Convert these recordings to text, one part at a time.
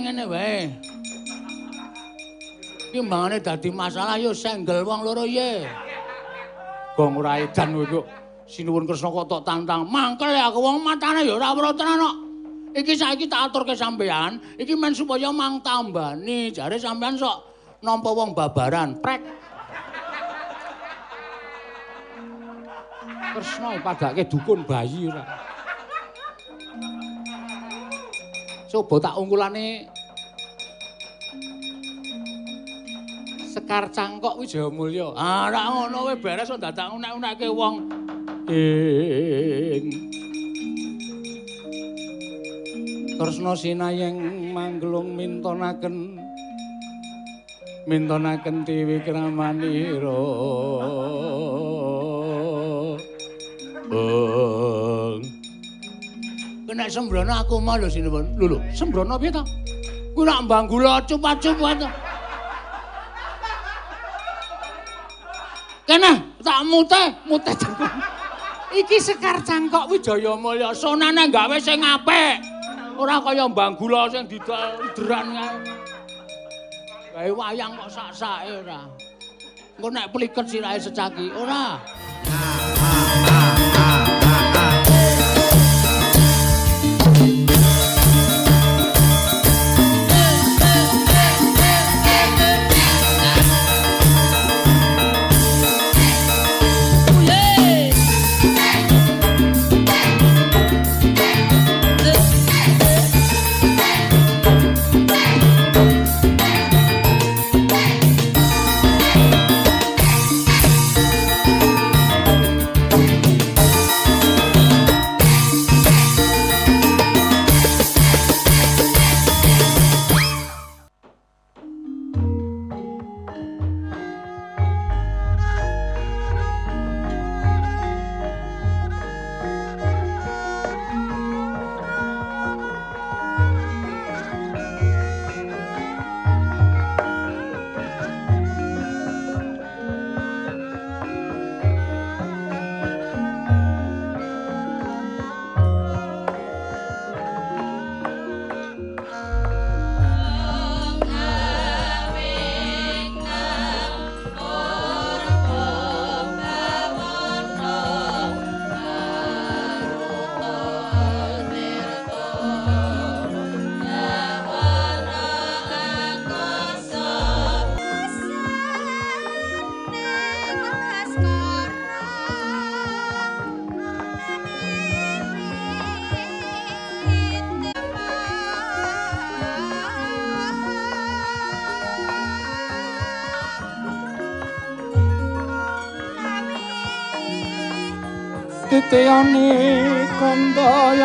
Ngene wae. Iki mbangane dadi masalah yo senggel wong loro ye. Gong ora edan kowe kok sinuwun Kresna kok tok tantang. Mangkel ya aku wong matane yo ora weruh tenan kok. Iki saiki tak aturke sampean, iki men supaya mang tambani. Jare sampean sok nampa wong babaran, prek. Kresna padake dukun bayi ora. Coba tak ungkulane Sekar Cangkok Wijaya Mulya. Ah, ora ngono kowe beres kok dadak unek-unekke wong. Ing Kresna sinayeng manglung mintonaken mintonaken tiwi kramanira. Bang. Kena sembrono aku mah lho sinuwun. Lho lho, sembrono piye to? Ku nak mbanggula cupat-cupat to. Kena tak mute, mute jengkung. Iki Sekar Cangkok Wijaya Mulya sonane gawe sing apik. Ora kaya mbanggula sing didol deran kae. Gawe wayang kok sak-sake ora. Engko nek pliket sirahe secaki, ora. titiyani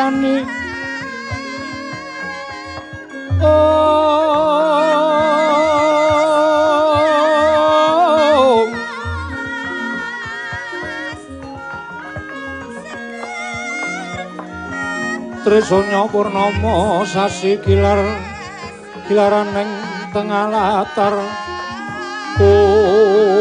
kandayani Oh Trisanya purnama sasi kilar kilaran ning tengah latar. Oh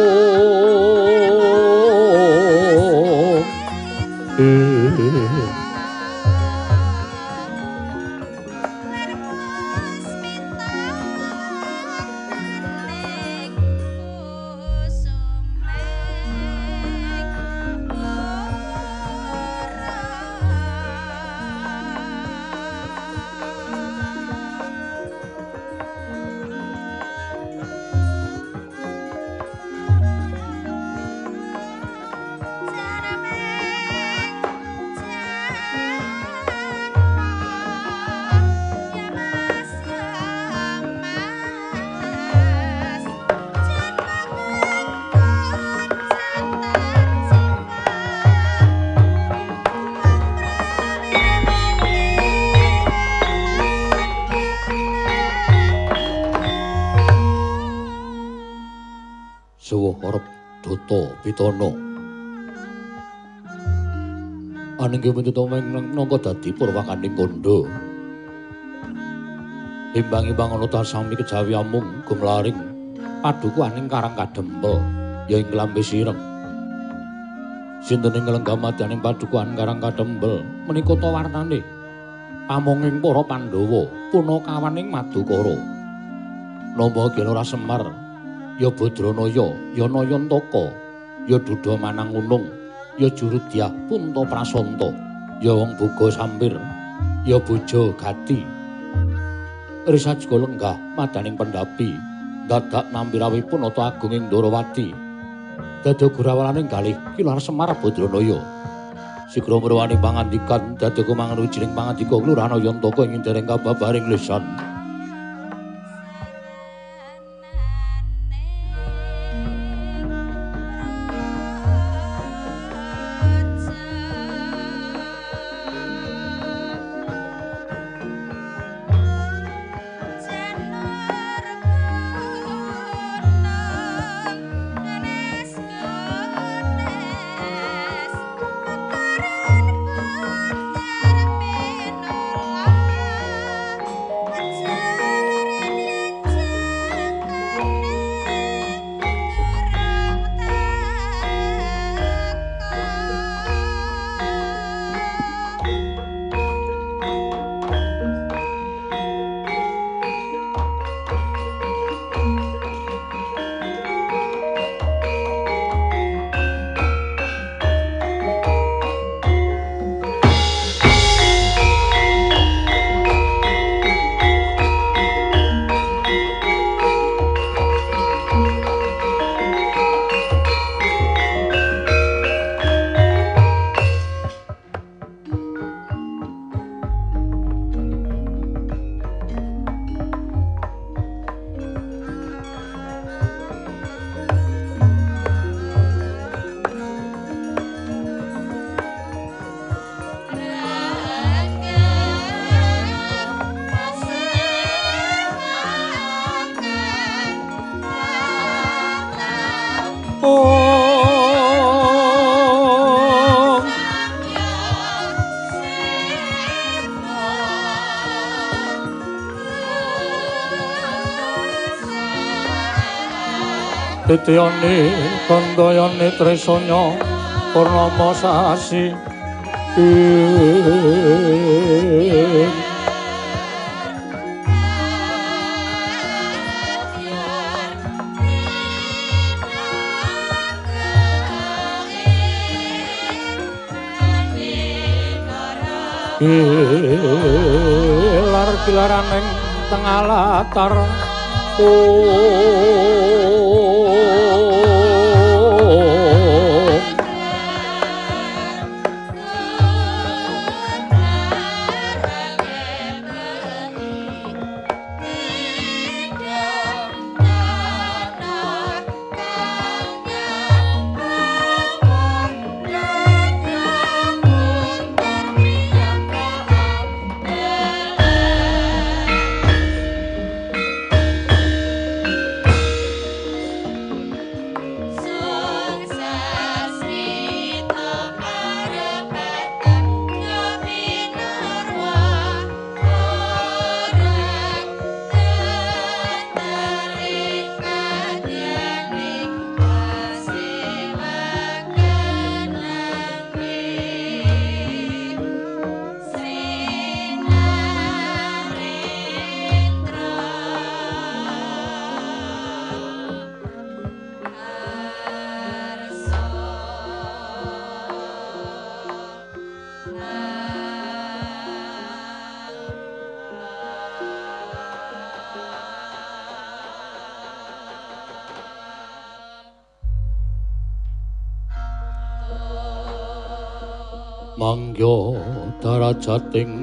Anengge menyuta nangka dadi purwakaning kandha. Imbang-imbang ana tasami kejawi amung gumlaring paduku aning karang kadempel ya ing lambe sireng. Sinten ing nglenggah madyaning padukuan karang kadempel menika ta warnane? pamonging para Pandhawa punakawaning Madukara. Nama Genora Semar, ya Badranaya, ya Nayantaka, ya Dudha Manangunung, ya Jurudyah Punta Prasanta, ya Wong Boga Sampir, ya Boja Gati. Risa juga lenggah madaning pendapi, dadak nampirawi punata agunging Ndarawati. Dada gurawalaning galih Kilar Semar Badranaya. Sigra mrewani pangandikan dadi kumangan ujining pangandika Kelurahan Yantaka ing dereng kababaring lisan. Dityani kandayane tresanya purnama sasi Kilar kilaraning tengah latar mangya chatting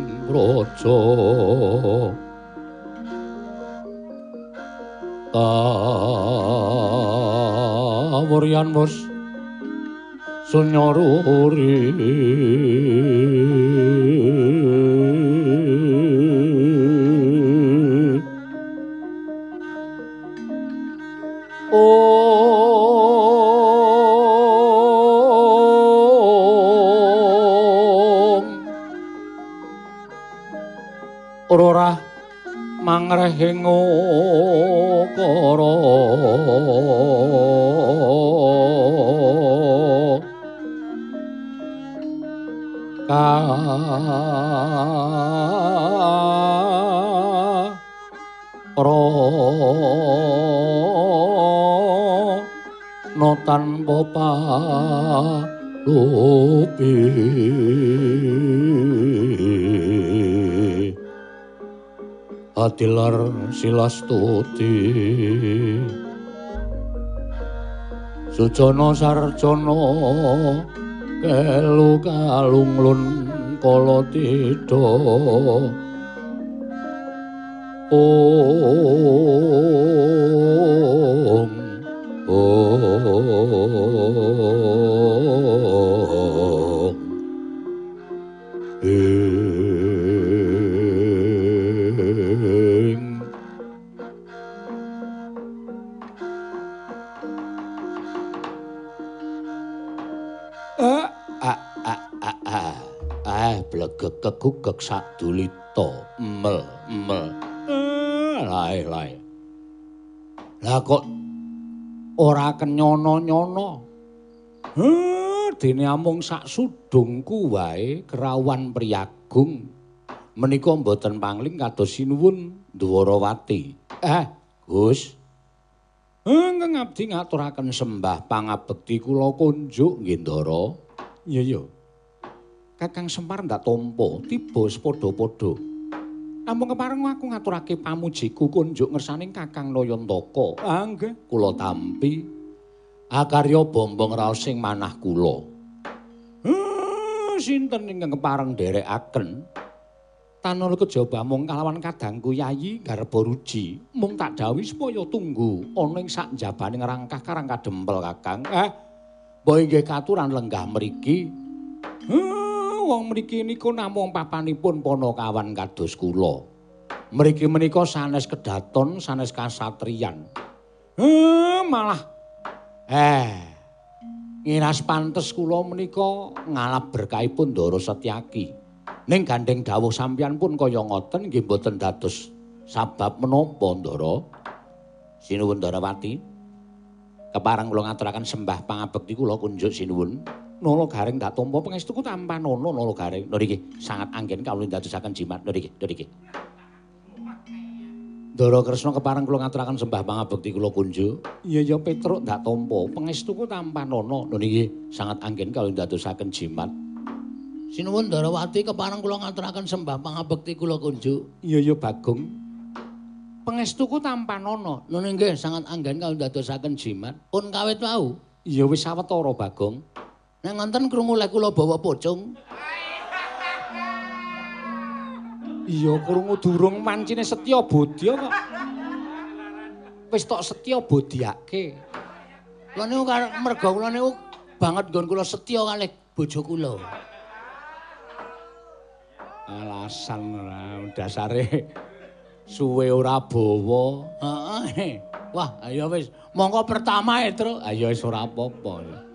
silastuti sujana sarjana kelu kalunglun kala tida ong kegugek sadulita. Mel, mel. Eh, lae, lae. Lah kok ora kenyono-nyono? Heh, dene amung sak sudungku wae kerawan priyagung. Menika mboten pangling kados sinuwun Dwarawati. Eh, Gus. Engkang abdi ngaturaken sembah pangabekti kula kunjuk nggih Ndara. Iya iya. Kakang Semar ndak tampa tiba sepadha-padha. Namung kepareng aku ngaturake pamujiku kunjuk ngersaning Kakang Nayantaka. Ah nggih, kula tampi. Akarya bombong raos sing manah kula. Hmm, sinten ingkang kepareng nderekaken? Tanul kejaba mung kalawan kadangku yayi garba ruji. Mung tak dawuhi supaya tunggu ana ing sak jabaning rangkah karang kadempel Kakang. Eh, mbok inggih katuran lenggah mriki. Hmm, wong mriki niku namung papanipun panakawan kados kula. Mriki menika sanes kedaton, sanes kasatriyan. Hmm, malah eh ngiras pantes kula menika ngalap berkahipun Ndara Setyaki. Ning gandeng dawuh sampeyan pun kaya ngoten nggih mboten dados sabab menapa Ndara? Sinuwun Ndarawati. Keparang kula ngaturaken sembah pangabekti kula kunjuk sinuwun. Nala garing dak tampa pangestuku tanpa nono nala garing. Lho niki sangat anggen kawula ndadosaken jimat. Lho niki, lho niki. Ndara Kresna keparang kula ngaturaken sembah pangabekti kula kunjuk. Iya ya Petruk dak tampa pangestuku tanpa nono. Sangat anggen kawula ndadosaken jimat. Sinuwun Darawati kepareng kula ngaturaken sembah pangabekti kula kunjuk. Iya ya Bagong. Pangestuku tanpa nono. Lho nggih sangat anggen kawula ndadosaken jimat. Pun kawit wau. Iya wis sawetara Bagong. Nek ngonten krungu lek kula bawa pocong. Iya krungu durung mancine Setya Bodya kok. Wis tok Setya Bodyake. Kula niku merga kula niku banget nggon kula setya kalih bojo kula. Alasan dasare suwe ora bawa. Heeh. Wah, ayo wis mongko pertama ya, Tru. Ayo wis ora apa-apa.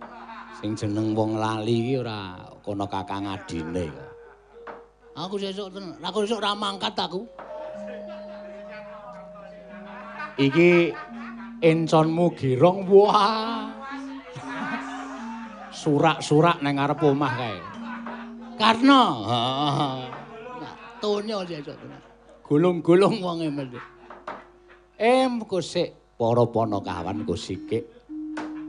Sing jeneng wong lali iki ora kono kakang adine. Aku sesuk tenan. Aku sesuk ora mangkat aku. Iki enconmu girong wah. Surak-surak nang ngarep omah kae. Heeh. Tonyo sesuk tenan. Gulung-gulung wonge mesti. Em kusik para panakawan kusikik.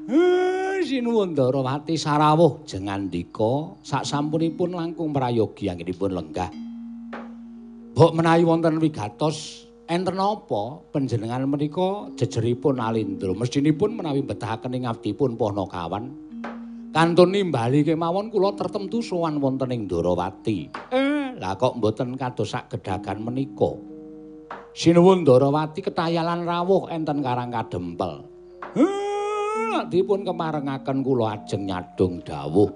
Eh, sinuwun Darawati sarawuh jengandika sak sampunipun langkung prayogi anggenipun lenggah. Mbok menawi wonten wigatos enten napa panjenengan menika jejeripun Alindra mestinipun menawi betahaken ing abdipun Panakawan kantun nimbali kemawon kula tertentu sowan wonten ing Darawati. Eh, lah kok mboten kados sak gedhagan menika. Sinuwun Darawati ketayalan rawuh enten Karang Kadempel. Eh, dipun kemarengaken kula ajeng nyadung dawuh.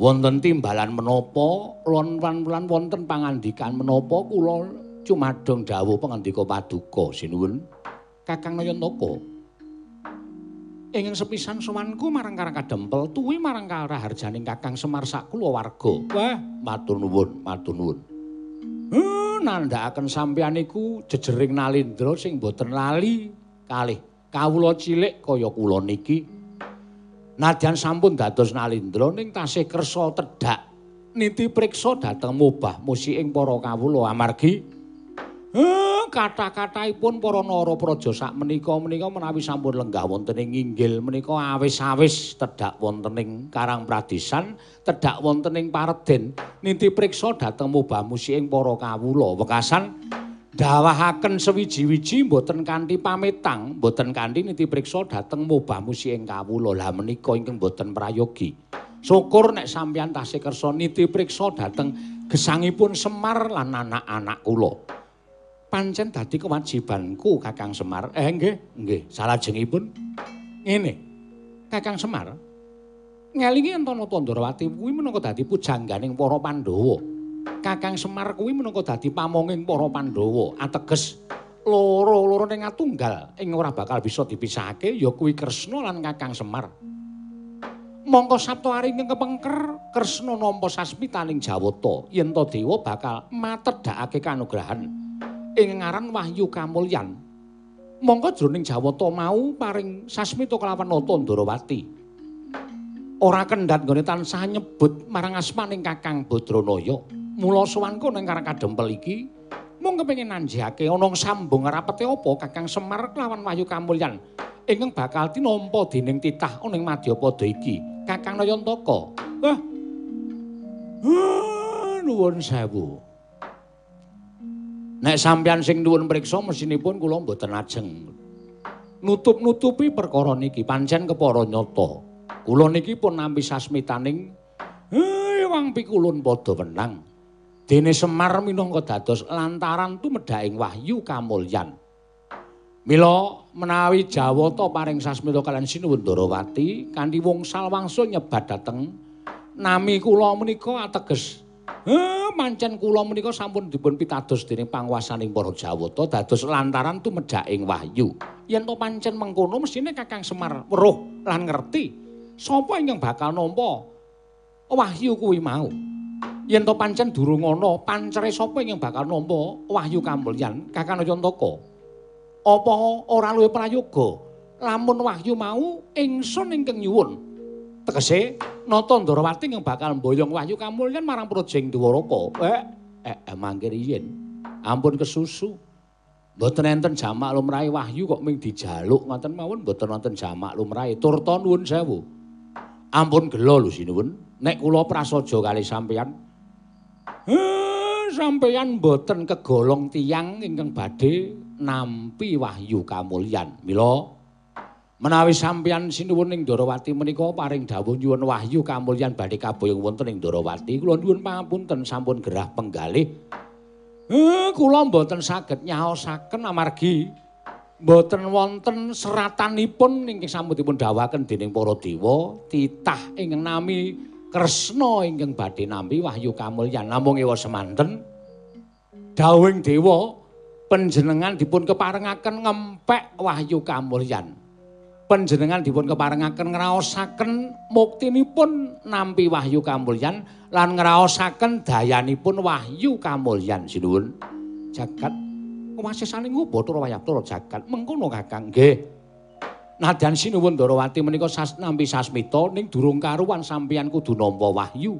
Wonten timbalan menapa lan lan wonten pangandikan menapa kula cumadung dawuh pangandika paduka sinuwun Kakang Nayantaka. Ingin sepisan sowanku marang Karang Kadempel tuwi marang karaharjaning Kakang Semar sak kulawarga. Wah, matur nuwun, matur nuwun. Eh, nandhakaken sampeyan iku jejering Nalindra sing boten lali kalih kawula cilik kaya kula niki. Nadyan sampun dados Nalindra ning tasih kersa tedhak niti priksa dhateng mubah musi ing para kawula amargi Eh, kata-kataipun para nara praja sak menika menika menawi sampun lenggah wonten ing inggil menika awis-awis tedhak wonten ing Karang Pradesan, tedhak wonten ing Pareden, ninti priksa dhateng mubah musi ing para kawula. Wekasan dawahaken sewiji-wiji mboten kanthi pametang, mboten kanthi ninti priksa dhateng mubah musi ing kawula. Lah menika ingkang mboten prayogi. Syukur nek sampeyan tasih kersa niti priksa dhateng gesangipun Semar lan anak-anak kula. pancen dadi kewajibanku Kakang Semar. Eh nggih, nggih, salajengipun ngene. Kakang Semar ngelingi Antana Tandrawati kuwi menangka dadi pujangganing para Pandhawa. Kakang Semar kuwi menangka dadi pamonging para Pandhawa, ateges loro-loro ning atunggal ing ora bakal bisa dipisahake ya kuwi Kresna lan Kakang Semar. Mongko Sabtu ari ing kepengker Kresna nampa sasmitaning Jawata yen to dewa bakal matedhakake kanugrahan ing ngaran Wahyu Kamulyan. Monggo jroning Jawata mau paring sasmita kelawan Nata Ndarawati. Ora kendhat nggone tansah nyebut marang asmaning Kakang Badranaya. Mula sowanku ning karang kadempel iki mung kepengin nanjake ana sambung rapete apa Kakang Semar kelawan Wahyu Kamulyan ingkang bakal tinampa dening titah ning Madyapada iki. Kakang Nayantaka. Wah. Nuwun sewu. Nek sampeyan sing nuwun mriksa mesinipun kula mboten ajeng nutup-nutupi perkara niki pancen kepara nyata. Kula niki pun nampi sasmitaning eh wong pikulun padha wenang. Dene Semar minangka dados lantaran tumedhaing wahyu kamulyan. Mila menawi Jawata paring sasmita kalian Sinuwun Ndarawati kanthi wungsal wangsul nyebat dhateng nami kula menika ateges Eh, mancen kula menika sampun dipun pitados dening panguwasaning para Jawata dados lantaran tumedhaking wahyu. Yen to pancen mengkono mesine Kakang Semar weruh lan ngerti sapa ingkang bakal nampa wahyu kuwi mau. Yen to pancen durung ana pancere sapa ingkang bakal nampa wahyu kamulyan Kakang Nayantaka. Apa ora luwih prayoga lamun wahyu mau ingsun ingkang nyuwun tegese nata Ndarawati yang bakal mboyong wahyu kamulyan marang Projeng Dwaraka. Eh, eh, eh mangke riyen. Ampun kesusu. Mboten enten jamak lumrahe wahyu kok ming dijaluk ngoten mawon mboten wonten jamak lumrahe. Turta nuwun sewu. Ampun gelo lho sinuwun. Nek kula prasaja kali sampeyan. Eh, sampeyan mboten kegolong tiyang ingkang badhe nampi wahyu kamulyan. Mila Menawi sampeyan sinuwun ing Ndarawati menika paring dawuh nyuwun wahyu kamulyan badhe kaboyong wonten ing Ndarawati, kula nyuwun pangapunten sampun gerah penggalih. Eh, kula mboten saged nyaosaken amargi mboten wonten seratanipun ingkang sampun dipun dawuhaken dening para dewa, titah ingkang nami Kresna ingkang badhe nampi wahyu kamulyan namung ewa semanten. Dawuhing dewa panjenengan dipun keparengaken ngempek wahyu kamulyan. panjenengan dipun keparengaken ngraosaken muktinipun nampi wahyu kamulyan lan ngraosaken dayanipun wahyu kamulyan sinuwun. Jagat. Wasesane ngubo tur wayaptura jagat. Mengkono kakang nggih nadyan sinuwun Darawati menika sas nampi sasmita ning durung karuan sampeyan kudu nampa wahyu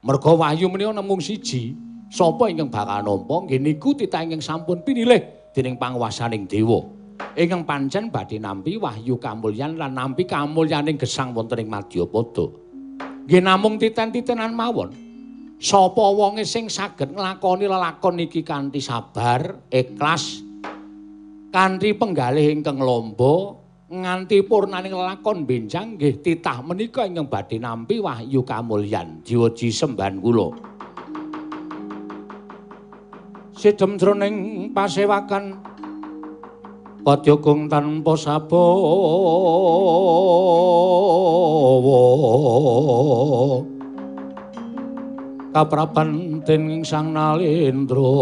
merga wahyu menika namung siji sapa ingkang bakal nampa nggih niku titah ingkang sampun pinilih dening panguwasaning dewa ingkang pancen badhe nampi wahyu kamulyan lan nampi kamulyaning gesang wonten ing Madyapada. Nggih namung titen-titenan mawon. Sapa wonge sing saged nglakoni lelakon iki kanthi sabar, ikhlas, kanthi penggalih ingkang lomba, nganti purnaning lelakon benjang nggih titah menika ingkang badhe nampi wahyu kamulyan. Diwaji sembahan kula. Sidhem jroning pasewakan Padyagung tanpa sabawa Kaprapan dening Sang Nalendra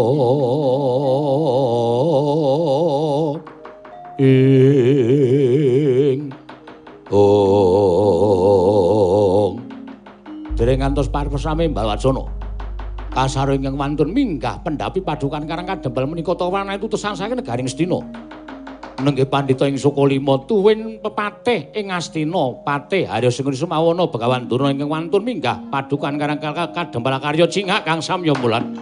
ing. Ong. Dereng ngantos parpesame Mbak Wacana Kasaro ingkang wantun minggah pendapi padukan karang kadempel menika tawana itu tesan saking negaring Stina Nengge pandhita ing Sukalima tuwin pepatih ing Astina, patih Harya Singgur Sumawana Begawan Durna ingkang wantun minggah padukan karang kadempal karya cingak kang samya mulan.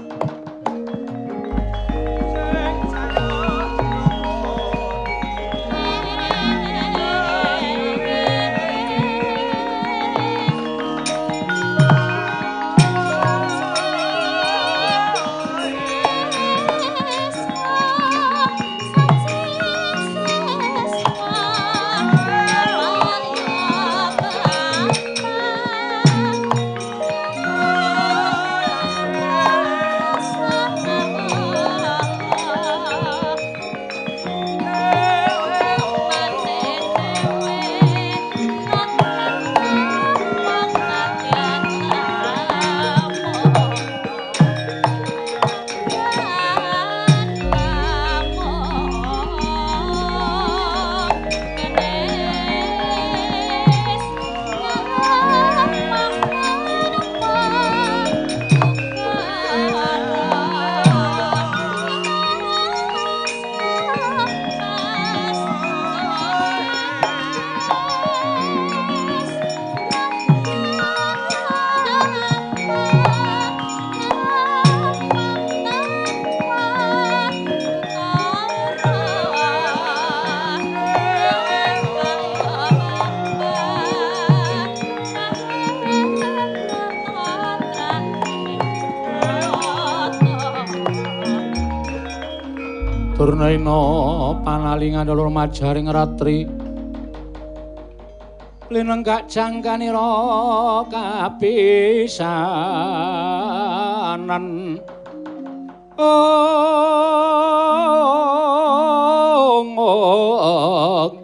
Pangalingan ulur majaring ratri. Linenggak jangkanira kapisanan. Ong ong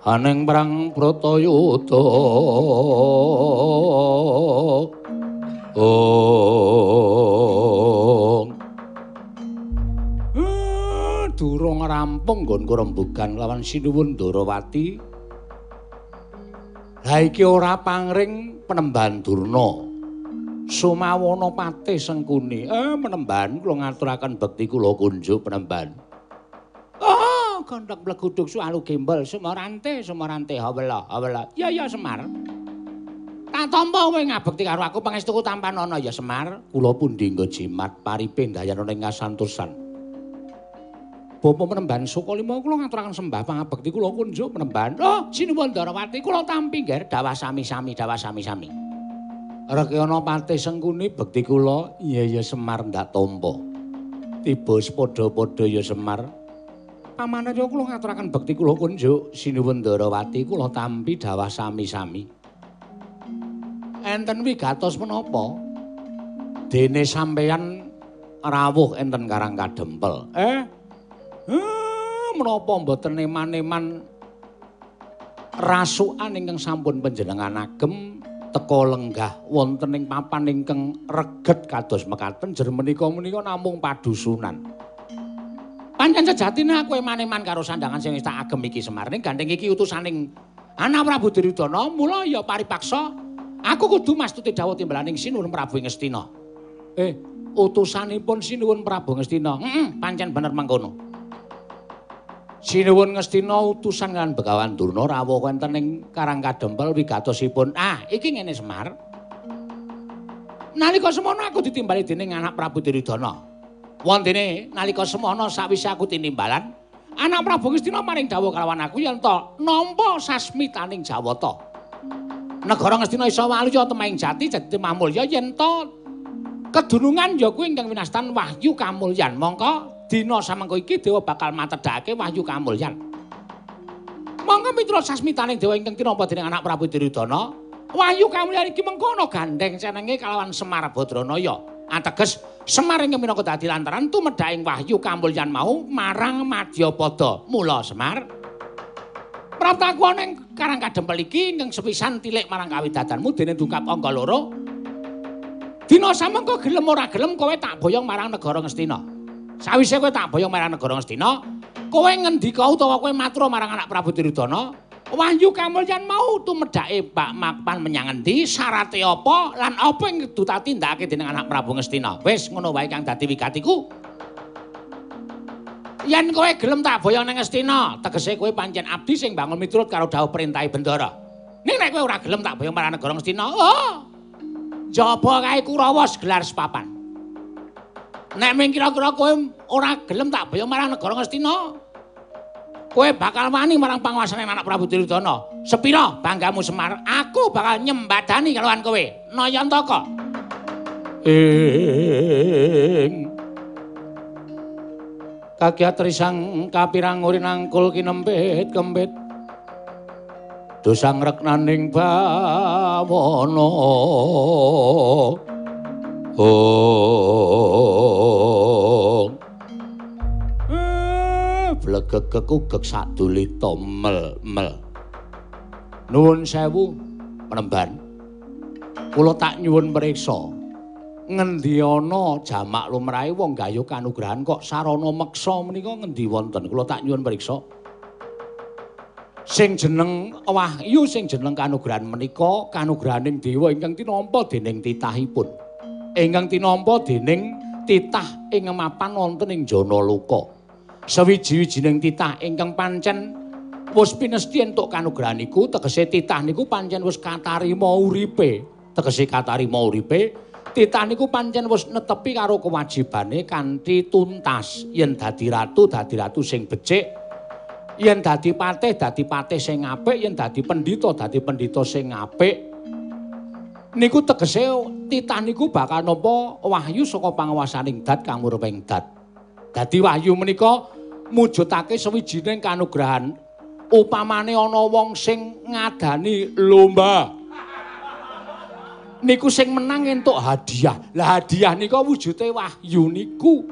aneng perang protayuda rampung nggonku rembugan lawan Sinuwun Darawati. Lah iki ora pangring penemban Durna. Sumawana Patih Sengkuni. Eh penemban kula ngaturaken bekti kula kunjuk penemban. Oh, gondhok bleguduk sualu gembel Semarante, Semarante hawela, hawela. Ya ya Semar. Tak tampa kowe ngabekti karo aku pangestuku tampan ana ya Semar. Kula pundi nggo jimat paripe ndayan ana ing kasantosan. Bapa menemban Sukalima kula ngaturaken sembah pangabekti kula kunjuk menemban. Oh, Sinuwun Darawati kula tampi nggih dawa sami-sami dawa sami-sami. Rekyana Patih Sengkuni bekti kula iya ya Semar ndak tampa. Tiba padha-padha ya Semar. Pamane kula ngaturaken bekti kula kunjuk Sinuwun Darawati kula tampi dawa sami-sami. Enten wigatos menapa? Dene sampeyan rawuh enten Karang Kadempel. Eh, menapa mboten neman-neman rasukan ingkang sampun panjenengan agem teka lenggah wonten ing papan ingkang reget kados mekaten jer menika menika namung padusunan. Pancen sejatine aku eman-eman karo sandangan sing tak agem iki Semar ning gandeng iki utusaning Ana Prabu Duryudana mula ya paripaksa aku kudu mastuti dawuh timbalaning Sinuwun Prabu Ngastina. Eh, utusanipun Sinuwun Prabu Ngastina. Heeh, pancen bener mangkono. Sinuwun Ngastina utusan kan Begawan Durna rawuh wonten ing Karang Kadempel wigatosipun. Ah, iki ngene Semar. Nalika semono aku ditimbali dening anak Prabu Duryudana. Wontene nalika semono sakwise aku tinimbalan, anak Prabu Ngastina maring dawuh kalawan aku yen to nampa sasmitaning Jawata. Negara Ngastina isa waluya temahing jati jati mamulya yen to kedunungan ya kuwi ingkang winastan wahyu kamulyan. Mongko dina samengko iki dewa bakal matedhake wahyu kamulyan. Monggo mitra sasmitaning dewa ingkang kinapa dening anak Prabu Diridana, wahyu kamulyan iki mengkono gandeng cenenge kalawan Semar Badranaya. Ateges Semar ingkang minangka dadi lantaran tumedhaing wahyu kamulyan mau marang Madyapada. Mula Semar Praptaku ning Karang Kadempel iki ingkang sepisan tilik marang kawidatanmu dene dungkap angka loro. Dina samengko gelem ora gelem kowe tak boyong marang negara Ngastina. Sawise kowe tak boyong marang negara Ngastina, kowe ngendika utawa kowe matur marang anak Prabu Diridana, Wahyu Kamulyan mau tumedhake Pak Makpan menyang endi, syarate apa lan apa ing kudu tindakake dening anak Prabu Ngastina. Wis ngono wae kang dadi wigatiku. Yen kowe gelem tak boyong ning Astina, tegese kowe pancen abdi sing bangun miturut karo dawuh perintahe bendara. Ning nek kowe ora gelem tak boyong marang negara Astina, oh. Jaba kae Kurawa gelar sepapan. Nek ming kira-kira kowe ora gelem tak boyong marang negara Astina, kowe bakal wani marang panguasane anak Prabu Duryudana. Sepira banggamu Semar? Aku bakal nyembadani kalohan kowe. Nayantaka. Ing kagiat risang kapirang uri nangkul kinempit kempit dosang reknaning bawono oh. Blegegek sadulita mel mel. Nuwun sewu penemban. Kula tak nyuwun mriksa. Ngendi ana jamak lumrahe wong gayuh kanugrahan kok sarana meksa menika? Ngendi wonten? Kula tak nyuwun priksa sing jeneng wahyu sing jeneng kanugrahan menika. Kanugrahaning dewa ingkang tinampa dening titahipun ingkang tinampa dening titah ing mapan wonten ing jana luka sawiji-wijining titah ingkang pancen wis pinesti entuk kanugrahan iku tegese titah niku pancen wis katarima uripe. Tegese katarima uripe titah niku pancen wis netepi karo kewajibane kanthi tuntas. Yen dadi ratu dadi ratu sing becik. Yen dadi patih dadi patih sing apik. Yen dadi pendhita dadi pendhita sing apik niku tegese titah niku bakal nampa wahyu saka panguwasaning dat kamurping dat dadi wahyu menika mujudake sawijining kanugrahan upamane ana wong sing ngadani lomba niku sing menang entuk hadiah. Lah hadiah nika wujude wahyu niku.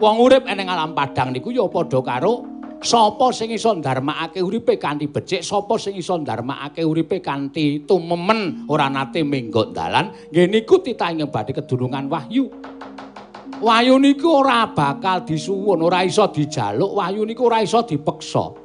Wong urip ning alam padang niku ya padha karo sapa sing iso ndarmakake uripe kanthi becik, sapa sing iso ndarmakake uripe kanthi tumemen ora nate menggo dalan. Nggih niku titahing badhe kedunungan wahyu. Wahyu niku ora bakal disuwun, ora iso dijaluk, wahyu niku ora iso dipeksa.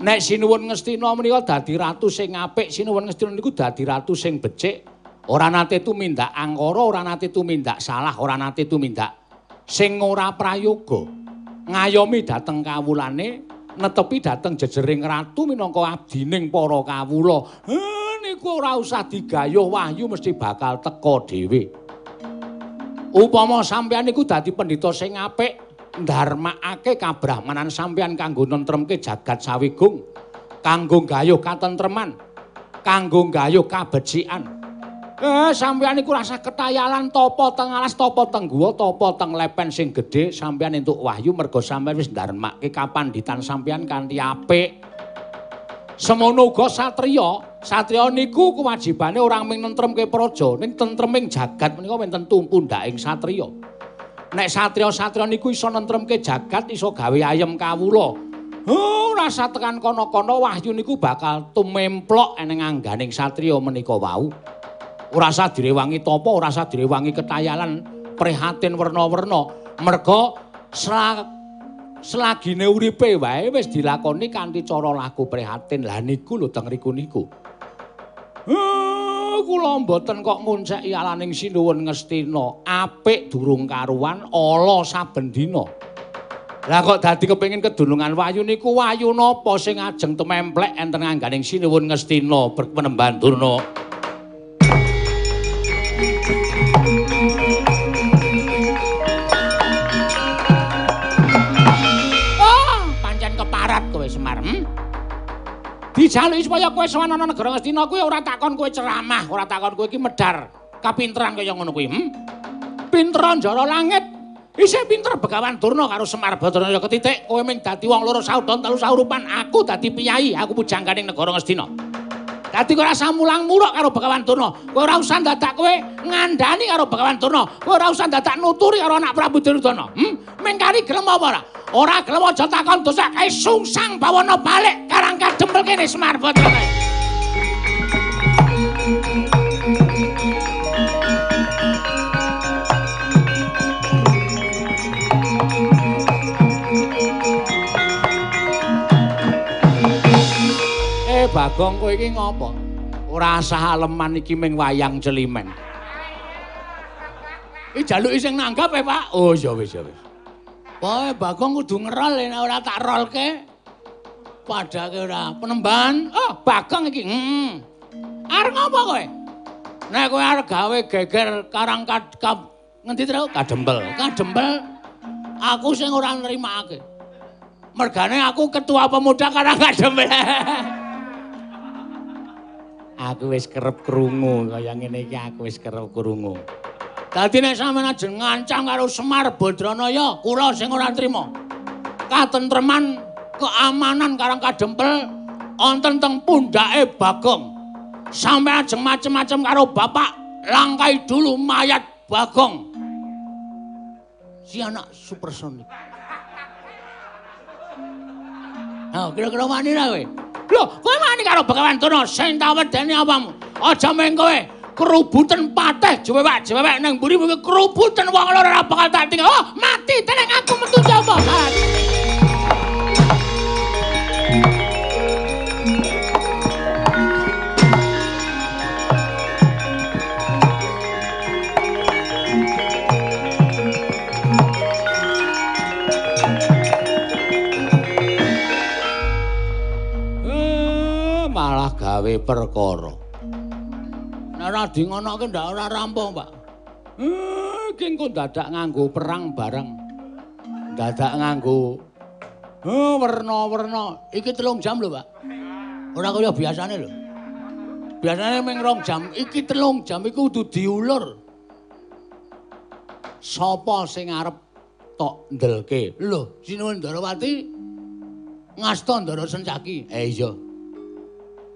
Nek sinuwun Ngastina menika dadi ratu sing apik, sinuwun Ngastina niku dadi ratu sing becik, Ora nate tumindak angkara, ora nate tumindak salah, ora nate tumindak sing ora prayoga. Ngayomi dhateng kawulane, netepi dhateng jejering ratu minangka abdining para kawula. Niku ora usah digayuh wahyu mesti bakal teka dhewe. Upama sampeyan niku dadi pendhita sing apik, ndarmakake kabrahmanan sampeyan kanggo nentremke jagat sawigung, kanggo gayuh katentreman, kanggo gayuh kabecikan. Eh, sampeyan iku rasa ketayalan topo teng alas, topo teng guwa, topo teng lepen sing gedhe, sampeyan entuk wahyu mergo sampeyan wis ndarmake kapanditan sampeyan kanthi apik. Semono uga satriya, satriya niku kewajibane ora mung nentremke praja, ning tentreming jagat menika wonten tumpundaking satriya. Nek satriya-satriya niku iso nentremke jagat, iso gawe ayem kawula. Oh, rasa tekan kono-kono wahyu niku bakal tumemplok ning angganing satriya menika wau. Ora usah direwangi tapa, ora usah direwangi ketayalan prihatin werna-werna. Merga selagine uripe wae wis dilakoni kanthi cara laku prihatin. Lah niku lho teng riku niku. Uh, kula mboten kok ngunceki alaning sinuwun Ngastina, apik durung karuan, ala saben dina. Lah kok dadi kepengin kedunungan wayu niku wayu napa sing ajeng tememplek enten ngangganing sinuwun Ngastina penemban durna. Dijaluki supaya kowe sowan ana negara Ngastina kuwi ora takon kowe ceramah, ora takon kowe iki medar kapinteran kaya ngono kuwi. Hmm? Pinter njara langit. Isih pinter Begawan Durna karo Semar Badrana ketitik kowe ming dadi wong loro saudon telu saurupan, aku dadi piyai, aku pujangganing negara Ngastina. Dadi kowe ora samulang muluk karo Begawan Durna. Kowe ora usah dadak kowe ngandani karo Begawan Durna. Kowe ora usah dadak nuturi karo anak Prabu Duryudana. Hm? Mengkari gelem apa ora? Ora gelem aja takon dosa kae sungsang bawana balik karang kadempel kene Semar Badrana. Bagong kowe iki ngopo? Ora sah aleman iki ming wayang celimen. Iki jaluki sing nanggap e, Pak. Oh, iya wis ya wis. Pokoke Bagong kudu ngerol nek ora tak rolke. Padake ora penemban. Oh, Bagong iki. Hmm. Arep ngopo kowe? Nek kowe arep gawe geger karang kap ngendi to? Kadempel. Kadempel. Aku sing ora nrimake. Mergane aku ketua pemuda karang kadempel. aku wis kerep krungu kaya ngene iki aku wis kerep krungu. Dadi nek sampeyan ajeng ngancam karo Semar Badranaya, kula sing ora trima. Katentreman, keamanan Karang Kadempel wonten teng pundhake Bagong. Sampe ajeng macem-macem karo bapak, langkai dulu mayat Bagong. Si anak supersonik. Nah, kira-kira wani ra kowe? Loh, kowe wani karo Begawan Tuna sing tak wedeni apamu? Aja meng kowe. Kerubutan pateh jewek jewek nang buri buri kerubutan wong loro ora bakal tak tinggal. Oh mati. Tenang aku metu jaba gawe perkara Radi ngono ki ndak ora rampung, Pak. Eh, iki engko dadak nganggo perang bareng. Dadak nganggo Oh, werna-werna. Iki telung jam lho, Pak. Ora kaya biasane lho. Biasane mung rong jam, iki telung jam iku kudu diulur. Sopo sing arep tok ndelke? Lho, Sinuwun Darawati ngasta Ndara Sencaki. Eh iya.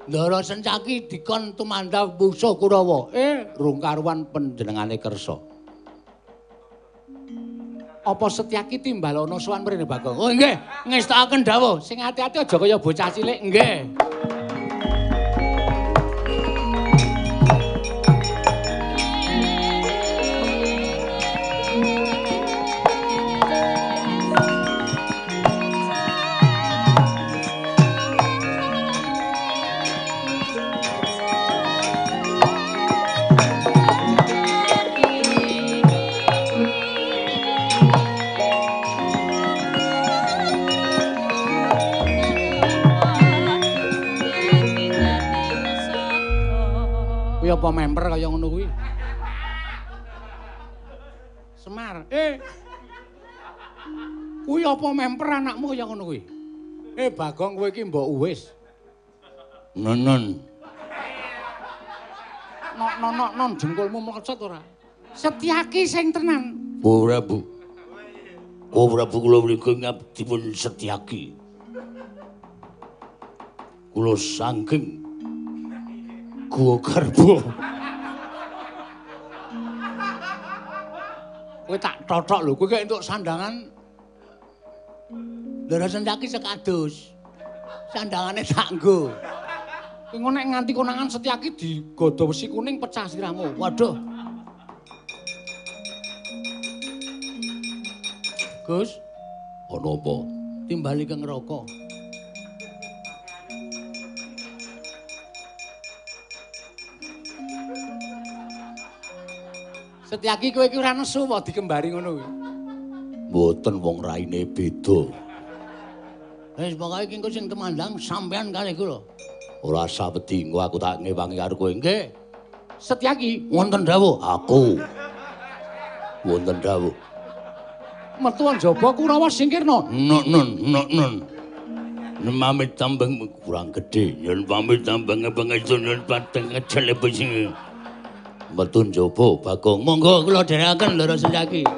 Ndara Sencaki dikon tumandang musuh Kurawa. Eh, rung karuan panjenengane kersa. Apa Setyaki timbalana sowan mrene Bagong? Oh nggih, ngestakaken dawuh. Sing ati-ati aja kaya bocah cilik. Nggih. Apa member kaya ngono kuwi? Semar, eh. Kuwi apa member anakmu kaya ngono kuwi? Eh Bagong kowe iki mbok uwis. Nonon. Nok nok non jengkulmu mlocot ora? Setyaki sing tenan. Ora, Bu. Oh, Prabu kula mriku ngabdipun Setyaki. Kula saking gua garbo. Kowe tak totok lho, kowe entuk sandangan. Ndara senjaki sekados. Sandangane tak nggo. Kowe nek nganti konangan setyaki digodho besi kuning pecah sirahmu. Waduh. Gus, ana apa? Timbali ke ngerokok. Setyaki kowe iki ora nesu apa dikembari ngono kuwi? Mboten wong raine beda. Wis pokoke iki engko sing temandang sampean kali kula. Ora sawedi engko aku tak ngewangi karo kowe nggih. Setyaki wonten dawuh aku. Wonten dawuh. Metu njaba Kurawa singkirna. Nun nun nun nun. Nemamit tambeng kurang gedhe, yen pamit tambeng pengesun yen pateng ngecele sing metu njaba Bagong. Monggo kula dherekaken Loro Senjaki.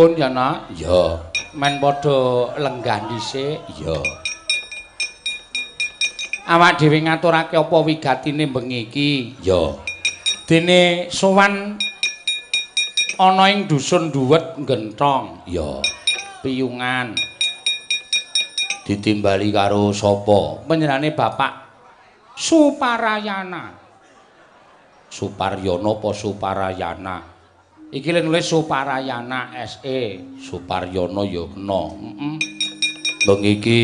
nuwun ya nak. Ya. Men padha lenggah dhisik. Ya. Awak dhewe ngaturake apa wigatine bengi iki? Ya. Dene sowan ana ing dusun duwet genthong. Ya. Piyungan. Ditimbali karo sapa? Panjenengane bapak Suparayana. Suparyono apa Suparayana iki lek nulis Suparayana SE Suparyono ya kena. Heeh bengi iki.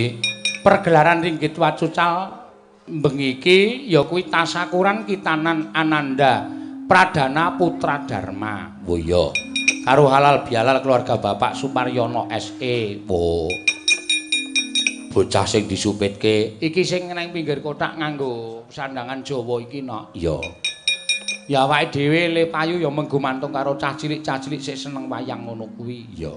Pergelaran ringgit wacucal. Bengi iki ya kuwi tasakuran kitanan Ananda Pradana Putra Dharma oh iya karo halal bihalal keluarga Bapak Suparyono SE oh bocah sing disupitke. Iki sing nang pinggir kotak nganggo sandangan Jawa iki nok. Iya ya awake dhewe le payu ya menggumantung karo cah cilik-cah cilik sik seneng wayang ngono kuwi. Iya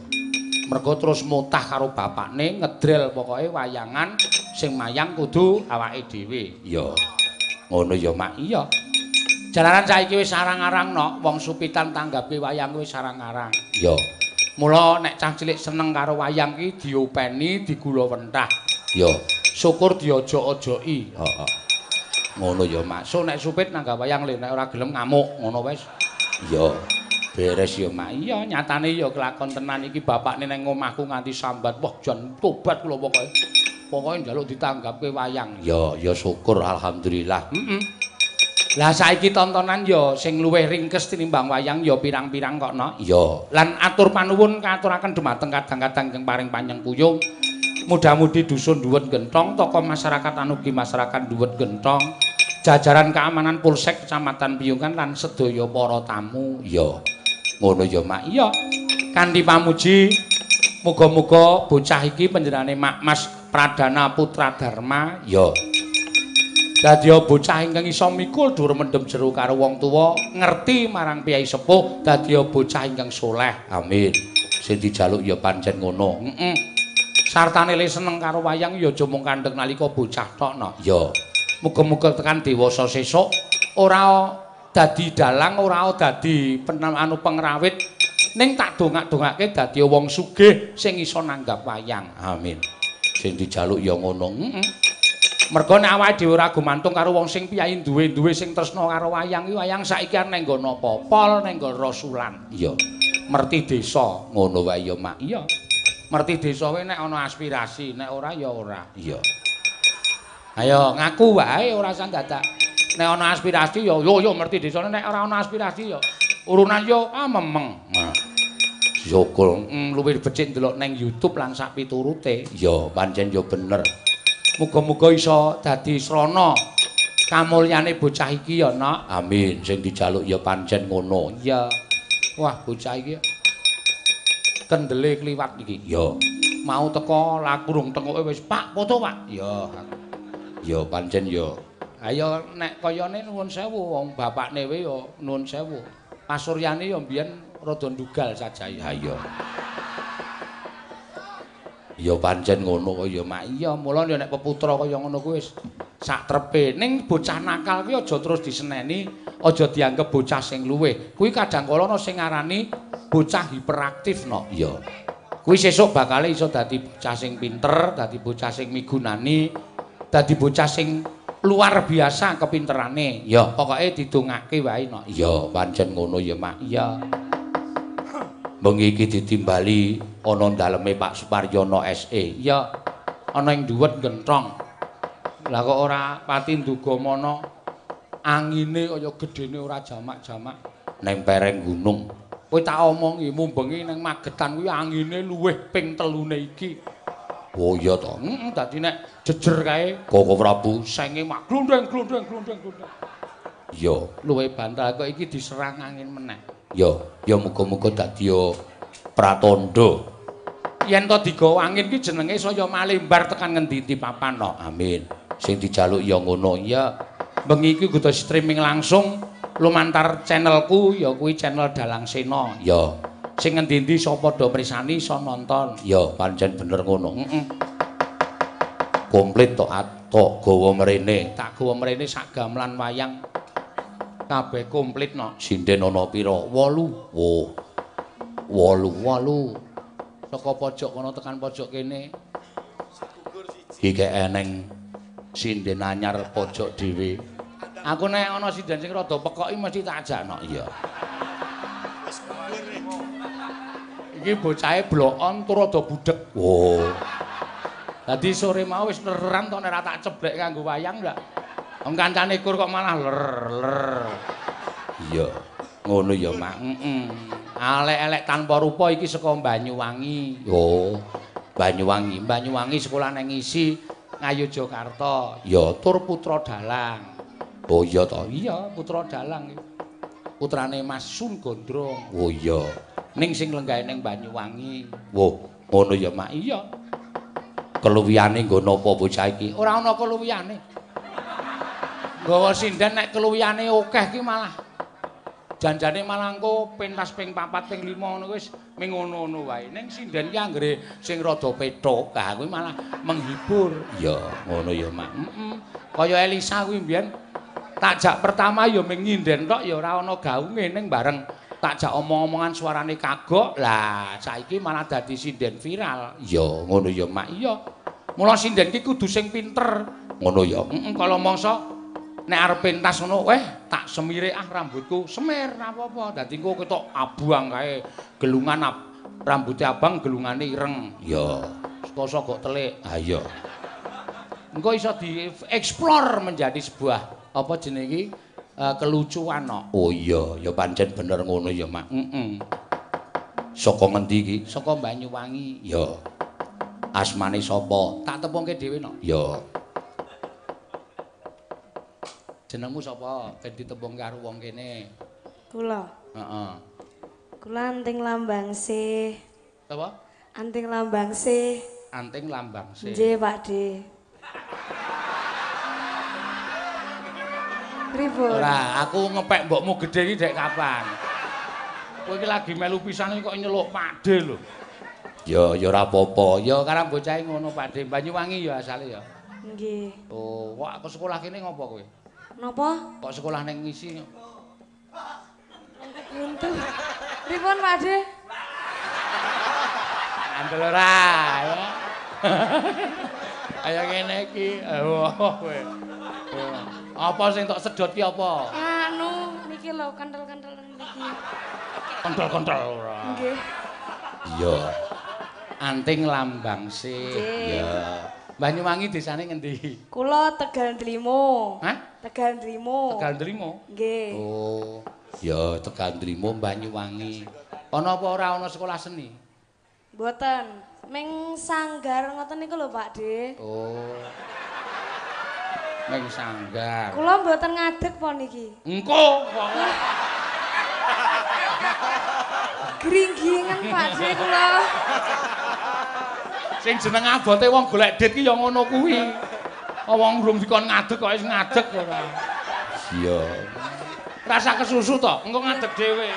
mergo terus mutah karo bapakne ngedrel pokoke wayangan sing mayang kudu awake dhewe. Iya ngono ya mak. Iya. Jalanan saiki wis arang-arang nok. Wong supitan tanggape wayang wis arang-arang. Iya mula nek cah cilik seneng karo wayang ki diopeni digula wentah. Iya syukur diojo-ojoki heeh ngono ya mak. So nek supit nanggap wayang le nek ora gelem ngamuk ngono wis. Iya beres ya mak. Iya nyatane ya kelakon tenan iki bapakne nang omahku nganti sambat. Wah jan tobat kula pokoke. Pokoke njaluk ditanggapke wayang. Ya ya syukur alhamdulillah. Heeh lah saiki tontonan ya sing luwih ringkes tinimbang wayang ya pirang-pirang kok no iya lan atur panuwun katuraken dumateng kadang-kadang ingkang paring panjang puyung mudah-mudi dusun duwet gentong tokoh masyarakat anugi masyarakat duwet gentong jajaran keamanan polsek kecamatan Piyungan lan sedaya para tamu. Iya ngono ya mak. Iya kanthi pamuji muga-muga bocah iki panjenengane Mak Mas Pradana Putra Dharma. Iya dadi bocah ingkang iso mikul dur mendem jero karo wong tuwa ngerti marang piyai sepuh dadi bocah ingkang soleh. Amin. Sing dijaluk ya pancen ngono. Heeh sartane le seneng karo wayang ya aja mung kandhek nalika bocah tok no ya. Muga-muga tekan dewasa sesuk ora dadi dalang ora dadi anu pengrawit ning tak dongak-dongake dadi wong sugih sing iso nanggap wayang. Amin. Sing dijaluk ya ngono. Heeh mergo nek awake dhewe ora gumantung karo wong sing piyai duwe-duwe sing tresna karo wayang iki wayang saiki nang nggono popol nang nggon rasulan. Iya merti desa. Ngono wae ya mak. Iya merti desa wae nek ana aspirasi nek ora ya ora. Iya. Ayo ngaku wae ora usah dadak nek ana aspirasi ya yo yo merti desa nek ora ana aspirasi ya. Urunan yo ah memeng. Nah. Syukur mm, luwih becik ndelok nang YouTube lan sak piturute. Ya pancen ya bener. Muga-muga iso dadi srana. Kamulyane bocah iki ya nak. Amin. Sing dijaluk ya pancen ngono. Iya. Wah bocah iki kendele kliwat iki ya mau teko laku rung tengoke wis pak foto pak ya ya pancen ya Ayo nek kayane nuwun sewu wong bapakne wae ya nuwun sewu. Pasuryane ya mbiyen rada ndugal sajae. Ha iya. Ya pancen ngono kok ya mak. Iya, mula nek peputra kaya ngono kuwi wis sak trepe. Ning bocah nakal kuwi aja terus diseneni, aja dianggep bocah sing luwih. Kuwi kadang kala ana sing ngarani bocah hiperaktif no. Iya. Kuwi sesuk bakal iso dadi bocah sing pinter, dadi bocah sing migunani, dadi bocah sing luar biasa kepinterane. Ya, pokoke didongake wae no. Iya, pancen ngono ya mak. Iya. Bengi iki ditimbali ana daleme Pak Suparyono SE. Ya ana ing dhuwet genthong. Lah kok ora pati ndugamana angine kaya gedene ora jamak-jamak nang pereng gunung. Kowe tak omongi mumbengi nang Magetan kuwi angine luwih ping telune iki. Oh iya to. Heeh, dadi nek jejer kae Koko Prabu senge mak glundeng glundeng glundeng glundeng. Iya, luwih bantal kok iki diserang angin meneh. Ya, ya muga-muga dadi pratandha. Yen to digawa angin ki jenenge saya malembar tekan ngendi-endi papan no. Amin. Sing dijaluk ya ngono. Ya, bengi iki kudu streaming langsung lumantar channelku ya kuwi channel Dalang Sena. Ya. Sing ngendi-endi sapa do prisani iso nonton. Ya, pancen bener ngono. Heeh. Komplit to atok gawa mrene. Tak gawa mrene sak gamelan wayang. Kabeh komplit no. Sinden ana pira? 8. Oh. 8, 8. Saka pojok kono tekan pojok kene. Iki eneng sinden anyar pojok dhewe. Aku nek ana sinden sing rada pekoki mesti tak ajakno. Iya. Iki bocahe blokon tur rada budhek. Oh. Dadi sore mau wis neran to nek ora tak ceblek kanggo wayang ndak. Wong kancane kur kok malah ler ler. Iya, ngono ya, Mak. Heeh. Alek-elek tanpa rupa iki saka Banyuwangi. Oh, Banyuwangi. Banyuwangi sekolah nang isi Ngayogyakarta. Ya, tur putra dalang. Oh iya to. Iya, putra dalang. Putrane Mas Sun Gondrong. Oh iya. Ning sing lenggahe ning Banyuwangi. Wo, ngono ya, Mak. Iya. Keluwiyane nggo napa bocah iki? Ora ana keluwiyane. Gawa sinden nek keluwiyane akeh ki malah. Janjane malah engko pentas ping 4 ping 5 ngono wis ming ngono-ngono wae. Ning sinden ki anggere sing rada petok ha kuwi malah menghibur. Ya ngono ya mak. Heeh kaya Elisa kuwi mbiyen takjak pertama ya ming nyinden tok ya ora ana gaunge ning bareng. Takjak omong-omongan suarane kagok lah saiki malah dadi sinden viral. Ya ngono ya mak. Iya. Mula sinden ki kudu sing pinter. Ngono ya. Heeh kala mangsa nek arep pentas ngono weh tak semire ah rambutku semer apa-apa. Dadi engko ketok abang kae gelungan ab, rambutnya abang gelungane ireng. Ya. Saka kok telik ha iya engko iso dieksplor menjadi sebuah apa jenenge iki? Uh, kelucuan no. oh iya. Ya pancen bener ngono ya mak. Heeh saka ngendi iki? Saka Banyuwangi. Ya. Asmane sapa? Tak tepungke dhewe no ya Jenengmu sapa? Ben ditembung karo wong kene. Kula. Heeh. Kula Anting Lambang Se. Apa? Anting Lambang Se. Anting Lambang Se. Nggih, Pak De. Pripun? Ora, aku ngepek mbokmu gedhe iki dek kapan? Kowe iki lagi melu pisan kok nyeluk Pak De lho. Ya, ya ora apa-apa. Ya karang bocahe ngono Pak De. Banyuwangi ya asale ya. Nggih. Oh, kok aku sekolah kene ngopo kowe? Napa? Kok sekolah ning ngisi? Buntu. Pripun, Pak De? Andel ora ya. Kaya ngene iki. Oh, kowe. Apa sing tok sedot ki apa? Anu, niki lho kentel-kentel niki. Kentel-kentel ora. Nggih. Iya. Anting lambang sih. Iya. Banyuwangi desane ngendi? Kula Tegal Drimo. Hah? Tegal Drimo. Tegal Drimo. Nggih. Oh, ya Tegal Drimo Banyuwangi. Ana apa ora ana sekolah seni? Mboten. Ming sanggar ngoten niku lho, Pak De. Oh. Ning sanggar. Kula mboten ngadeg po niki. Engko kok. Gringgingan Pak De kula. Sing jeneng abote wong golek dit ki ya ngono kuwi. wong urung dikon ngadeg kok wis ngadeg ora. Iya. Rasa kesusu to, engko ngadeg dhewe.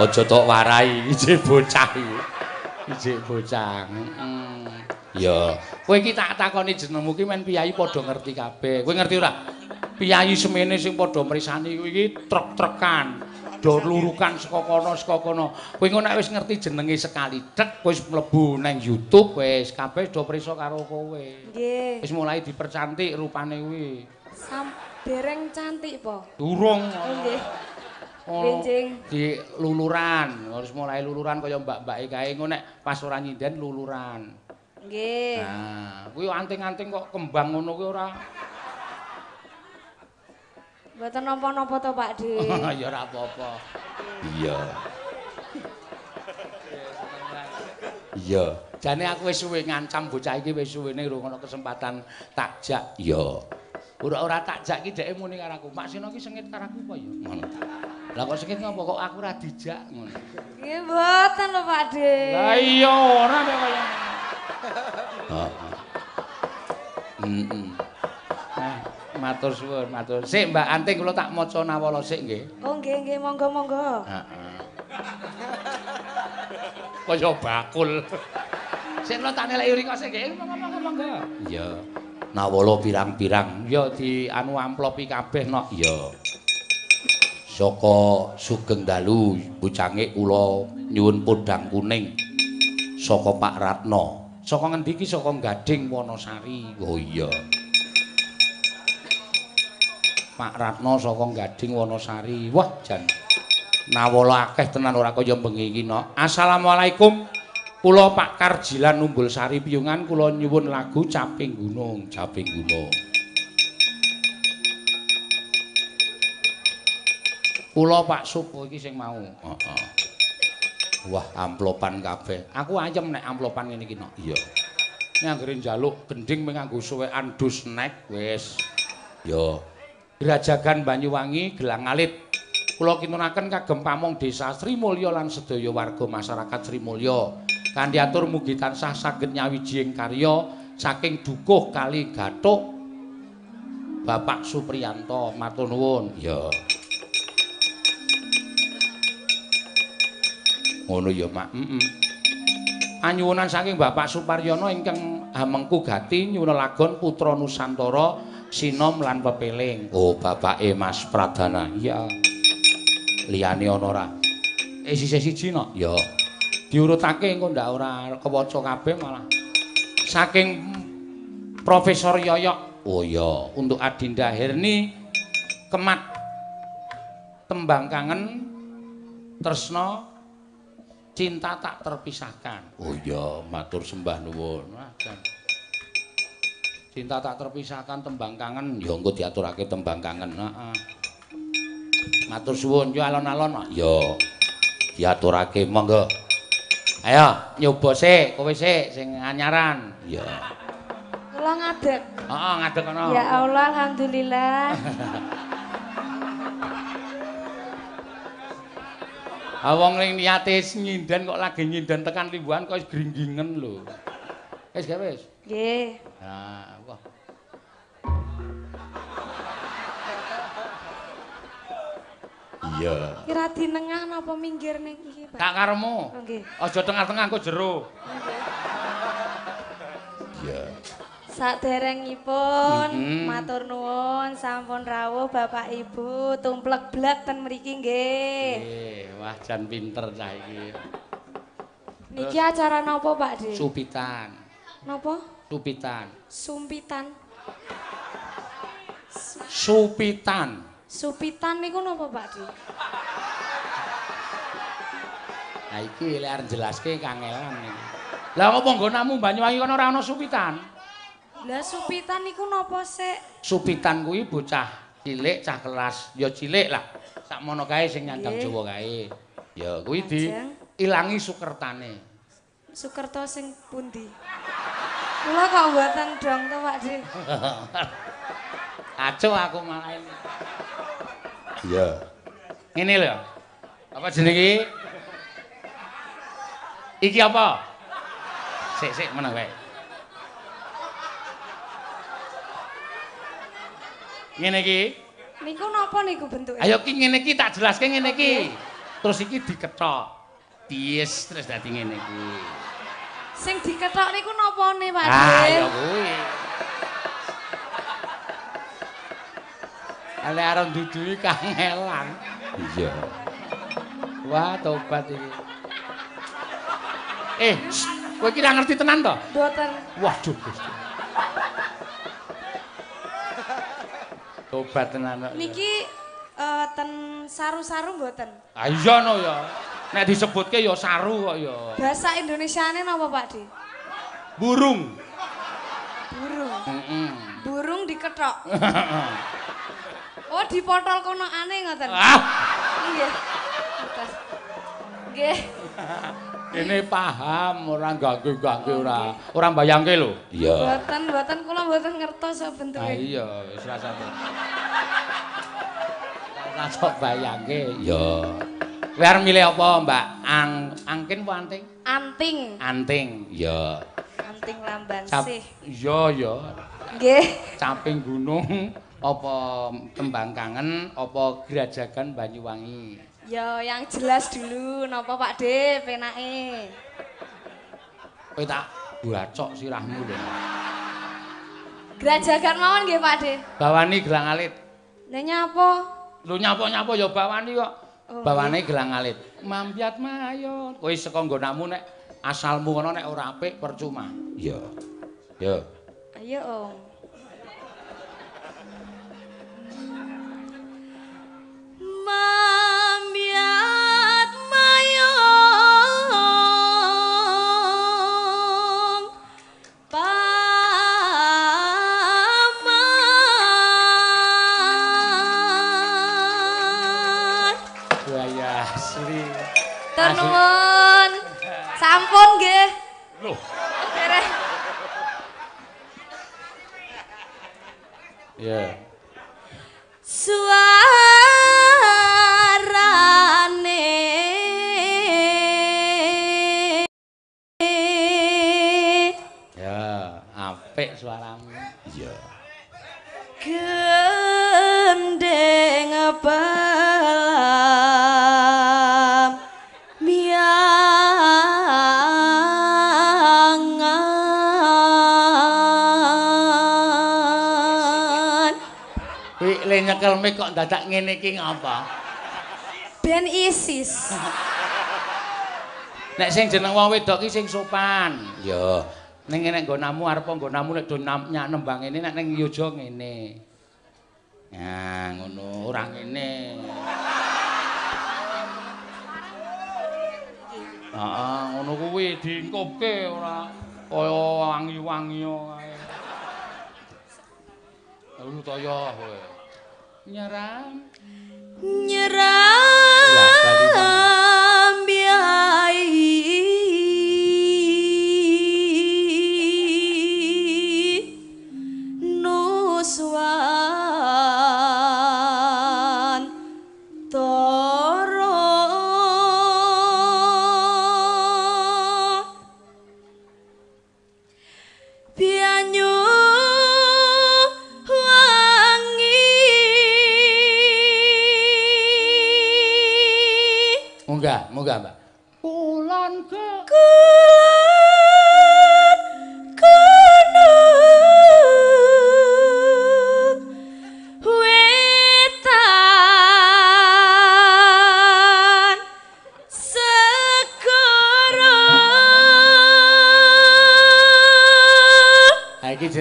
Aja tok warai ijik bocah iki. Ijik bocah. Heeh. Ya, Kowe iki tak takoni jenengmu ki men piyayi padha ngerti kabeh. Kowe ngerti ora? Piyayi semene sing padha mrisani kuwi iki trek-trekan. Do lurukan saka kono saka kono. Kowe engko nek wis ngerti jenenge sekali trek wis mlebu nang YouTube wis kabeh do prisa karo kowe. Nggih. Wis mulai dipercantik rupane kuwi. Sam dereng cantik po. Durung. Oh nggih. Oh, Benjing. Di luluran, harus mulai luluran kaya mbak-mbake kae engko nek pas ora nyinden luluran. Nggih. Nah, kuwi anting-anting kok kembang ngono kuwi ora. Mboten napa-napa to Pak De. ya ora apa-apa. iya. Iya. Jane aku wis suwe ngancam bocah iki wis suwene ngono kesempatan takjak. Iya. Ora ora takjak iki dheke muni karo aku. Mak Sino ki sengit karo aku apa ya? Ngono. Lah kok sengit ngopo kok aku ora dijak ngono. Nggih mboten lho Pak De. Lah iya ora nek kaya Heeh. Heeh. Matur suwun, matur. Sik Mbak Anting kula tak maca nawala sik nggih. Oh nggih nggih monggo monggo. Heeh. Kaya bakul. Sik kula tak neleki rika sik nggih. Monggo monggo. Iya. Nawala pirang-pirang. Ya di anu amplopi kabeh nok. Iya. Saka Sugeng Dalu bucange kula nyuwun podang kuning saka Pak Ratno. Saka ngendi iki saka Gading Wonosari. Oh iya. Pak Ratno saka Gading Wonosari. Wah, jan. Nawala akeh tenan ora kaya bengi iki nok. Assalamualaikum. Kula Pak Karjilan Umbul Sari Piyungan kula nyuwun lagu Caping Gunung, Caping Gunung. Kula Pak Supo iki sing mau. Heeh. Wah, amplopan kabeh. Aku ayem nek amplopan ngene iki nok. Iya. Nek anggere njaluk gending mung nganggo suwekan dus snack wis. Ya. Grajagan Banyuwangi Gelang Alit. Kula kinunaken kagem pamong Desa Sri Mulya lan sedaya warga masyarakat Sri Mulya. Kanthi atur mugi tansah saged nyawijing karya saking dukuh kali Gathuk Bapak Supriyanto matur nuwun. Ya. Ngono ya, Mak. Heeh. Anyuwunan saking Bapak Suparyono ingkang hamengku gati nyuwun lagon putra Nusantara sinom lan pepeling. Oh, bapake Mas Pradana. Iya. Liyane ana ora? Eh sisih siji no. Ya. Diurutake engko ndak ora kewaca kabeh malah. Saking Profesor Yoyok Oh ya. untuk Adinda Herni kemat tembang kangen tresno cinta tak terpisahkan. Oh ya, matur sembah nuwun. Jan. Cinta tak terpisahkan tembang kangen Ya engko diaturake tembang kangen. Heeh. Matur suwun yo alon-alon. Ya. Diaturake monggo. Ayo nyoba sik, kowe sik sing anyaran. Ya. Kula ngadeg. Heeh, ngadeg kono. Ya Allah alhamdulillah. Ha wong ning niate nyinden kok lagi nyinden tekan limbuhan kok wis gringgingen lho. Wis gawe wis. Nggih. Nah, Iya. Kira di nengah napa minggir ning iki, Pak? Kak karemu. Oh, Nggih. Aja tengah-tengah engko jero. Iya. Saderengipun Mhm. matur nuwun sampun rawuh Bapak Ibu tumplek blek ten mriki nggih. Eh, wah jan pinter cah iki. Niki acara napa Pak De? Supitan. Napa? Supitan. Sumpitan. Supitan. Supitan niku napa Pak De? Nah iki lek arep jelaske kangelan iki. Lah opo nggonamu Banyuwangi kono ora ana supitan? Lah supitan niku napa sik? Supitan kuwi bocah cilik cah kelas, ya cilik lah. Sakmono kae sing nyandang. Jawa kae. Ya kuwi di ilangi sukertane. Sukerto sing pundi? Kula kok mboten dong to Pak De. Aco aku malah ini. Iya. Ngene lho. Apa jenenge? iki? Iki apa? Sik sik meneh wae. Ngene iki. Niku napa niku bentuke? Ayo ki ngene iki tak jelaske ngene iki. Terus iki dikethok. Dies terus dadi ngene iki. Sing dikethok niku napa ne Pak? Ah, ya kuwi. Ale arep dudui kangelan. Iya. Wah, tobat iki. Eh, kowe iki ra ngerti tenan to? Mboten. Waduh, Gusti. Tobat tenan kok. Niki eh, ten saru-saru mboten. Ah iya no ya. Nek disebutke ya saru kok ya. Bahasa Indonesiane napa, Pak De? Burung. Burung. Heeh. Burung dikethok. Oh, dipotol kono aneh ngoten. ah, Nggih. Terus. Nggih. ini paham ora ganggu-ganggu ora. Ora mbayangke lho. Iya. Mboten, mboten kula mboten ngertos sak Ah bentuke. iya, wis rasane. Ora sok bayangke. Iya. Kowe arep milih apa, Mbak? Ang angkin apa anting? Anting. Anting. Iya. Anting lamban Cap sih. iya ya. Nggih. Caping gunung apa tembang kangen apa gerajagan Banyuwangi. Ya, yang jelas dulu napa Pak De penake. Kowe tak bacok sirahmu lho. Gerajagan mawon nggih Pak De. Bawani gelang alit. Lah nyapa? Lu nyapa-nyapa ya bawani kok. Oh, Bawane gelang alit. Mampiat mayon. Kowe saka nggonamu nek asalmu ngono nek ora apik percuma. Iya. Yo. Ayo Om. Mambiat mayong. Paman. Buaya asli. Tenun sampun nggih. Loh, dereh iya. suarane Kuwi le nyekel mik kok dadak ngene iki ngapa? ben isis Nek sing jeneng wong wedok ki sing sopan. Ya. Ning nek nggonamu arep nggonamu nek do nyak nembang ngene nek ning yoja ngene. Nah, ngono, ora ngene. Heeh, ngono kuwi diingkupke ora kaya wangi-wangi ae. Lu toyo kowe. Nyerang. Lah,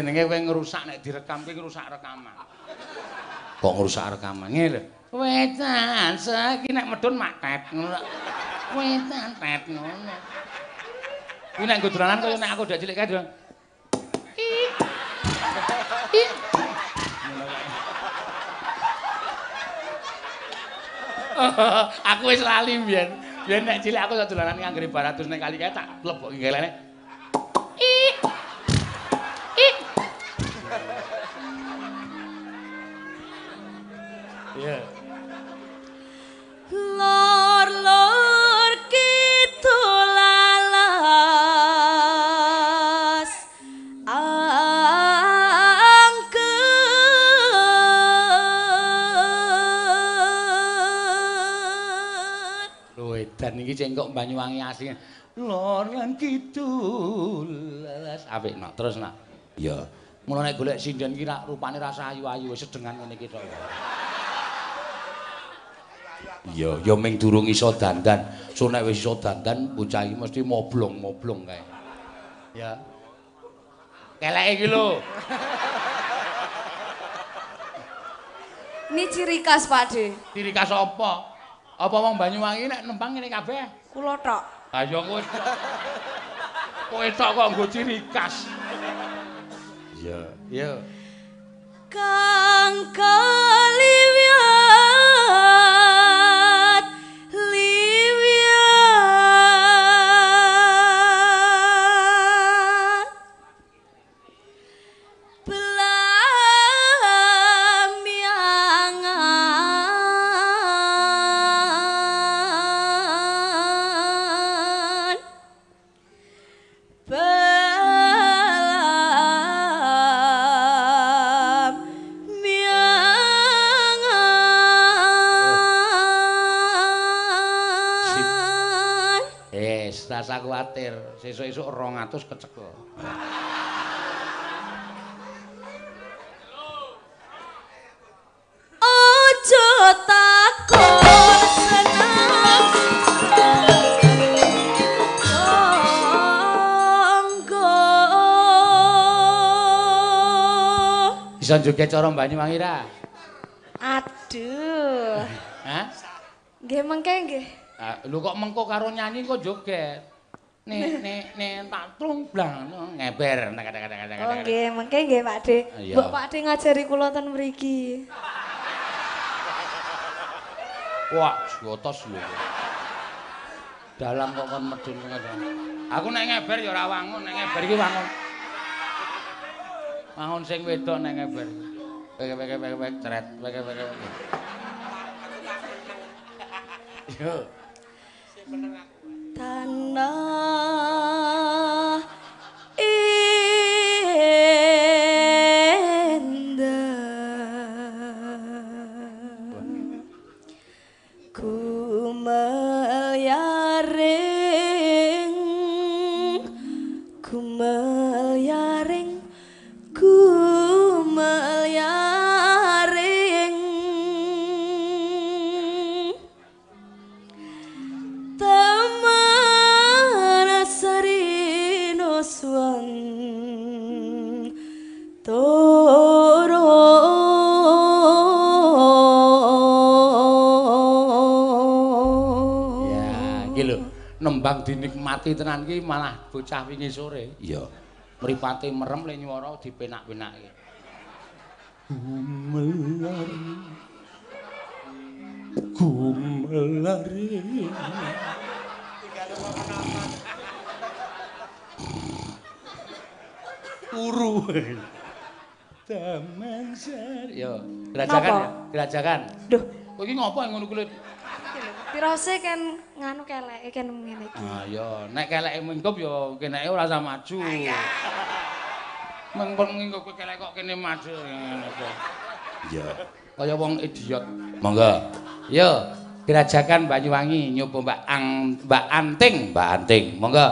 jenenge kowe ngrusak nek direkam kuwi ngrusak rekaman. Kok ngrusak rekaman? Ngene lho. Wetan, saiki nek medun maket ngono. Wetan pet ngono. Kuwi nek nggo dolanan kaya nek aku dak cilik kae dolan. Aku wis lali mbiyen. Biyen nek cilik aku sak dolanan nganggere baratus nek kali kae tak mleboki ngelene. Ya. Lor lor kidul alas. iki cengkok Banyuwangi asin. Lor lan kidul. Lelas apik nak. Terus nak. Iya. Mula nek golek sinden ki rak rupane rasa ayu-ayu wis sedengan ngene iki tok. Iya, ya ming durung iso dandan. So nek wis iso dandan bocah iki mesti moblong-moblong kae. Ya. Keleke iki lho. Ini ciri khas Pak De. Ciri khas apa? Apa wong Banyuwangi nek nempang ngene kabeh? Kulo tok. Ha ya kowe. Kowe tok kok nggo ciri khas. Iya, iya. Kang kaliwiat Kuwatir. Sesuk-esuk 200 kecekel. Ojo takon senang Tonggo Bisa joget cara Banyuwangi ra? Aduh Hah? Nggih mengke nggih Ah, Lho kok mengko karo nyanyi kok joget? Nek nek nek tak tung blang ngeber. Oh nggih mengke nggih Pak De Iya. Mbok Pak De ngajari kula ten mriki Wah, jotos lho. Dalam kok kon medun ngono. Aku nek ngeber ya ora wangun, nek ngeber iki wangun. Wangun sing wedok nek ngeber. Wek wek wek wek cret, wek wek wek. Yo. Tanah nembang dinikmati tenan iki malah bocah wingi sore. Iya. Mripate merem le nyuwara dipenak-penakke. Gumelari. Gumelari. Uru. Taman Sari. Yo, gerajakan Napa? ya, gerajakan. Duh, Kowe iki ngopo ngono kuwi? Pirose kan nganu keleke kan ngene iki. Ah ya, nek keleke mingkup ya keneke ora usah maju. Mengpon ngingkup kelek kok kene maju ngene kok. Iya. Kaya wong idiot. Monggo. Yo, Gerajakan Banyuwangi nyoba Mbak Ang Mbak Anting, Mbak Anting. Monggo.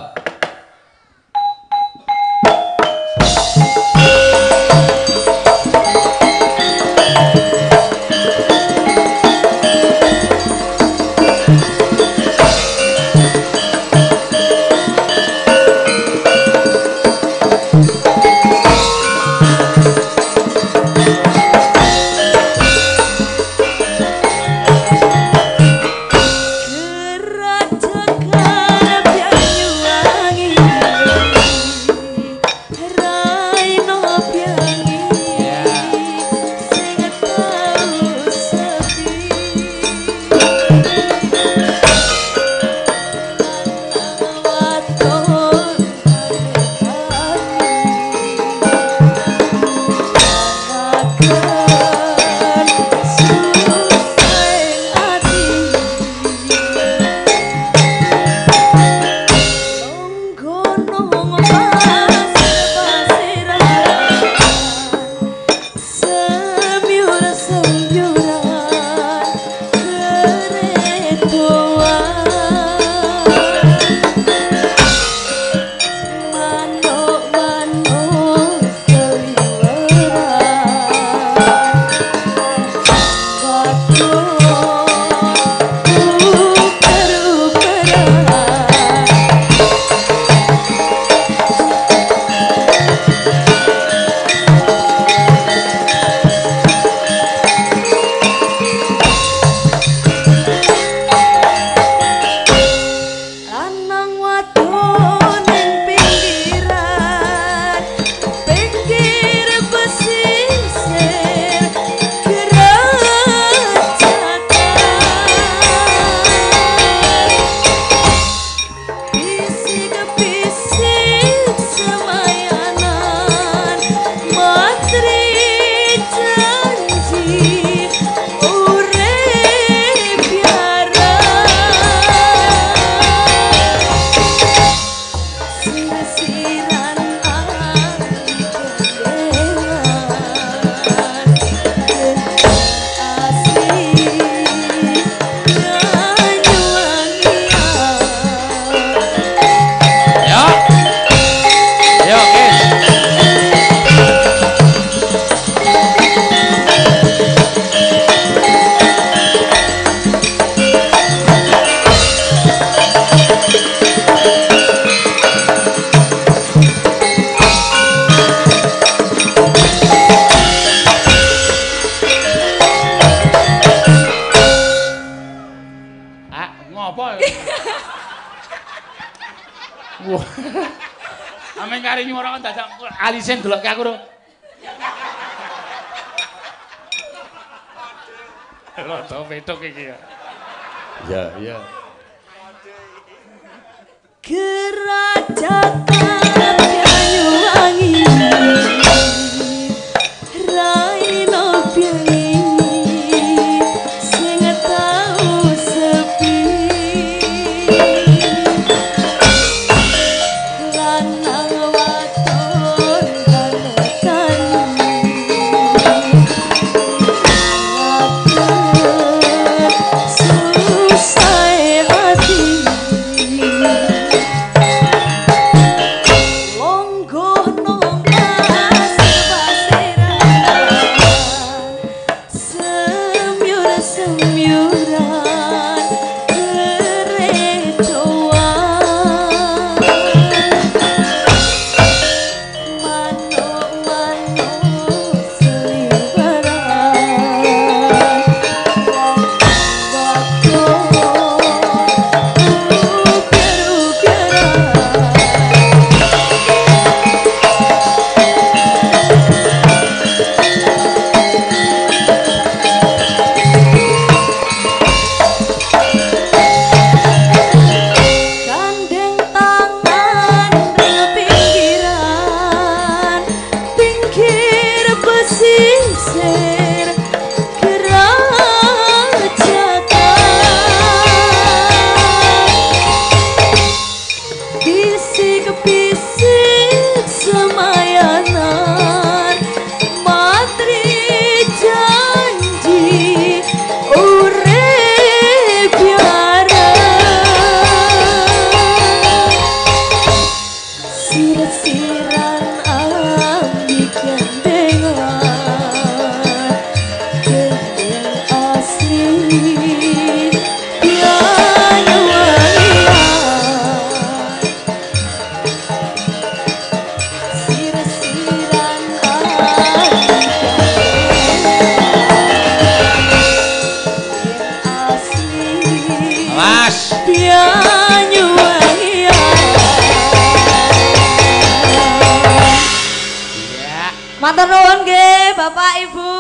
Matur nuwun nggih, Bapak Ibu.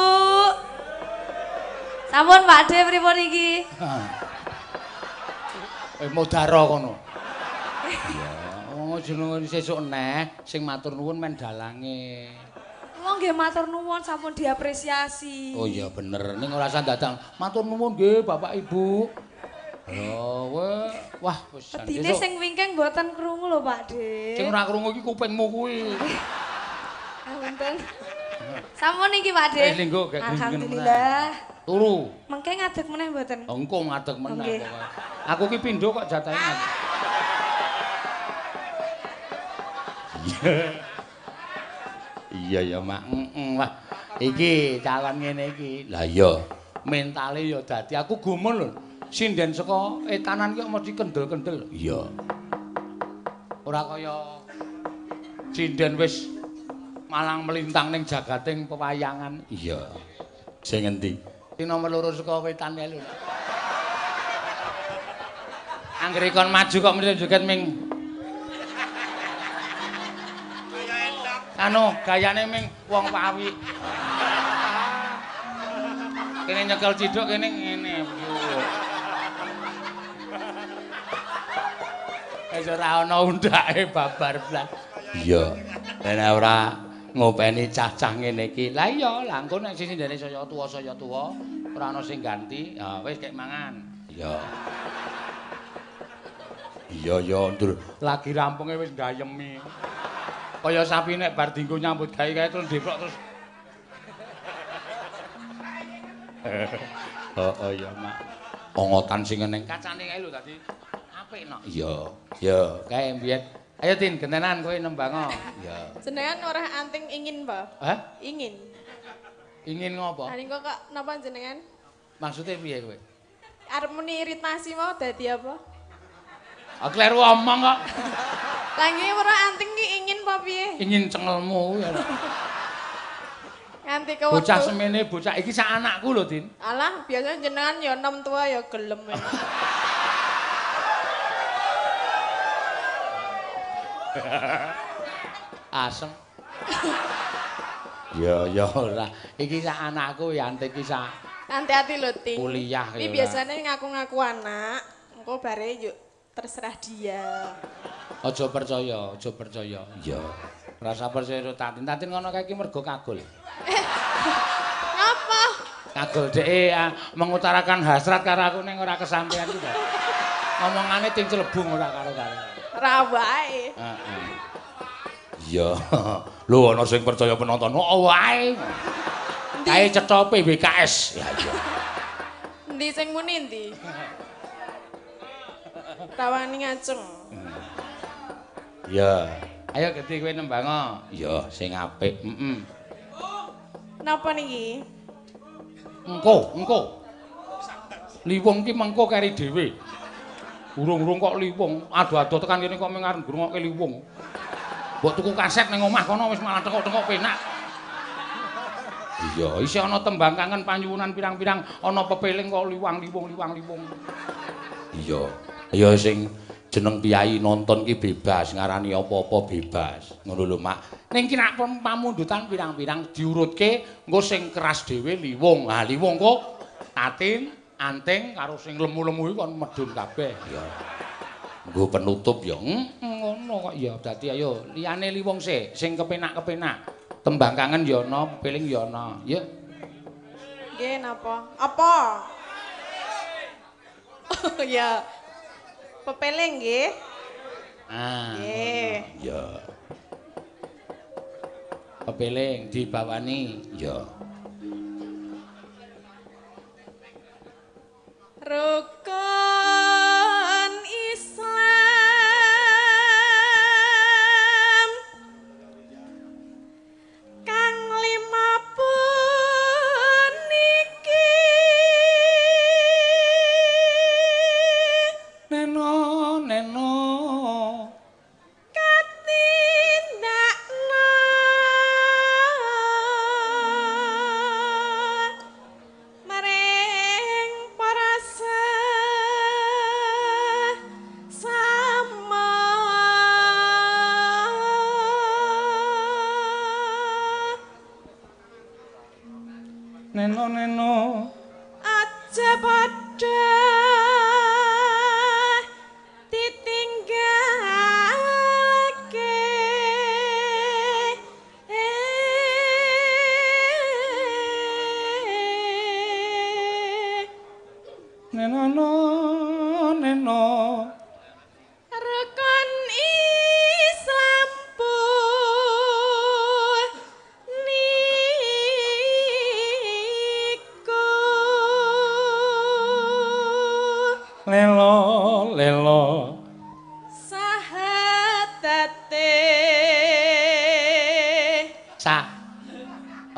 Sampun Pak De pripun iki? Eh modaro kono. Iya. Oh, jenenge sesuk neh sing matur nuwun men dalange. Wong nggih matur nuwun sampun diapresiasi. Oh iya bener, ning ora usah datang. Matur nuwun nggih Bapak Ibu. Oh, wah, wah wis sesuk. sing wingking mboten krungu lho Pak De. Sing ora krungu iki kupingmu kuwi. Ngapunten. Sampun iki Pak De. Eh, linggo, Alhamdulillah. Turu. Mengke ngadeg meneh mboten? Engko ngadeg meneh. Aku ki pindho kok jatahe ngadeg. Iya ya, Mak. Heeh, wah. Iki calon ngene iki. Lah iya, mentale ya dadi aku gumun lho. Sinden saka etanan ki mesti kendel-kendel. Iya. Ora kaya sinden wis malang melintang ning jagating pewayangan. Iya. Sing endi? Sing nomor loro saka wetane lho. Anggere kon maju kok mesti joget ming Anu, gayane ming wong pawi. Kene nyekel ciduk kene ngene. Wis ora ana undake babar blas. Iya. Nek ora ngopeni cah-cah ngene iki. Lah iya, lah engko nek sing ndene saya tuwa saya tuwa, ora ana sing ganti. Ya wis kek mangan. Iya. Iya ya, Ndur. Lagi rampunge wis gayemi. Kaya sapi nek bar dinggo nyambut gawe kae terus deprok terus. Heeh ya, Mak. Ongotan sing neng kacane kae lho tadi. Apik no. Iya. Ya, kae mbiyen. Ayo Tin, gentenan kowe nembang. Ya. Jenengan ora anting ingin, Pak? Hah? Ingin. Ingin ngopo? Hari kok kok napa jenengan? Maksudnya piye kowe? Arep muni iritasi mau dadi apa? Aku kleru omong kok. Lagi ora anting ki ingin apa piye? Ingin cengelmu ya. Nganti ke Bocah semene bocah iki sak anakku lho, Tin. Alah, biasanya jenengan ya nom tua ya gelem. Asem. Ya ya ora. Iki sak anakku ya antek iki sak Hati-hati lho, Ting. Kuliah ya, biasanya ngaku-ngaku anak, engko bare yuk terserah dia. aja percaya, aja percaya. Iya. Rasa percaya karo Tatin. Tatin ngono kae iki mergo kagul. Ngapa? Kagul dhek mengutarakan hasrat karo aku ning ora kesampaian iki. Ngomongane ting celebung ora karo-karo. Rawae. Heeh. Iya. Lho ana sing percaya penonton. Oh wae. Kae cetha PBKS. Ya iya. Endi sing muni endi? Rawani ngaceng. Iya. Ayo gede kowe nembang. Iya, sing apik. Heeh. Napa niki? Engko, engko. Liwong ki mengko kari dhewe. Urung-urung kok liwong, ado-ado tekan kene kok mengarep ngrungokke liwong. Mbok tuku kaset ning omah kono wis malah tekok-tekok penak. Iya, isih ana tembang kangen panyuwunan pirang-pirang, ana pepeling kok liwang-liwung liwang-liwung. Iya. Ayo sing jeneng piyai nonton ki bebas, ngarani apa-apa bebas. Ngono lho, Mak. Ning ki nak pamundutan pirang-pirang diurutke engko sing keras dhewe liwung. Ha liwung kok tatin, anting karo sing lemu-lemu iki kon medun kabeh. Ya. Nggo penutup ya. Mm, ngono kok ya. Dadi ayo liyane liwung sik sing kepenak-kepenak. Tembang kangen ya ana, pepeling ya ana. Ya. Nggih napa? Apa? Oh ya. Pepeling nggih. Ah. Nggih. Ya. Pepeling dibawani. Ya. Rukun Islam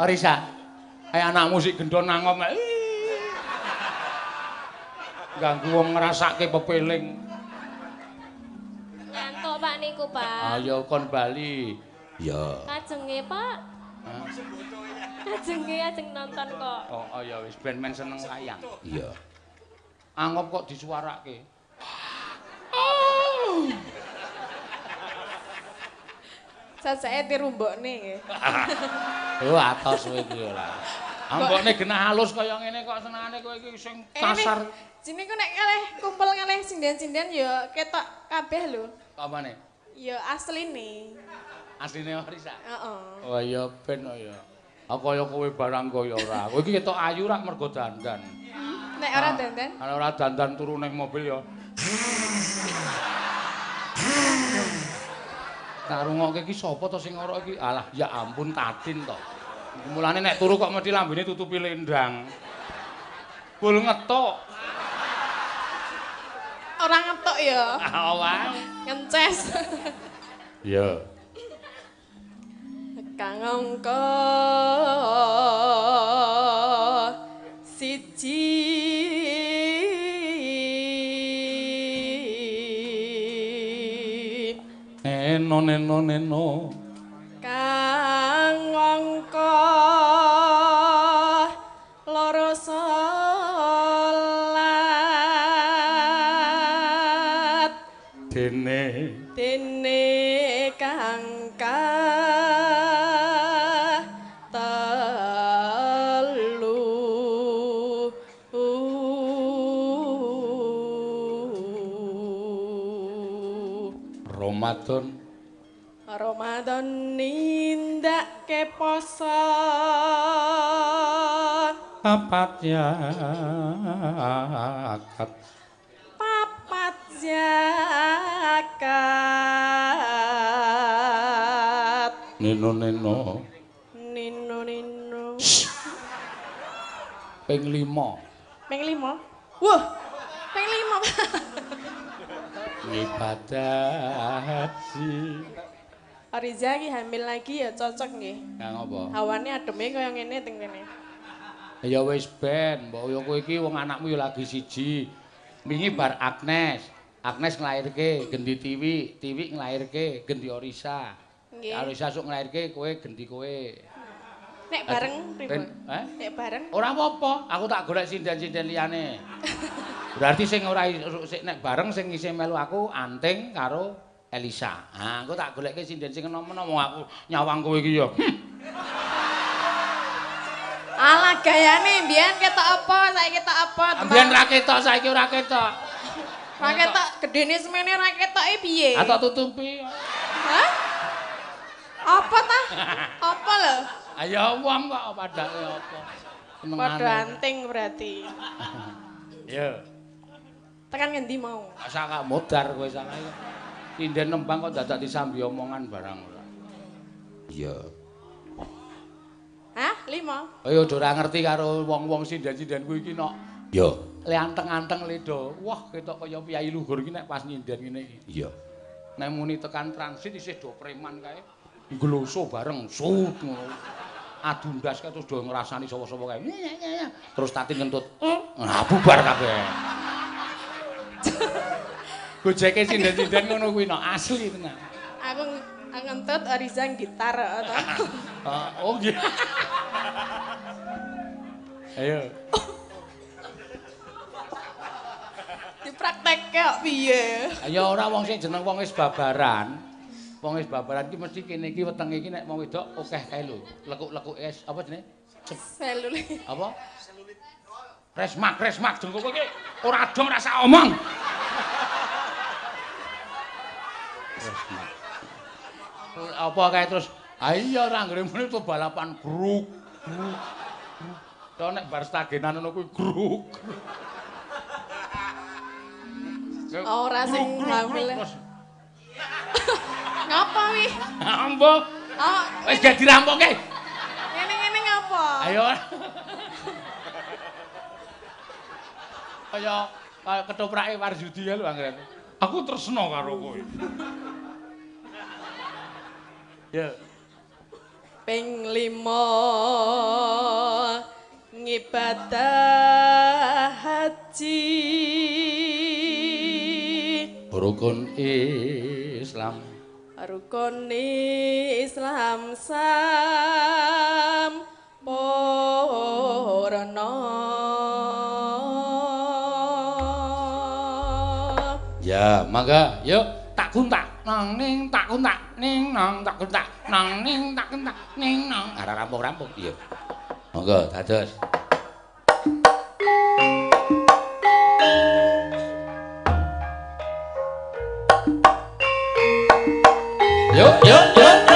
Orisa. Kayak anak musik gendon nangom. Ganggu wong ngrasake pepeling. Ngantuk Pak niku, Pak. Ayo kon bali. Ya. Kajenge, Pak. Kajenge ajeng nonton kok. Oh, oh ya wis ben men seneng wayang. Iya. Angop kok disuarake. Cacake dirumbokne nggih. Oh, atos kowe iki ora. Ambokne genah halus kaya ngene kok senengane kowe iki sing kasar. Jine ku nek kalih kumpul kalih sinden-sinden ya ketok kabeh lho. Apane? Ya asline. Asline Orisa. Heeh. Oh iya ben oh ya. Aku kaya kowe barang kaya ora. Kowe iki ketok ayu rak mergo dandan. Nek ora dandan Ana ora dandan turu ning mobil ya. Tak rungokke iki sapa to sing ora iki? Alah, ya ampun Tatin to. Mulane nek turu kok mesti lambene tutupi lendang. Bul ngetok. ora ngetok ya. Awas. Ngences. Ya. Kang angka Neno neno neno. Kang poso papat ya. Akad papat zakat nino nino nino nino ping lima. Peng lima? Wah peng lima. Ibadah haji Ariza iki hamil lagi ya cocok nggih. Kang apa hawane ademe kaya ngene teng kene. Ya wis ben. Mbok yo kowe iki wong anakmu yo lagi siji. Wingi bar Agnes. Agnes nglairke gendi Tiwi. Tiwi nglairke gendi Orisa. Nggih. Orisa sok nglairke kowe gendi kowe. Nek bareng pripun? Eh? nek bareng? Ora apa-apa, aku tak golek sinden-sinden liyane. Berarti sing ora sing nek bareng sing isih melu aku Anting karo Elisa. Ha, aku tak golekke sinden sing enom-enom wong aku nyawang kowe iki ya. Hm, Alah gayane mbiyen ketok apa saiki ketok apa Ambiyen ra ketok saiki ora ketok. ra ketok gedene semene ra ketoke piye Atok tutupi. Hah? Apa ta? Apa lho? Ayo wong kok padake apa. Padha anting berarti. Ya, Tekan ngendi mau? saka modar kowe iki. Sinden nembang kok dadak disambi omongan barang ora. Iya. Hah? Lima? Ayo ora ora ngerti karo wong-wong sinden-sinden kuwi iki nok. Iya. Le anteng-anteng le do. Wah, ketok kaya piyai luhur iki nek pas nyinden ngene iki. Iya. Nek muni tekan transit isih do preman kae. Ngloso bareng sut ngono. Adu ndas kae terus do ngrasani sapa-sapa kae. Terus tati ngentut. Nah, bubar kabeh. Gojeke sinden-sinden ngono kuwi nok asli tenan. Aku ngentut Ariza gitar atau Ah, oh nggih. Ayo. dipraktekke kok piye? Ya ora wong sing jeneng wong wis babaran. Wong wis babaran iki mesti kene iki wetenge iki nek wong wedok akeh kae lho. Lekuk-lekuk es apa jenenge? Selule. Apa? Resmak, resmak jengkok iki ora dong rasa omong. Resmak. Apa kae terus? Ah iya ora nggone muni to balapan gruk. gruk. To nek bar stagenan ngono kuwi gruk. Ora sing terus. Ngapa wi? Ambo, Oh, wis gak dirampoke. ngene-ngene ngapa? Ayo. Kaya kaya ketoprake Warsudi ya lho anggen. Aku tresno karo kowe. Ya. Ping lima ngibadah haji Rukun Islam. rukun Islam sam porno Mangga yuk tak kuntak nang ning tak kuntak ning nang tak kuntak nang ning tak kuntak ning nang ora rampung-rampung iya. Monggo dados. Yuk, yuk, yuk.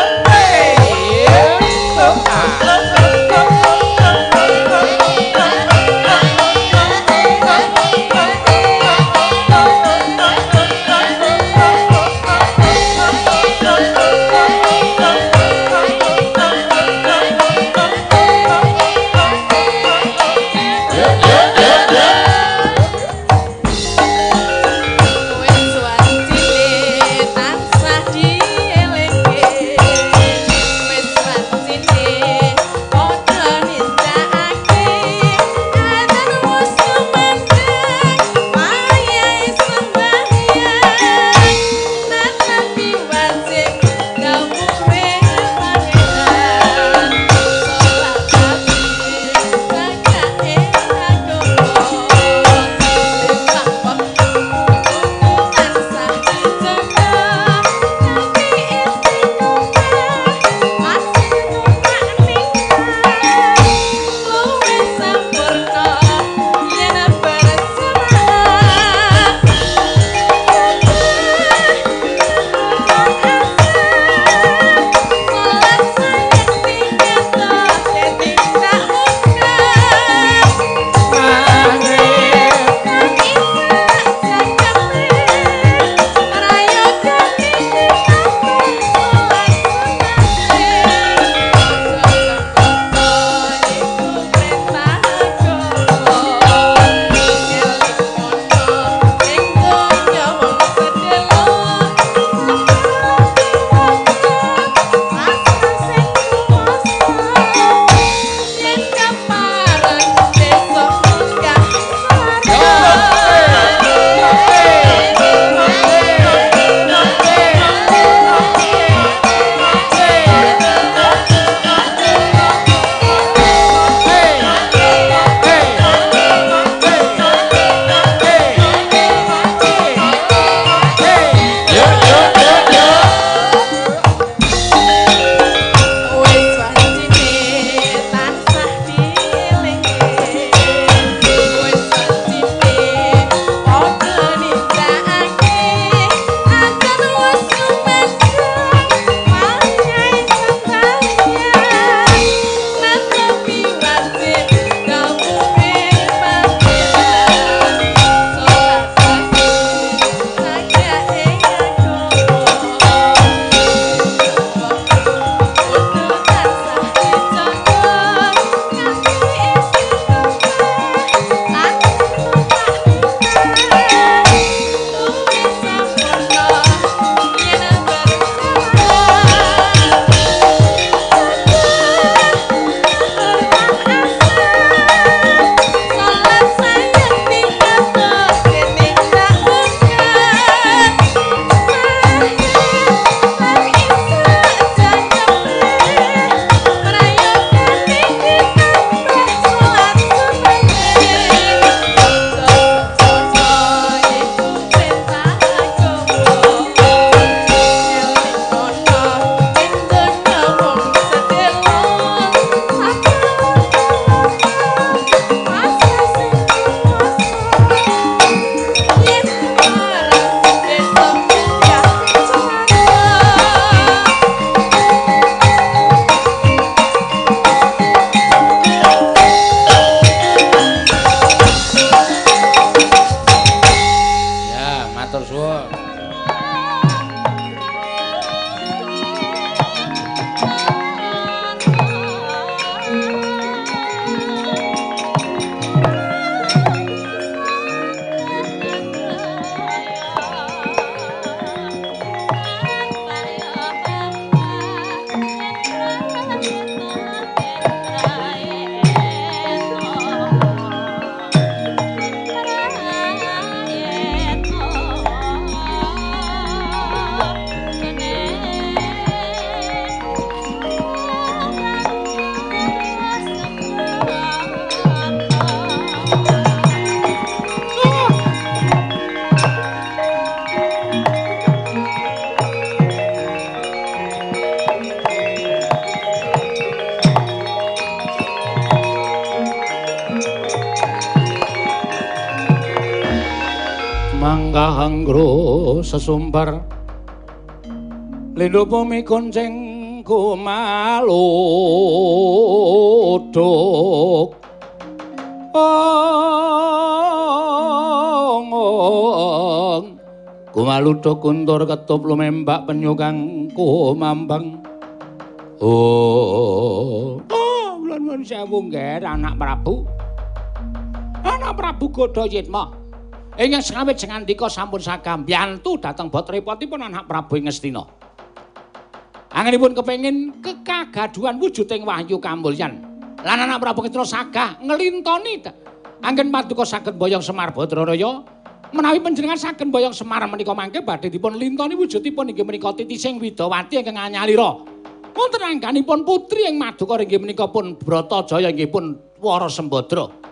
Manggahangro sesumbar Lendo pumi konceng kumaluduk Ong ong Kumaluduk kuntur ketup lumembak penyukang kumambang Oh Oh sewu nggih anak Prabu. Anak Prabu Godayitma Ingkang sengawit sing andika sampun sagam biyantu dhateng bot repotipun anak Prabu ing Ngastina Angenipun kepengin kekagaduhan wujuding wahyu kamulyan. Lan anak Prabu Kitra sagah nglintoni anggen paduka saged boyong Semar Badraraya. Menawi panjenengan saged boyong Semar menika mangke badhe dipun lintoni wujudipun inggih menika Titising Widawati ingkang anyalira. Wonten angganipun putri ing Maduka inggih menika pun Bratajaya inggih pun Wara Sembadra.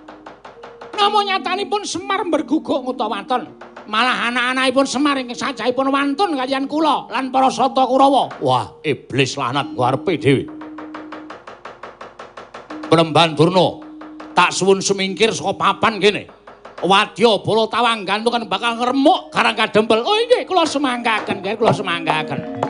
Namo nyatanipun Semar berguguk ngutawaton. malah anak-anakipun Semar ing sajahipun wantun kalian kula lan para sata Kurawa. Wah, iblis lanat ngarepe dhewe. Penemban Durna, tak suwun semingkir saka papan kene. Wadya bala tawang gantungan bakal ngremuk karang kadempel. Oh nggih, kula semanggaken, nggih kula semanggaken.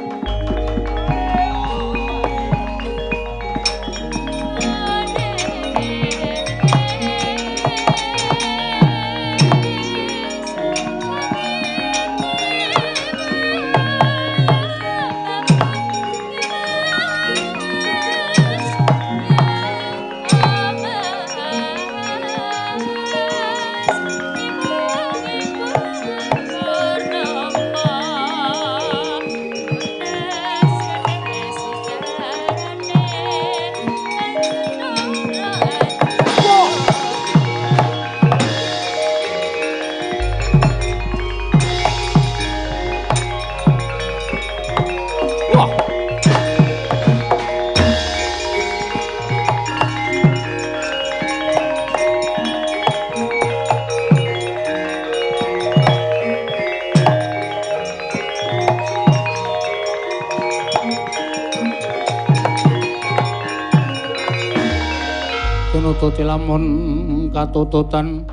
Nututi lamun katututan.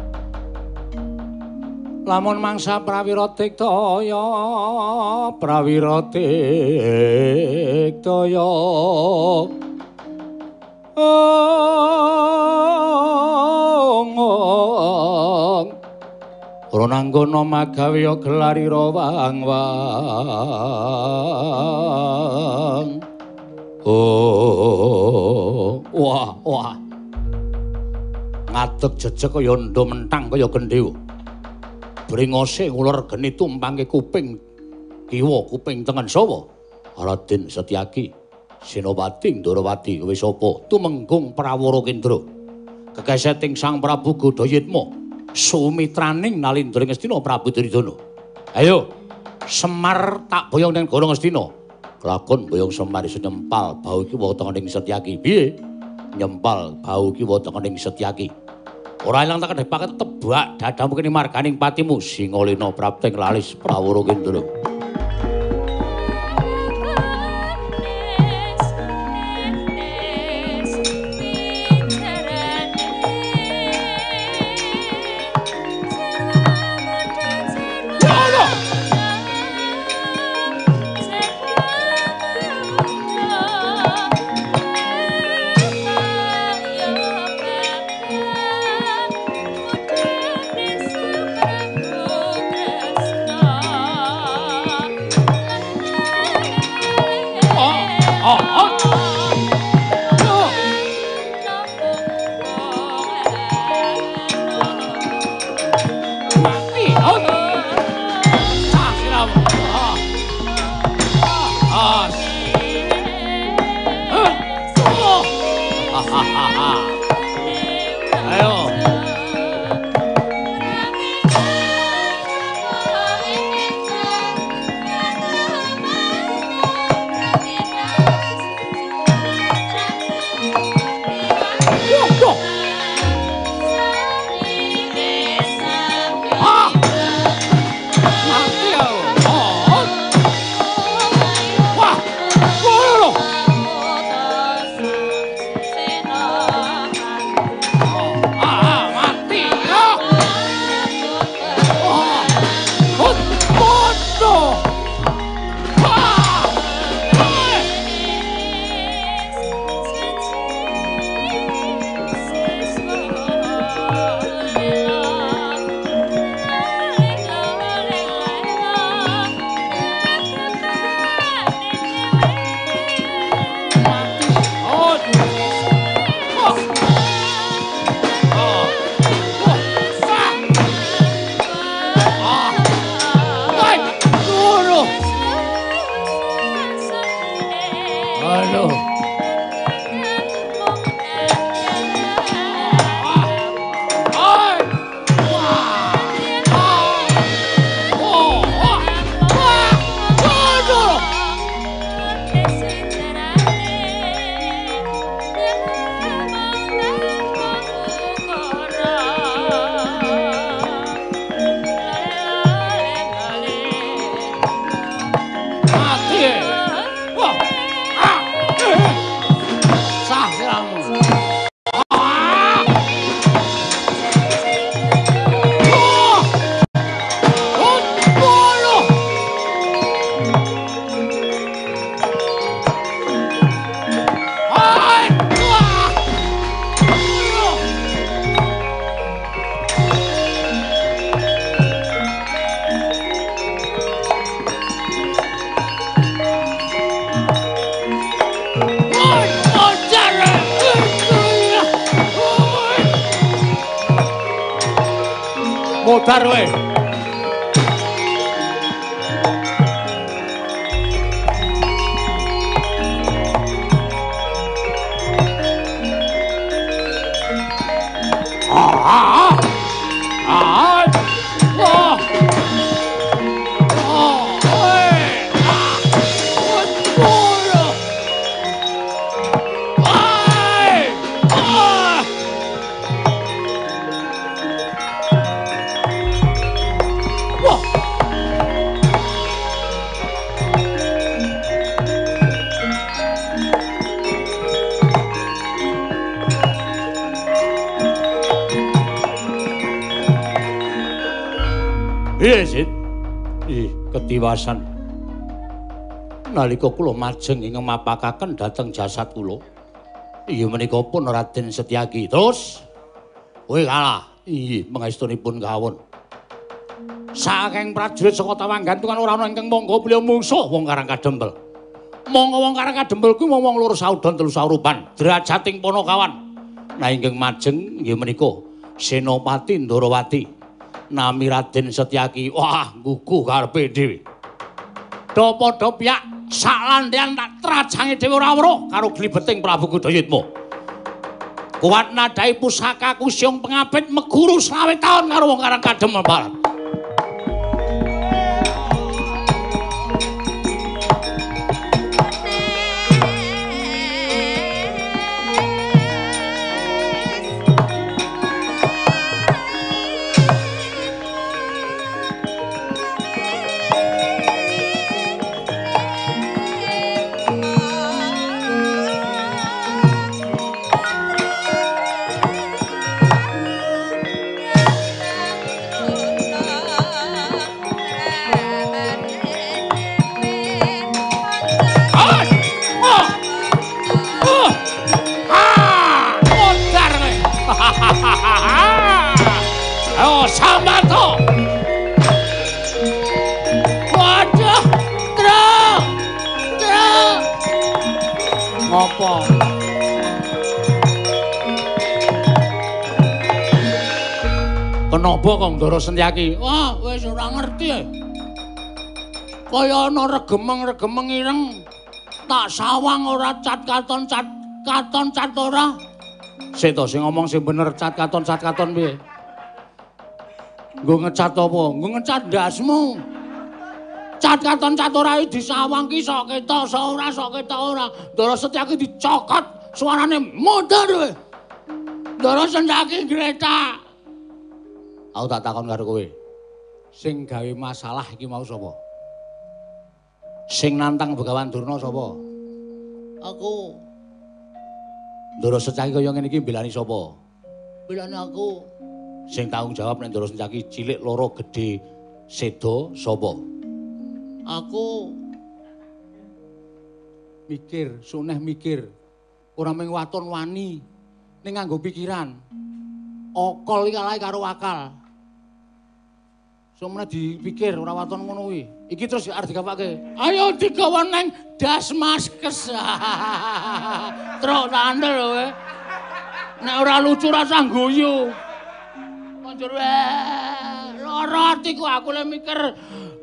Lamun mangsa prawira tiktaya prawira tiktaya Ora nanggono magawe gelarira wang-wang Oh. Wah wah ngadeg jejeg kaya ndo mentang kaya gendhewa. Bringose ngulur geni tumpangke kuping kiwa kuping tengen sawa. Raden Setyaki, Senopati Ndarawati wis apa tumenggung Prawara Kendra. Kegeseting Sang Prabu Godayitma, sumitraning Nalindra Ngastina Prabu Duryudana. Ayo, Semar tak boyong ning Goro Ngastina. Kelakon boyong Semar iso nyempal bau iki wa tengening Setyaki. Piye? Nyempal bau iki wa tengening Setyaki. Ora ilang tak kedepak tebak dadamu kene marganing patimu Singolina prapting lalis Prawara Kendra. Ketiwasan. Nalika kula majeng ing mapakaken dhateng jasad kula. Iya menika pun Raden Setyaki. Terus kowe kalah. Iya, mengestunipun kawon. Saking prajurit saka Tawanggan kan ora ana ingkang monggo beliau mungsuh wong Karang Kadempel. Monggo wong Karang Kadempel kuwi wong loro saudon telu saurupan, derajating Ponokawan. Nah ingkang majeng nggih menika Senopati Ndarawati. Nami Raden Setyaki. Wah, gugu karepe dhewe. Do padha piyak saklandean tak trajange dhewe ora weruh karo glibeting Prabu Kudayatma. Kuat nadai pusaka kusyung pengabit meguru selawe taun karo wong Karang Kadempel Barat. Kenapa kok Ndara Sentyaki? Wah, wis ora ngerti. ya. Kaya ana regemeng-regemeng ireng. Tak sawang ora cat katon cat katon cat ora. Sik to sing ngomong sing bener cat katon cat katon piye? Nggo ngecat apa? Nggo ngecat ndasmu. Cat katon cat ora iki disawang ki sok ketok sok ora sok ketok ora. Ndara Setyaki dicokot suarane modar kowe. Ndara Setyaki gretak. Aku tak takon karo kowe. Sing gawe masalah iki mau sapa? Sing nantang Begawan Durna sapa? Aku. Ndara Setyaki kaya ngene iki mbelani sapa? Mbelani aku. Sing tanggung jawab nek Ndara Setyaki cilik loro gedhe seda sapa? Aku. Mikir, suneh mikir. Ora mung waton wani ning nganggo pikiran. Okol iki karo akal. Sumene dipikir ora waton ngono kuwi. Iki terus arep digawake. Ayo digawa nang Dasmaskes. Truk tandel kowe. Nek ora lucu rasa guyu. Konjur wae. Lara atiku aku le mikir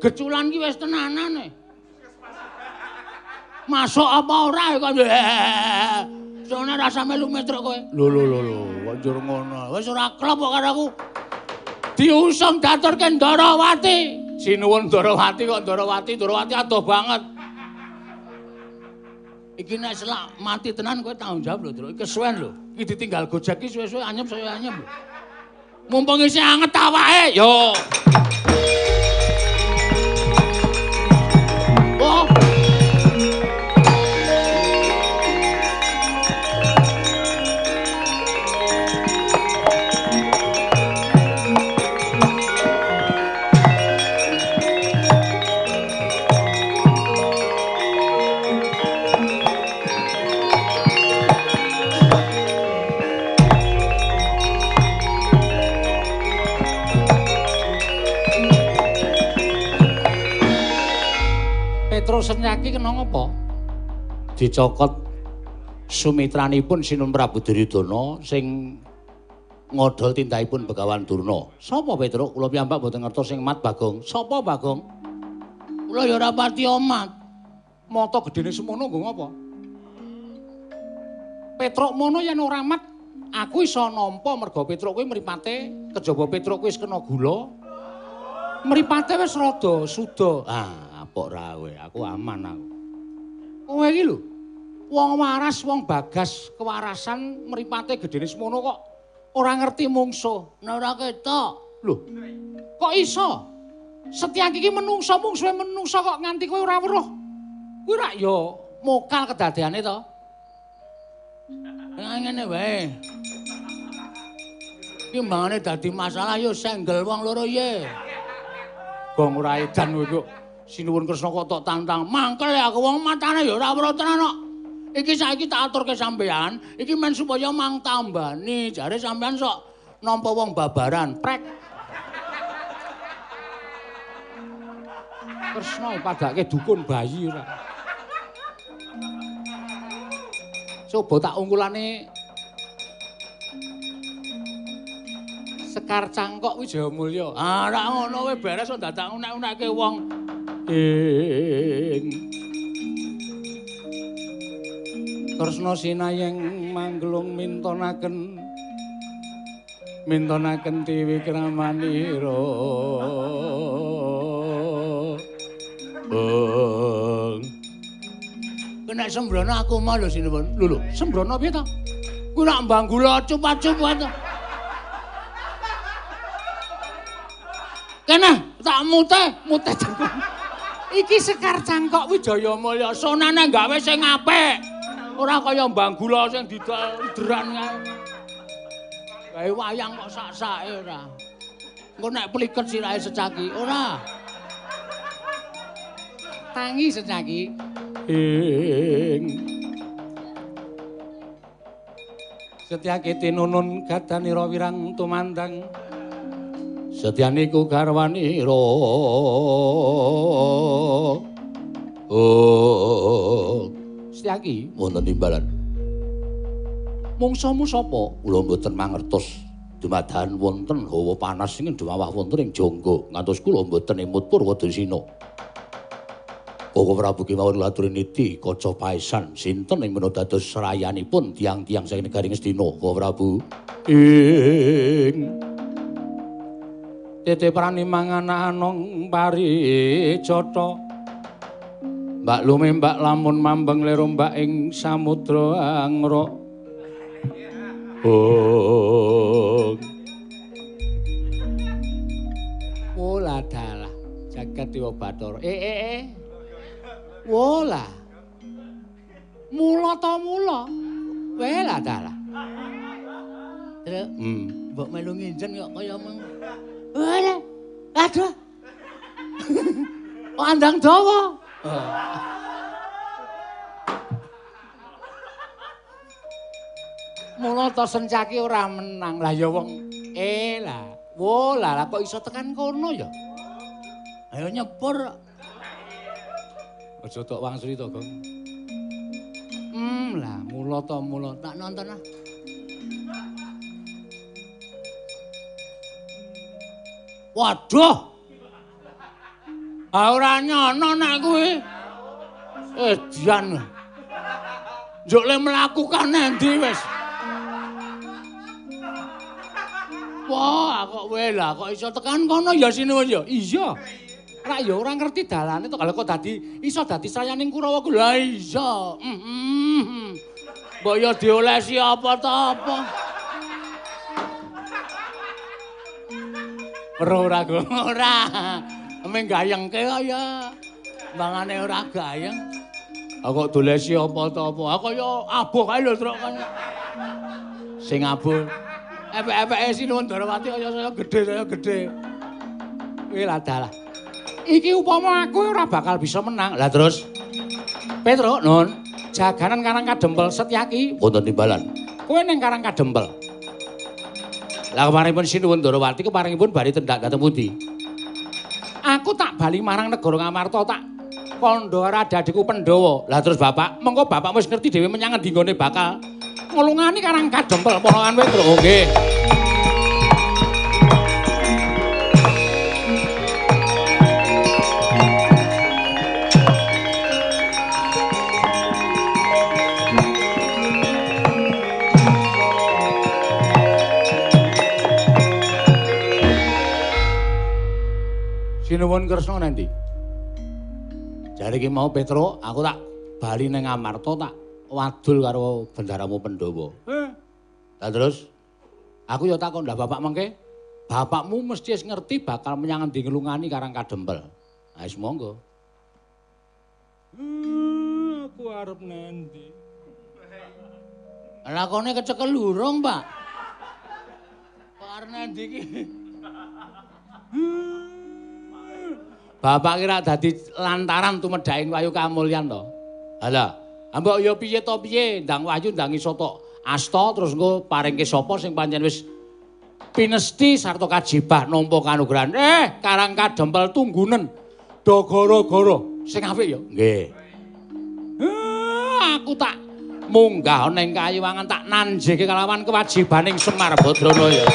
geculan ki wis tenanan e. Masuk apa ora kok. Sone rasa melu metruk kowe. Lho lho lho lho, konjur ngono. Wis ora klop kok karo aku. Diusung daturke Ndarawati. Sinuwun Ndarawati kok Ndarawati, Ndarawati adoh banget. Iki nek selak mati tenan kowe tanggung jawab lho, Tru. Iki kesuwen lho. Iki ditinggal Gojek iki suwe-suwe anyep saya anyep. Mumpung isih anget awake, yo. Oh. Petrus Senyaki kena ngapa? Dicokot sumitranipun Sinun Prabu Duryudana sing ngodol tindahipun Begawan Durna. Sapa Petruk? Kula piyambak boten ngertos sing mat Bagong. Sapa Bagong? Kula ya ora pati omat. Mata gedene semono nggo ngopo? Petruk mono yen ora mat, aku iso nampa merga Petruk kuwi mripate kejaba Petruk kuwi wis kena gula. Mripate wis rada suda. Ah, apok ra kowe, aku aman aku. Kowe iki lho, wong waras, wong bagas, kewarasan mripate gedene semono kok ora ngerti mungsuh. Nek ora ketok. Lho. Kok iso? Setyaki iki menungsa mungsuhe menungsa kok nganti kowe ora weruh. Kuwi rak ya mokal kedadeane to. Ya ngene wae. Iki mbangane dadi masalah ya senggel wong loro ye. Gong ora edan kowe kok sinuwun Kresna kok tok tantang. Mangkel ya aku wong matane ya ora weruh tenan kok. Iki saiki tak aturke sampean, iki men supaya mang tambani. Jare sampean sok nampa wong babaran, prek. Kresna padake dukun bayi ora. Coba tak ungkulane Sekar Cangkok Wijaya Mulya. Ah, ora ngono kowe beres kok dadak unek-unekke wong. Ing Kresna sinayeng manglung mintonaken mintonaken dewi kramanira. Bang. Kena sembrono aku mah lho sinipun. Lho lho, sembrono piye to? Kuwi nak mbanggula cupat-cupat. Kena tak mute, mute jengkol. Iki Sekar Cangkok Wijaya Mulya sonane gawe sing apik. Ora kaya mbanggula sing didol deran kae. Wayang kok sak-sake ora. Engko nek pliket sirahe secaki, ora. Tangi secaki. Ing Setyake tinunun gadanira wirang tumandang. Setyaniku garwanira. Oh. Setyaki wonten timbalan. Mungsamu sapa? Kula mboten mangertos. Dumadahan wonten hawa panas sing ndawah wonten ing jangga ngantos kula mboten emut Purwadasina. Koko Prabu kemawon laturi niti kaca paesan sinten ing menawa dados serayanipun tiang-tiang saking negaring Astina Koko Prabu. Ing Tete prani mangan anong pari cotho. Mbak lume mbak lamun mambeng lero mbak ing samudra angra. Oh. Wola dalah jagat dewa Bathara. Eh eh eh. Wola. Mula ta mula. Wela dalah. Terus, hmm, mbok melu nginjen kok kaya meng. Wala. Aduh. Andang dawa. Mula to sencaki ora menang. Lah ya wong eh lah. Wo lah lah kok iso tekan kono ya. Ayo nyepur. Aja tok wangsuli to, Gong. Hmm lah, mula to mula tak nonton ah. Waduh. Ah ora nyono nek kuwi. Eh, Dian. Njuk le melakukan endi wis. Wah, kok wela kok iso tekan kono ya sini wis ya. Iya. Rak ya ora ngerti dalane to kalau kok dadi iso dadi sayaning Kurawa ku. Lah iya. Mbok ya diolesi apa Ora ora ora. Emeng gayengke kaya. Mbangane ora gayeng. Aku dolesi apa to apa. Aku ya abuh kae lho truk kan. Sing abuh. Epek-epeke Sinuwun Darawati kaya saya gedhe saya gedhe. Kuwi lah dalah. Iki upama aku ora bakal bisa menang. Lah terus Petro, Nun, jaganan Karang Kadempel Setyaki wonten timbalan. Kowe ning Karang Kadempel. Lah kemarinipun Sinuwun Darawati kemarinipun bari tendak dhateng pundi? Aku tak bali marang negara Ngamarta tak kondo rada adikku Pandhawa. Lah terus Bapak, mengko Bapak wis ngerti dhewe menyang endi nggone bakal nglungani Karang Kadempel ponokan Petro. Nggih. Sinuwun Kresna nanti. Jare iki mau Petro, aku tak bali ning Amarta tak wadul karo bendaramu Pandhawa. Eh. Lah terus aku ya takon ndak bapak mengke. Bapakmu mesti ngerti bakal menyang endi ngelungani Karang Kadempel. Ha wis monggo. Hmm, aku arep nanti. Lakone kecekel lurung, Pak. Kok arep nanti iki? Bapak kira dadi lantaran tumedhaking wayu kamulyan to. Halah, ambek ya piye to piye, ndang wayu ndang iso tok asta terus engko paringke sapa sing pancen wis pinesti sarta kajibah nampa kanugrahan. Eh, Karang Kadempel tunggunen. Dogoro-goro sing apik ya. Nggih. Eh, aku tak munggah ning kayuwangan tak nanjeke kalawan kewajibaning Semar Badranaya.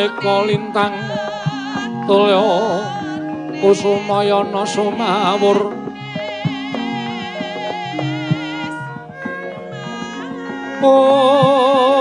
Maneka lintang tulya kusumayana sumawur. Om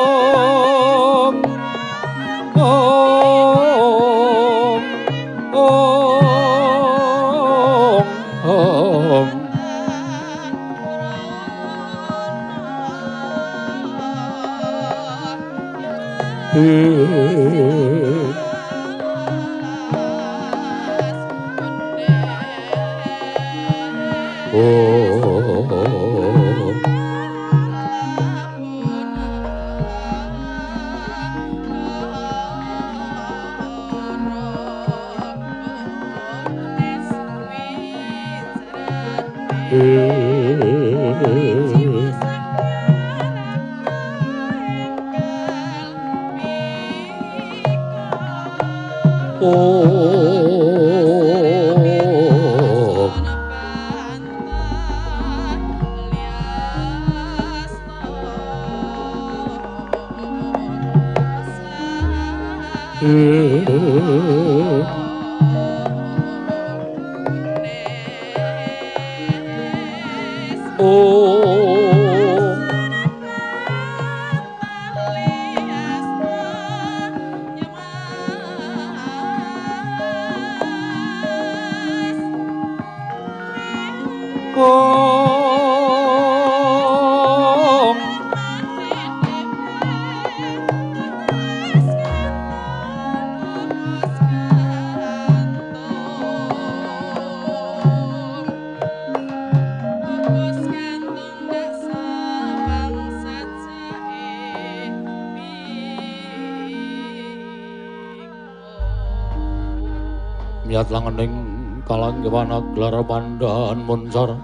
Miyat langening kalanggewan gelar pandhan munsar.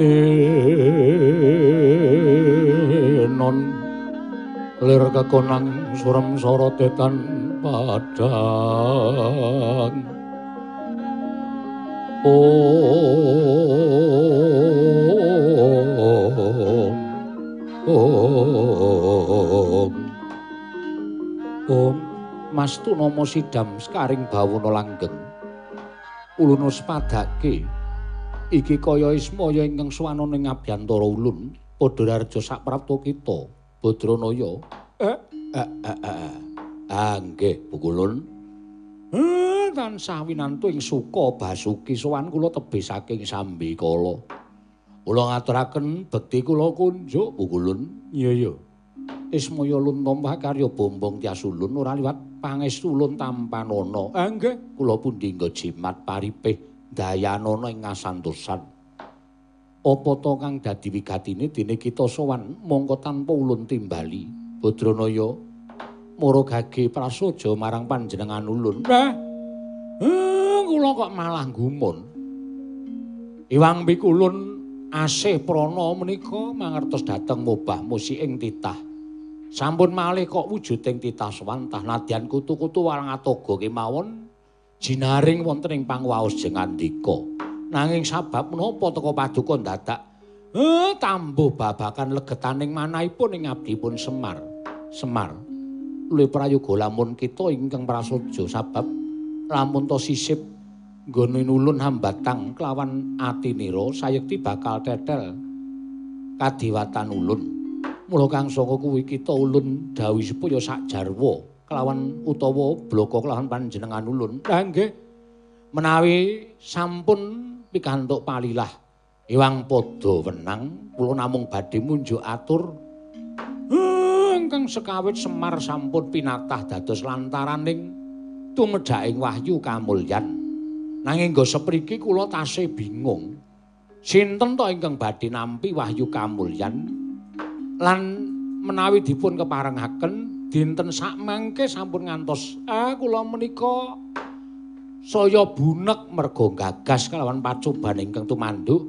Tinon lir kekonang surem sorotetan padang. Mastu Nomo Sidam sekaring bawono langgeng. Ulun padake iki kaya ismaya ingkang suwana ning abyantara ulun padha raja saprapta kita Badranaya. Eh, eh, eh, eh. Ah, nggih, Bukulun. Eh, tansah winantu ing suka basuki sowan kula tebih saking Sambikala. Kula ngaturaken bekti kula kunjuk, Bukulun. Iya, iya. Ismaya lun tampah karya bombong tiasulun ora liwat pangestu ulun tampanana. Ah nggih, kula pundi nggo jimat paripih dayanana ing ngasantosan. Apa to kang dadi wigatine dene kita sowan mongko tanpa ulun timbali. Badranaya maragage prasaja marang panjenengan ulun. Nah, eh, kula kok malah gumun. Iwang pikulun asih prana menika mangertos dhateng mobah musi ing titah. Sampun malih kok wujuding titah swantah nadyan kutu-kutu warang atoga kemawon jinaring wonten ing pangwaos jeng andika. Nanging sabab menapa teka paduka dadak eh tambuh babakan legetaning manahipun ing abdipun Semar. Semar. Luwih prayoga lamun kita ingkang prasaja sabab lamun to sisip nggono nulun hambatang kelawan atinira sayekti bakal tetel kadiwatan ulun. Mula kang sanga kuwi kita ulun dawuh supaya sak jarwa kelawan utawa bloko kelawan panjenengan ulun. Lah nggih. Menawi sampun pikantuk palilah ewang padha wenang kula namung badhe munjuk atur ingkang sekawit Semar sampun pinatah dados lantaraning tumedhaking wahyu kamulyan nanging nggo sepriki kula tasih bingung sinten to ingkang badhe nampi wahyu kamulyan lan menawi dipun keparengaken dinten sak mangke sampun ngantos ah kula menika saya bunek merga gagas kalawan pacoban ingkang tumanduk.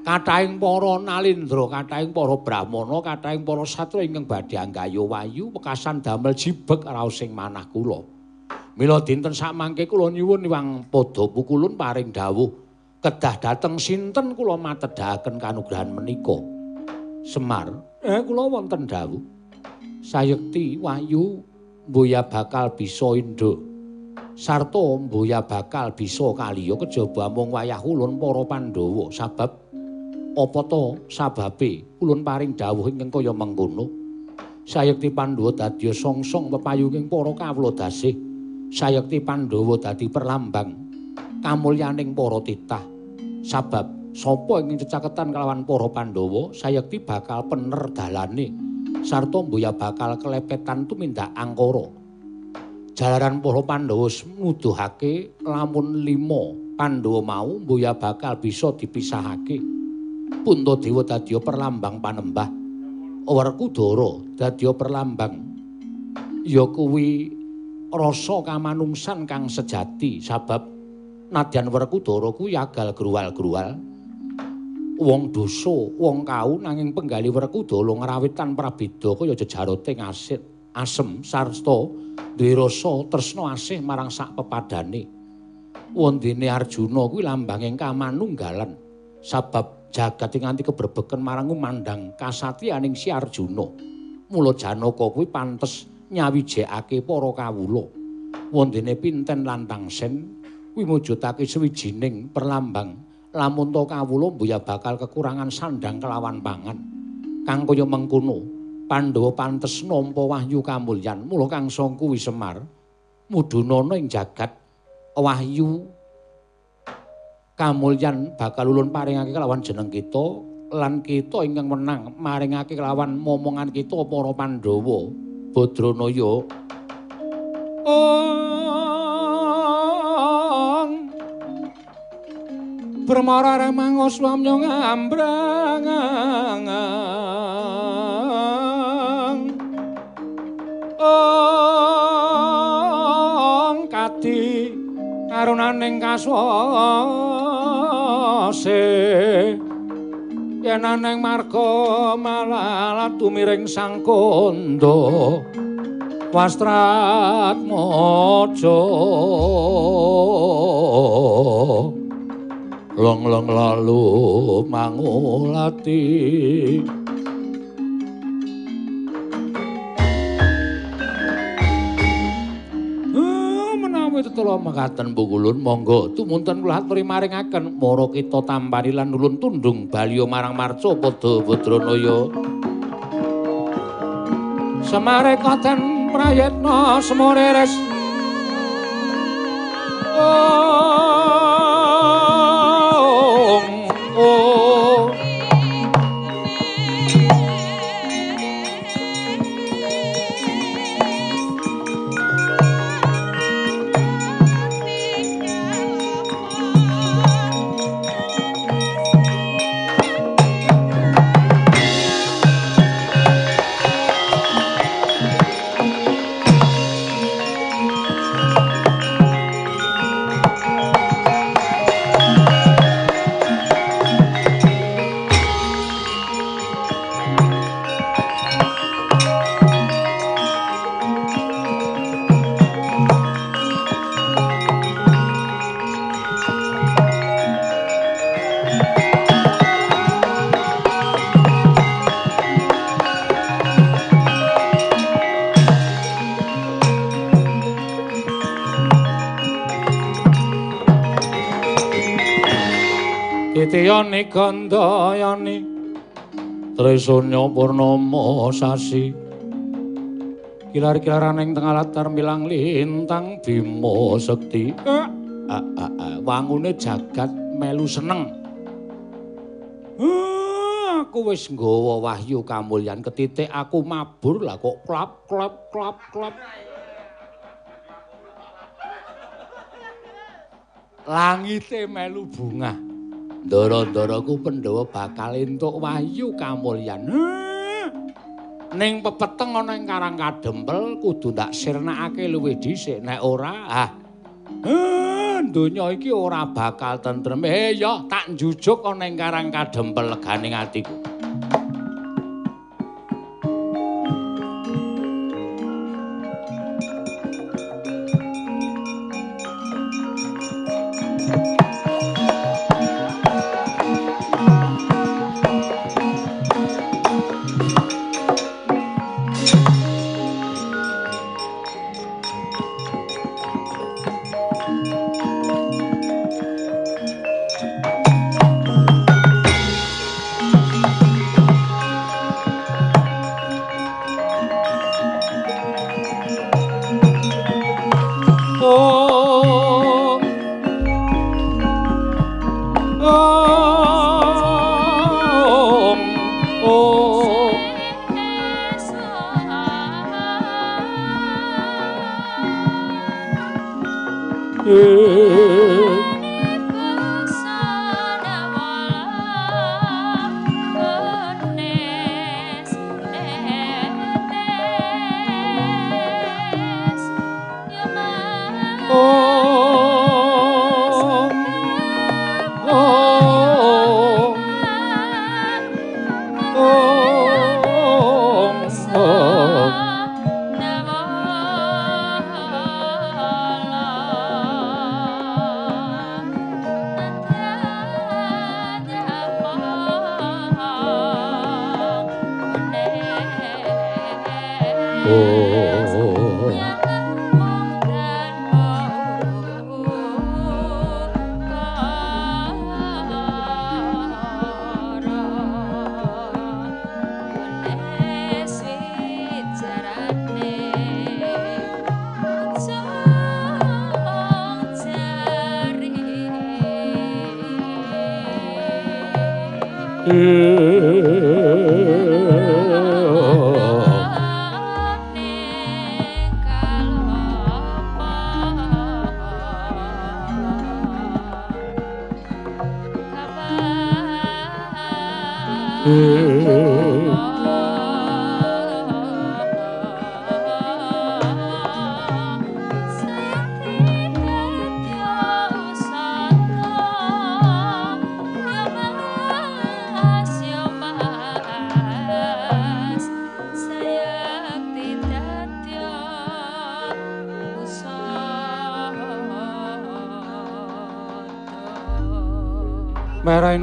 Kathahing para nalindra kathahing para brahmana kathahing para satra ingkang badhe anggaya wayu pekasan damel jibeg raos ing manah kula. Mila dinten sakmangke kula nyuwun iwang padha pukulun paring dawuh kedah dateng sinten kula matedhaken kanugrahan menika? Semar eh kula wonten dawuh. Sayekti wayu mboya bakal bisa induk sarta mboya bakal bisa kaliya kejaba mung wayah ulun para Pandhawa. Sabab apa to sababe ulun paring dawuh ingkang kaya mengkono? Sayekti Pandhawa dadi songsong pepayunging para kawula dasih. Sayekti Pandhawa dadi perlambang kamulyaning para titah. Sabab sapa ingkang cecaketan kelawan para Pandhawa sayekti bakal pener dalane sarta mboya bakal kelepetan tumindak angkara jalaran para Pandhawa nuduhake lamun lima Pandhawa mau mboya bakal bisa dipisahake. Puntadewa dadi perlambang panembah. Werkudara dadi perlambang ya kuwi rasa kamanungsan kang sejati sabab nadyan Werkudara kuwi agal gruwal-gruwal. Wong dosa, wong kau nanging penggali Werkudara ngrawitan prabeda kaya jejaroting asit, asem sarta duwe rasa tresna asih marang sak pepadane. Wondene Arjuna kuwi lambanging kamanunggalan. Sabab jagat ing nganti kebrebeken marang mandang kasatyaning si Arjuna. Mula Janaka kuwi pantes nyawijekake para kawula. Wondene pinten lantang sen kuwi mujudake sewijining perlambang lamun to kawula mbuya bakal kekurangan sandang kelawan pangan. Kang kaya mengkono, Pandhawa pantes nampa wahyu kamulyan. Mula kang sangku Semar mudunana ing jagat wahyu kamulyan bakal ulun paringake kelawan jeneng kita lan kita ingkang menang maringake kelawan momongan kita para Pandhawa Badranaya. Ong Bremara remangos swamya ngambrang ong kadi karunaning kaswase yen aneng marga malalat tumiring sang kondo. Wastrat mojo long long lalu mangulati tetela mekaten pukulun monggo tumunten kula aturi maringaken. Mara kita tampani lan nulun tundung balya marang marca padha badranaya semare katen prayetna semore res. Oh Ityani gandayani? Trisanya purnama sasi. Kilar-kilaraning tengah latar milang lintang Bima Sekti. Eh, ah, ah, wangune jagat melu seneng. Aku wis nggawa wahyu kamulyan ketitik aku mabur lah kok. Klap klap klap klap. Langite melu bunga ndara-ndaraku Pandhawa bakal entuk wahyu kamulyan ning pepeteng ana ing Karang Kadempel kudu ndak sirnakake luwih dhisik. Nek ora ah. Donya iki ora bakal tentrem. Eh ya, tak njujuk ana ing Karang Kadempel leganing atiku.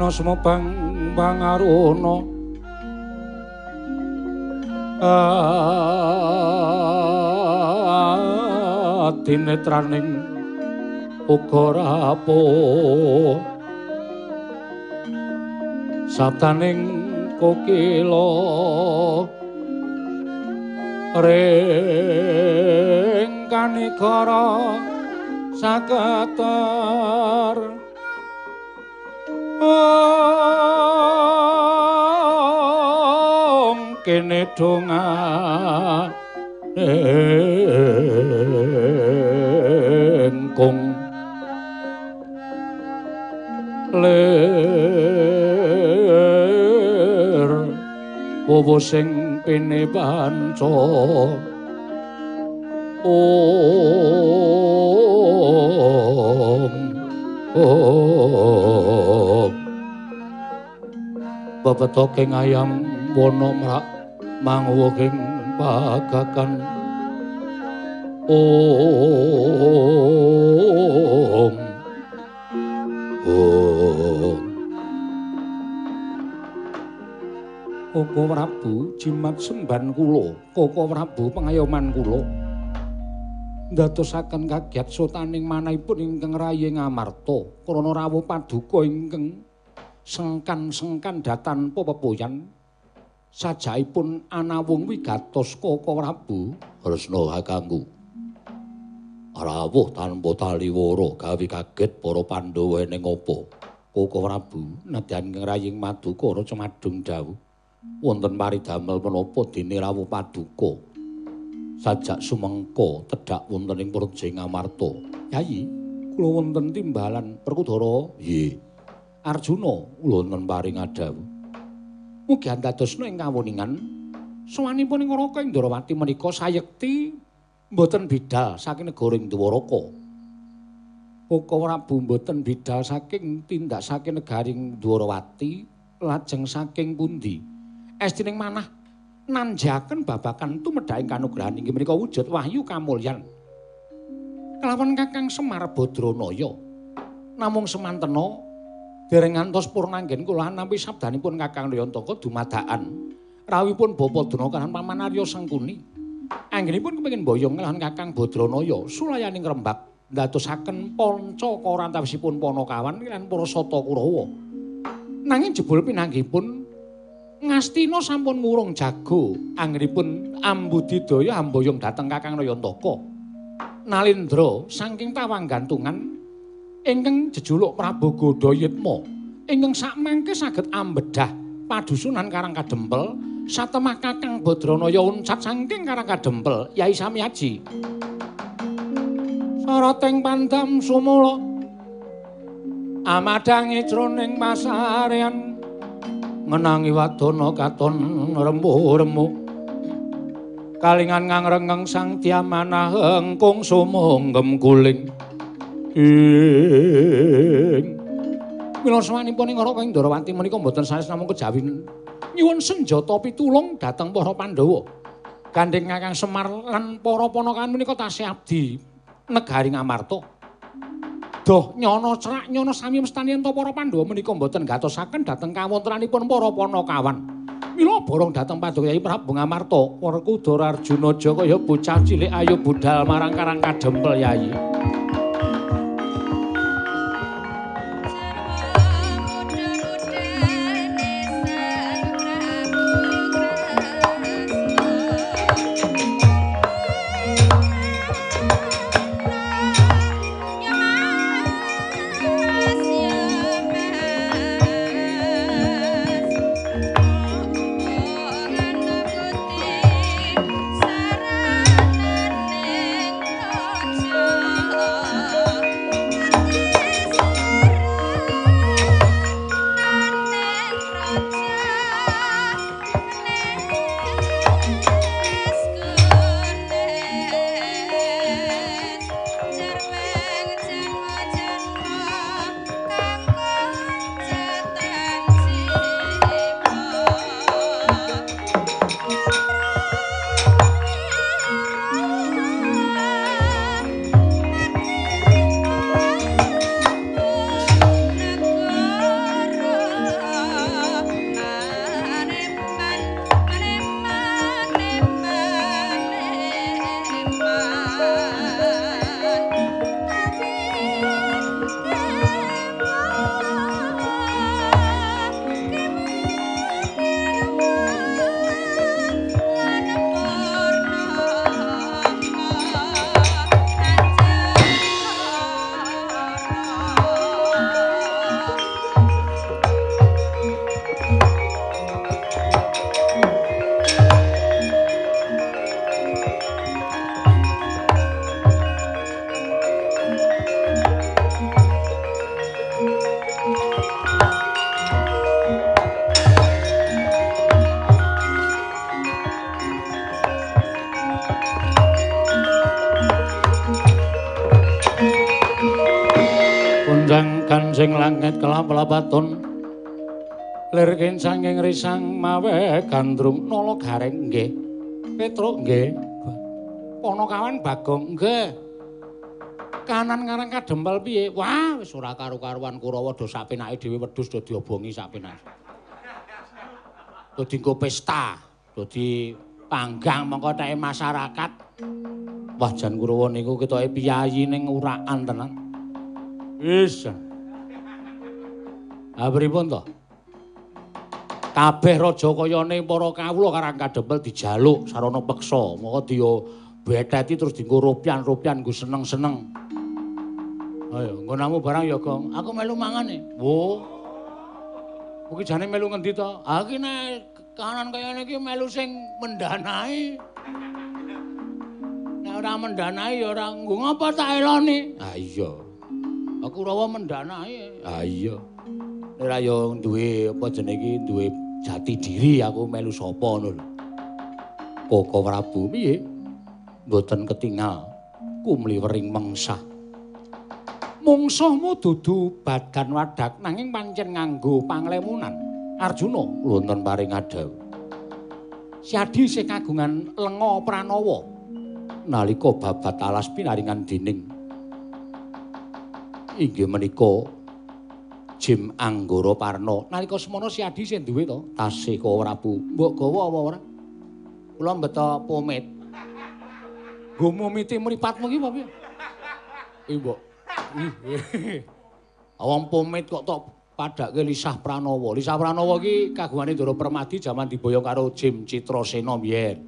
Meraina semobang pangaruna Adinetraning uga rapuh Sabdaning kokila ring kanikara sakatar Om kene donga. Engkung ler. Wowo sing pene panca Om Bebetoking ayam wana mrak manguwuking pagakan. Om. Om. Koko Prabu jimat semban kula Koko Prabu pengayoman kula ndadosaken kagiat sotaning manahipun ingkang rayi ngamarta krana rawuh paduka ingkang sengkan-sengkan datan pepepoyan sajaipun anawung wigatos Koko Prabu Resna Kakangku. Rawuh tanpa taliwora gawe kaget para Pandhawa ning apa? Koko Prabu nedyan ngraying Madukara cemadung dawuh. Wonten paridamel menapa dene rawuh paduka? Sajak sumengko tedhak wonten ing Praja Ngamarta. Yayi, kula wonten timbalan Perkudara. Nggih. Arjuna kula wonten paring adawu. Mugi antadosna ing kawuningan sawanipun ing Raka Indrawati menika sayekti mboten bidal saking negara ing Dwaraka. Koko Prabu mboten bidal saking tindak saking negaring Dwarawati lajeng saking pundi? Estining manah nanjaken babakan tumedhaing kanugrahan inggih menika wujud wahyu kamulyan. Kelawan Kakang Semar Badranaya. Namung semantena dereng ngantos purnanggen kula nampi sabdanipun Kakang Rayantaka dumadakan rawipun Bapa Duna kahan Paman Arya Sengkuni. Anggenipun kepengin boyong kelawan Kakang Badranaya sulayaning Rembag ndadosaken panca karantawisipun Panakawan lan para sata Kurawa. Nanging jebul pinanggipun Ngastina sampun ngurung jago anggenipun Ambudidaya amboyong dhateng Kakang Rayantaka. Nalindra saking tawang gantungan ingkang jejuluk Prabu Godayitma ingkang sakmangke saged ambedah padusunan Karang Kadempel satemah Kakang Badranaya uncat saking Karang Kadempel Yai Samyaji. Sarating pandam sumula amadangi jroning pasarean ngenangi wadana katon rembuh-rembuh. Kalingan ngangrengeng sang tiamana hengkung sumunggem kuling ing mila sawanipun ing ora kang Ndarawati menika mboten sanes namung kejawi. Nyuwun senjata pitulung dhateng para Pandhawa. Gandeng Kakang Semar lan para ponakan menika tasih abdi negari Ngamarta doh nyono cerak nyono sami mestani ento para Pandhawa menika mboten gatosaken dhateng kawontenanipun para ponokawan Mila borong dateng Paduka Kyai Prabu Ngamarta, Werkudara Arjuna Jaya kaya bocah cilik ayu budal marang Karang Kadempel Yayi. Langit kelap-lapaton Lir kincanging risang mawe gandrung nolo gareng nggih. Petruk nggih. Ponokawan Bagong nggih. Kanan ngarang kadempel piye? Wah wis ora karu-karuan Kurawa do sapenake dhewe wedhus do diobongi sapenake. Dadi engko pesta dadi panggang mengko teke masyarakat. Wah jan Kurawa niku ketoke piyayi ning urakan tenan. Wis. Pripun to? kabeh raja kayane para kawula karang kadempel dijaluk sarana peksa moko dia beteti terus dienggo ropyan-ropyan nggo seneng-seneng ayo nggo namu barang ya gong aku melu mangane wo Kuwi jane melu ngendi to? Ah iki nek kanan kaya iki melu sing mendanai. Nek ora mendanai ya ora nggo ngapa tak eloni. Ah iya. Aku rawa mendanai. Ah iya. Ora ya duwe apa jenenge iki duwe jati diri aku melu sapa ngono lho. Koko Prabu piye? Mboten ketingal kumliwering mengsah. Mungsuhmu dudu badan wadak nanging pancen nganggo panglemunan. Arjuna wonten paring adaw. Siadi sing kagungan lenga pranawa nalika babat alas pinaringan dening inggih menika Jim Anggara Parna. Nalika semana Siadi sing duwe to tasih Ka Prabu. Mbok gawa apa ora? Kula mbeta pomit. Nggo mumiti mripatmu iki apa piye? Iki, Mbok. Awang pomit kok tok padake Lisah Pranowo. Lisah Pranowo iki kagungane Ndara Permadi jaman diboyong karo Jim Citrasena biyen.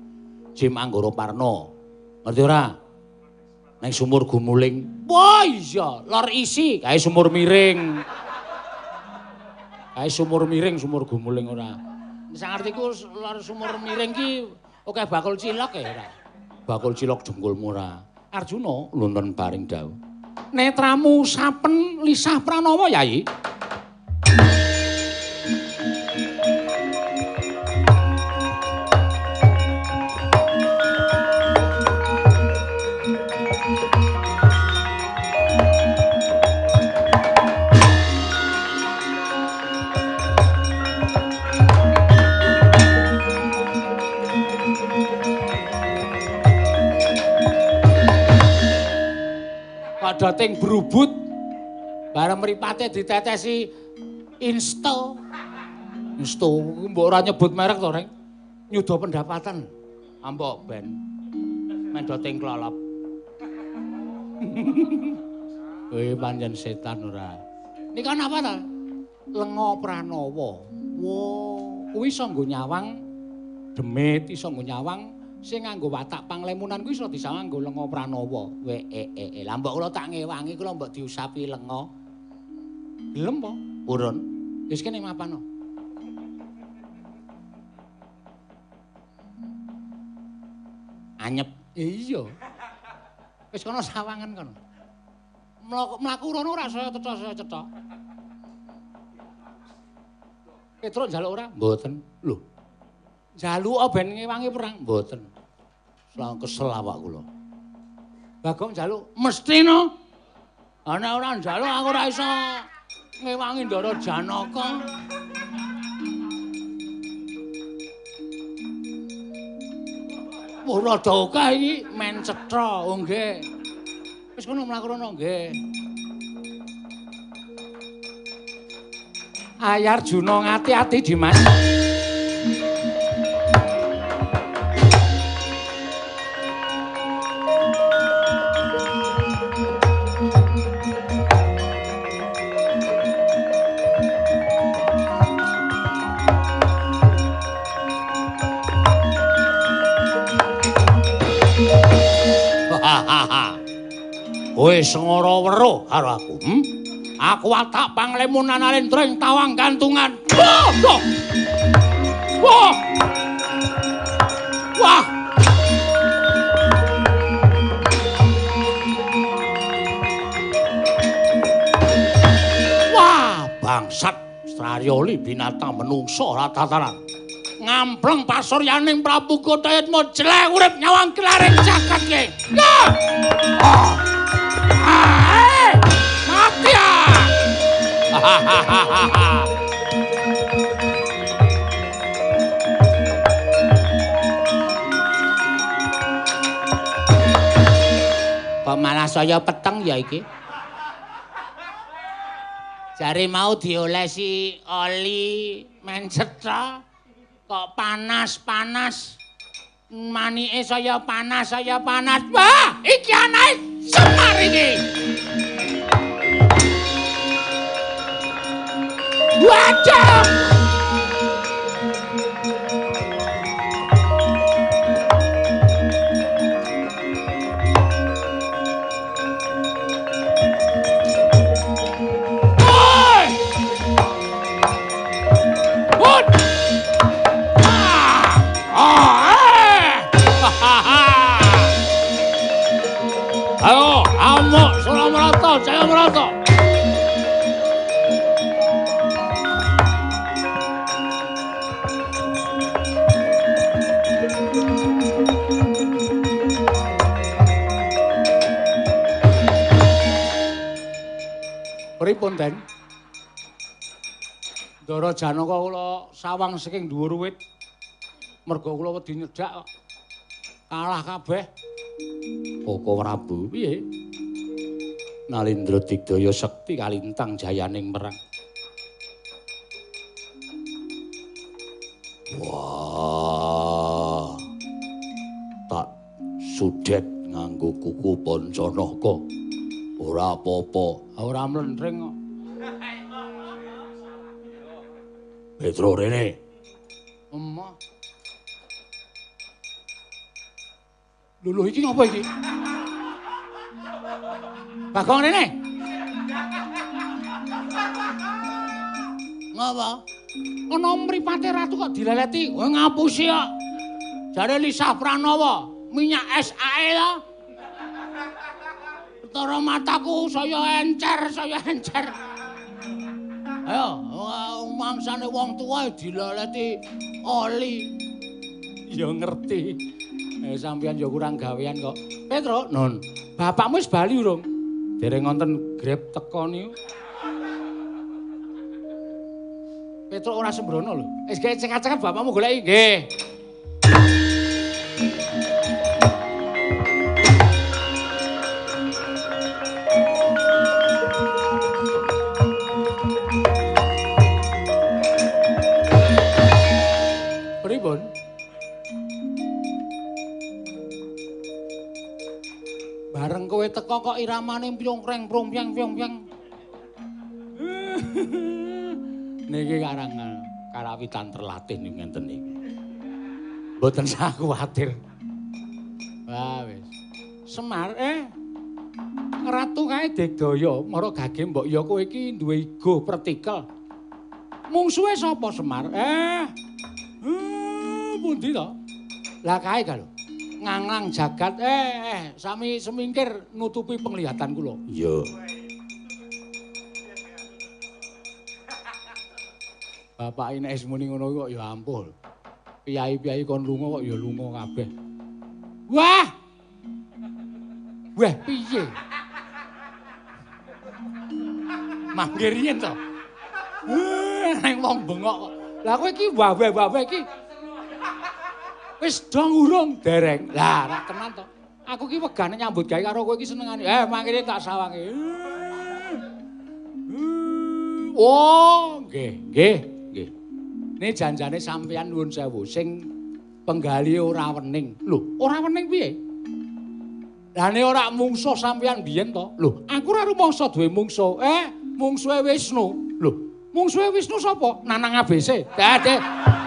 Jim Anggara Parna. Ngerti ora? Neng sumur gumuling. Wah iya, lor isi kae sumur miring. Kae sumur miring sumur gumuling ora. Sing artiku lor sumur miring ki oke bakul cilok ya ora. Bakul cilok jengkulmu ora. Arjuna lunten baring dawuh. netramu sapen lisah pranawa yai Padating berubut bareng mripate ditetesi insto. Insto mbok ora nyebut merek to, Reng. Nyuda pendapatan. Ambok ben. Mendoting klolop. Kowe panjen setan ora. Niki kan apa ta? Lenga Pranawa. Wo, kuwi iso nggo nyawang demit, iso nggo nyawang sing nganggo watak panglemunan kuwi iso disawang nggo lenga pranawa. We e e. Lah mbok kula tak ngewangi kula mbok diusapi lenga. Gelem po? Purun. Wis kene mapano. Anyep. Iya. Wis kono sawangan kono. Mlaku rono ora saya cetha saya cetha. Petruk njaluk ora? Mboten. Lho. Njaluk ben ngewangi perang? Mboten. Salah kesel awak kula. Bagong njaluk mesti no. Ana ora njaluk aku ora iso ngewangi Ndara Janaka. Wah, rada akeh iki men cetha, oh nggih. Wis kono mlaku rono nggih. Ayar Juno ngati-ati Dimas. Wis ngora weruh karo aku. Hmm? Aku watak panglemunan alendring tawang gantungan. Wah! Wah! Wah! Wah! Wah, bangsat Straryoli binatang menungso ratataran. Ngampleng pasuryaning Prabu Kotayat mojleh urip nyawang kelaring jagat ke. Ya! Ah! Kok malah saya peteng ya iki? Jari mau diolesi oli mencetha kok panas-panas. Manike saya panas, saya panas. Wah, iki anae Iki. Waduh! Den. Ndara Janaka kula sawang saking dhuwur wit. Merga kula wedi nyedak kok. Kalah kabeh. Koko Prabu piye? Nalindra Digdaya sekti kalintang jayaning perang. Wah. Tak sudet nganggo kuku Pancanaka. Ora apa-apa, ora mlentring kok. Petro rene. Emma. Lho iki ngapa iki? Bagong rene. Ngapa? Ana mripate ratu kok dileleti. Kowe ngapusi kok. Jare Lisah Pranawa, minyak SAE ta? Betara mataku saya encer, saya encer. Ayo, mangsane wong tuwa dileleti oli. Ya ngerti. Eh sampeyan ya kurang gawean kok. Petro, Nun, bapakmu wis bali urung? Dereng wonten grab teko niku. Petro ora sembrono lho. Wis gawe cekak-cekak bapakmu goleki. Nggih. Kowe teko kok iramane pyong-kreng promyang pyong-pyang. Niki karangan karawitan terlatih niku ngenten niki. Mboten sak kuwatir. Wah wis. Semar eh Ratu kae Digdaya, mara gage mbok ya kowe iki duwe ego pertikel. Mungsuhe sapa Semar? Eh. Eh, pundi to? Lah kae ka lho. Nganglang jagat eh, eh sami semingkir nutupi penglihatan kula. Iya. Bapak ini es muni ngono kok ya ampun. Piyai-piyai kon lunga kok ya lunga kabeh. Wah! Wah, piye? Mangger yen to. Eh, Neng wong bengok kok. Lah kowe iki wae-wae iki. Wis dong urung dereng. Lah, ra tenan to. Aku ki wegane nyambut gawe karo kowe iki senengane. Eh, mangkene tak sawange. Oh, nggih, nggih, nggih. Ini janjane sampeyan nuwun sewu sing penggali ora wening. Lho, ora wening piye? Lah nek ora mungsuh sampeyan biyen to. Lho, aku ora rumangsa duwe mungsuh. Eh, mungsuhe Wisnu. Lho, mungsuhe Wisnu sapa? Nanang ABC. Dadi.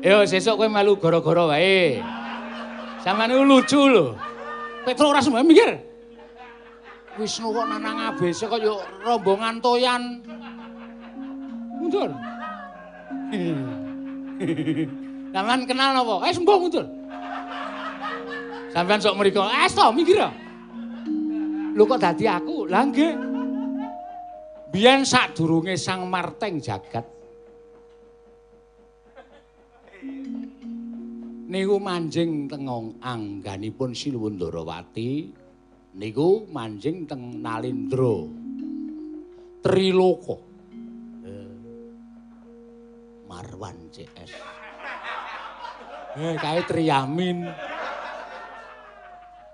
Yo sesuk kowe melu gara-gara wae. Samane lucu lho. Petro ora sembahyang mikir. Wisnu kok nanang ABC kok yo rombongan toyan. Mundur. Sampeyan kenal napa? Eh sembuh mundur. Sampeyan sok mriko. Eh to mikir. Lho kok dadi aku? Lah nggih. Biyen sadurunge Sang Marteng jagat niku manjing tengong angganipun Silwundarawati niku manjing teng Nalindra. Triloka. Eh, Marwan CS Eh kae Triyamin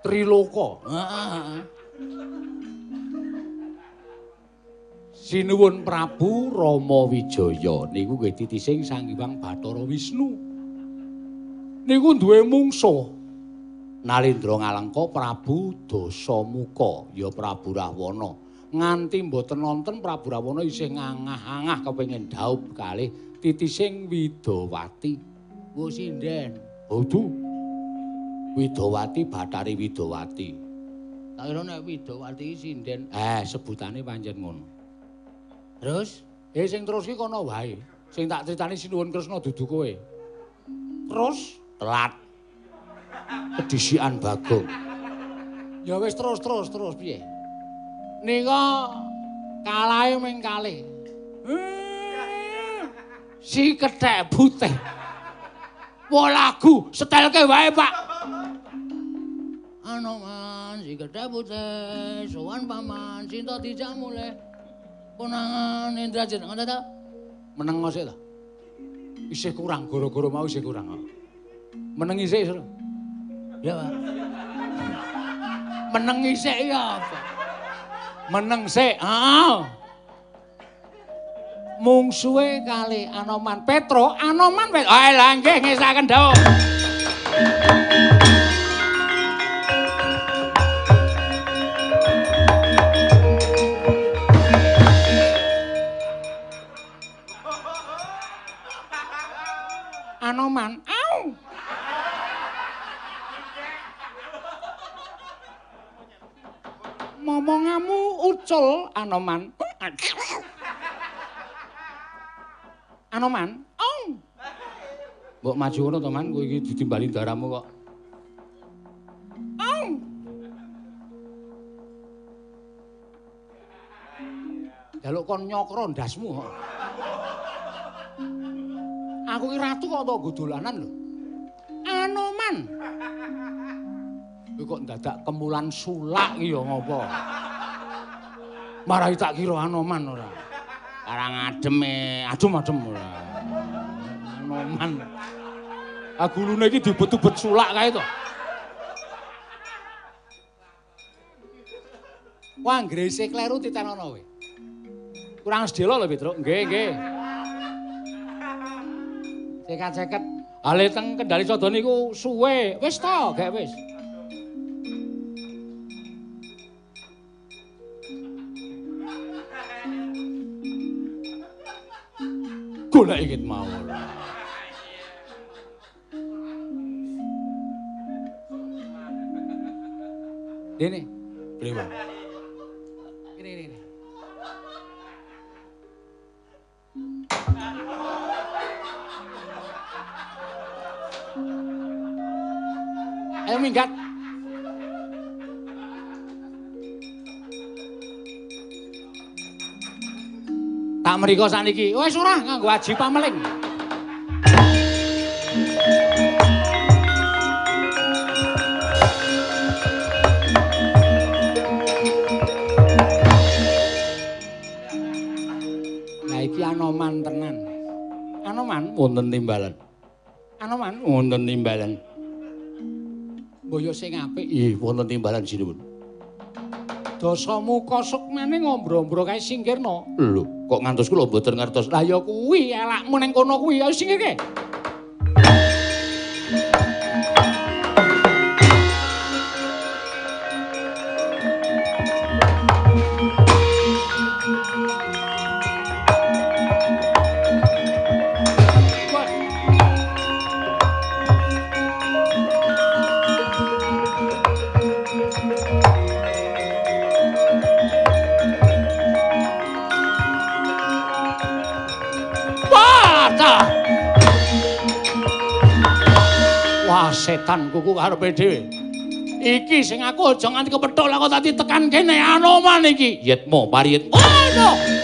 Triloka. Heeh. Sinuwun Prabu Rama Wijaya niku nggih titising Sang Hyang Bathara Wisnu niku duwe mungsuh. Nalindra Ngalengka Prabu Dasamuka. Ya Prabu Rahwana nganti mboten nonton Prabu Rahwana isih ngangah-angah kepengin dhaup kalih titising Widawati wo sinden. Waduh Widawati Bathari Widawati tak kira nek Widawati sinden. Eh sebutane pancen ngono. Terus? Eh sing terus ki kono wae. Sing tak critani Sinuwun Kresna dudu kowe. Terus telat kedisian bagong ya wis terus terus terus piye nika kalahe ming kalih si kethek putih Wah lagu setelke wae, Pak. Anoman si gedhe putih, sowan paman, cinta dijak mulai. Konangan Indrajit, ngono ta? Meneng sik ta? Isih kurang, goro-goro mau isih kurang. Meneng isih, Sur. Ya, Pak. Meneng isih ya, Pak. Meneng sik, heeh. Mungsuhe kali Anoman Petro, Anoman Petro. Ah, lah nggih ngesaken dawuh. Ucul Anoman. Anoman. Au. Mbok maju ngono to, Man, kowe iki ditimbali darahmu kok. Au. Jaluk kon nyokro ndasmu kok. Aku ki ratu kok tau nggo dolanan lho. Anoman. Kowe kok dadak kemulan sulak ki ya ngopo? Marai tak kira Anoman ora. Karang ademe, adem-adem ora. Anoman. Agulune iki dibet-bet sulak kae to. Wah, grese kleru titenono kowe. Kurang sedelo lho, Petruk. Nggih, nggih. Cekat-ceket. Ale teng Kendali Sodo niku suwe. Wis to, gek wis. Golek iki mau. Dene. Ini, ini, ini. Ayo minggat. Tak mriko sakniki. Wis ora nganggo aji pameling. Nah iki anoman tenan. Anoman wonten timbalan. Anoman wonten timbalan. Boyo sing apik nggih wonten timbalan sinipun. Dasamu kosok meneh ngombro-ombro kae singkirna. Lho, kok ngantos kula mboten ngertos. Lah ya kuwi elakmu ning kono kuwi, ayo singkirke. Wah, setan kuku karepe dhewe. Iki sing aku aja nganti kepethuk lah kok tadi tekan kene anoman iki. Yetmo pariyet. Waduh. Waduh,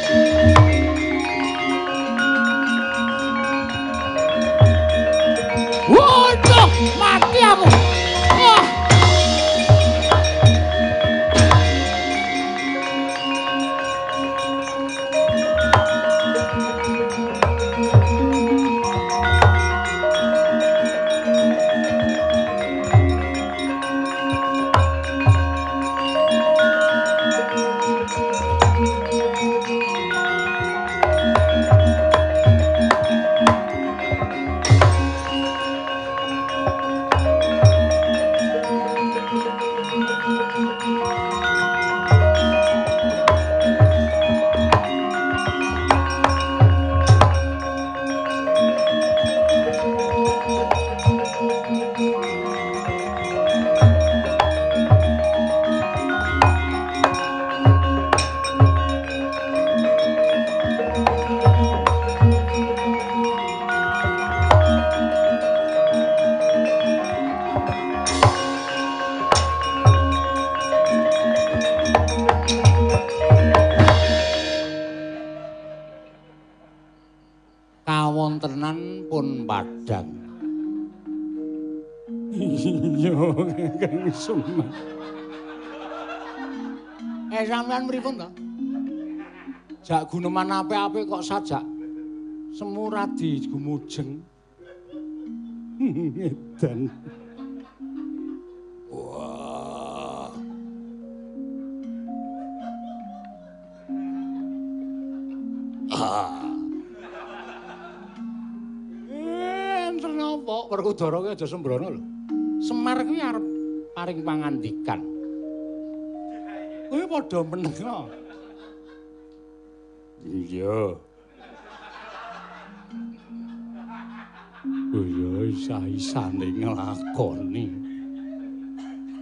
Semar. Eh sampean pripun to? Jak guneman apik-apik kok sajak semuradi gumujeng. Edan. Wah. Ah. Enten apa? Werkudara ki aja sembrono lho. Semar kuwi arep paring pangandikan. Kuwi padha menenga. Iya. Oh iya isa-isane nglakoni.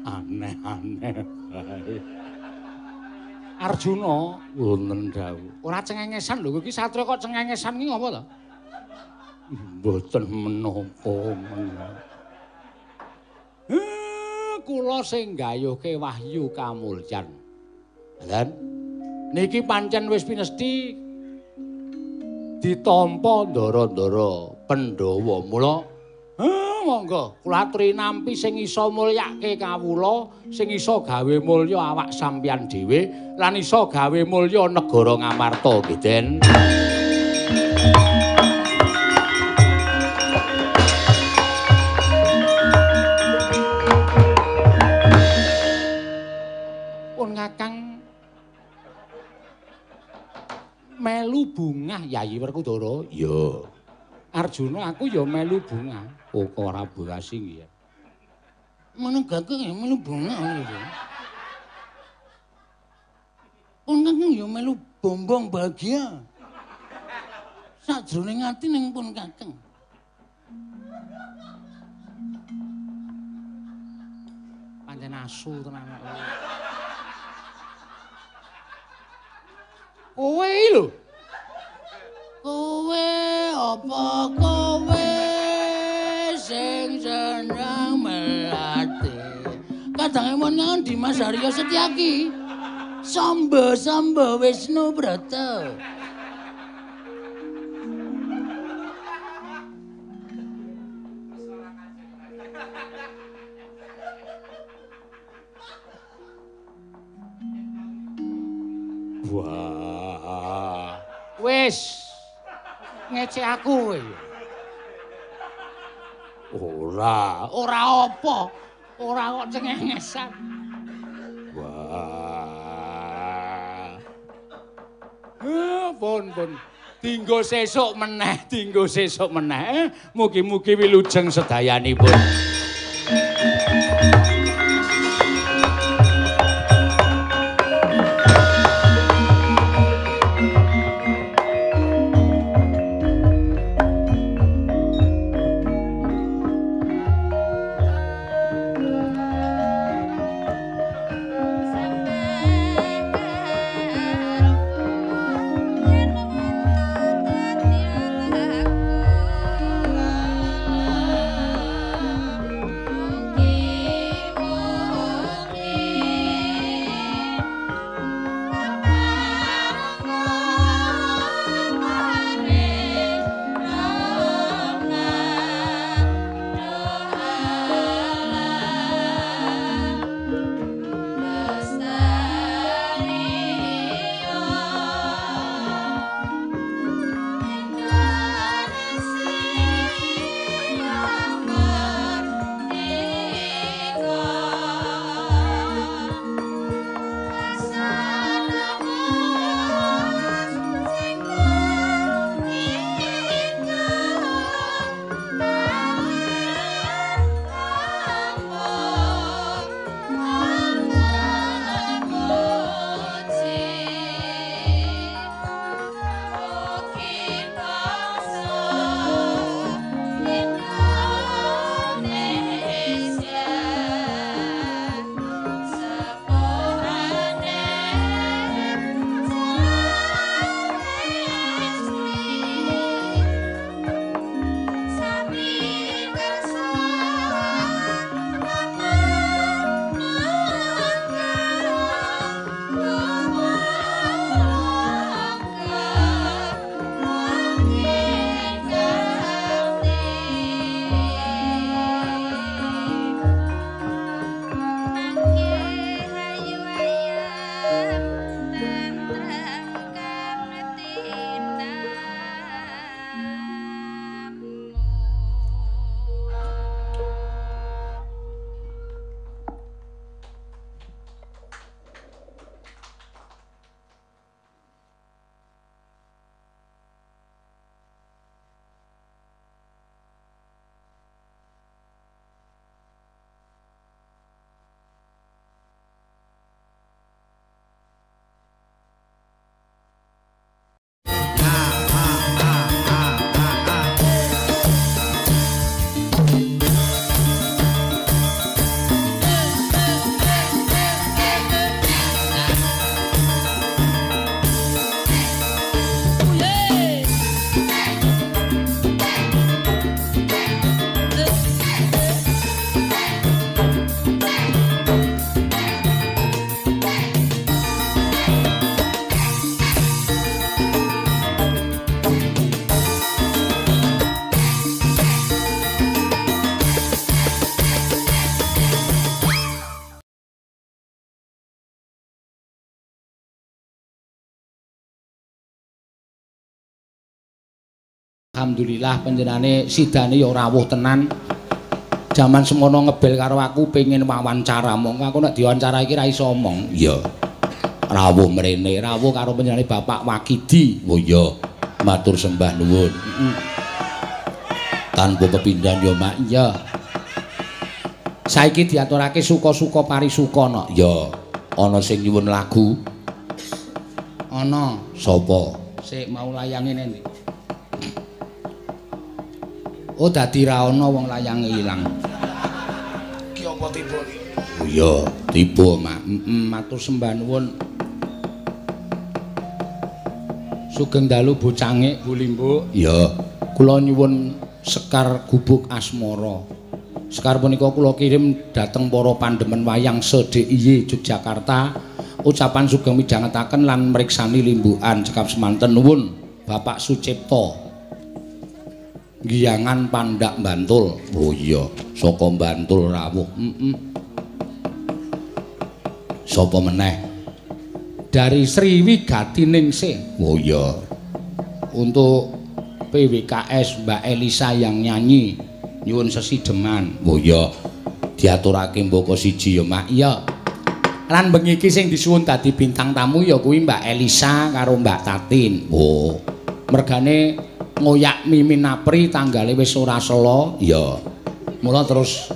Aneh-aneh bae. Arjuna wonten dawuh. Ora cengengesan lho iki satria kok cengengesan ki ngopo to? Mboten menapa menapa. Kula sing gayuhke wahyu kamulyan. Lan niki pancen wis pinesti ditampa ndara-ndara Pandhawa. Mula monggo kula aturi nampi sing isa mulyake kawula, sing isa gawe mulya awak sampeyan dhewe lan isa gawe mulya negara Ngamarta nggih, Den. Melu bungah Yayi Werkudara? Iya. Arjuna aku ya melu bungah. Oh, kok ora bungasi nggih. Kakang ya melu bungah Kakang ya melu bombong bahagia. Sajroning ati ning pun Kakang. Pancen asu tenan kok. Kowe lho. Kowe apa kowe sing seneng melati. Kadang emon nang Dimas Arya Setyaki. Samba samba Wisnu Brata. Wah. Wis. Ngece aku kowe. Ora, ora apa. Ora kok cengengesan. Wah. Eh, pun pun. Dinggo sesuk meneh, dinggo sesuk meneh. Mugi-mugi wilujeng sedayanipun. Alhamdulillah panjenengane sidane ya rawuh tenan. Jaman semono ngebel karo aku pengen wawancara, mong aku nek diwawancara iki ra iso omong. Iya. Rawuh mrene, rawuh karo panjenengane Bapak Wakidi. Oh iya. Matur sembah nuwun. Tanpa pepindhan ya, Mak. Iya. Saiki diaturake suka-suka parisuka no. Ya. Ana sing nyuwun lagu. Ana. Sapa? Sik mau layange nene. Oh dadi ra ana wong layange ilang. Ki apa tiba iki? Oh iya, tiba Mak. Heeh, matur sembah nuwun. Sugeng dalu bocange Bu Limbuk. Ya, kula nyuwun sekar gubuk asmara. Sekar punika kula kirim dhateng para pandemen wayang se-DIY Yogyakarta. Ucapan sugeng midhangetaken lan mriksani limbukan cekap semanten nuwun Bapak Sucipto. Giyangan Pandak Bantul. Oh iya, saka Bantul rawuh. Heeh. Sapa meneh? Dari Sriwigati Ningsih. Oh iya. Untuk PWKS Mbak Elisa yang nyanyi nyuwun sesideman. Oh iya. Diaturake mboko siji ya, Mak. Iya. Lan bengi iki sing disuwun dadi bintang tamu ya kuwi Mbak Elisa karo Mbak Tatin. Oh. Mergane ngoyak Mimin Apri tanggale wis ora sela. Iya. Mula terus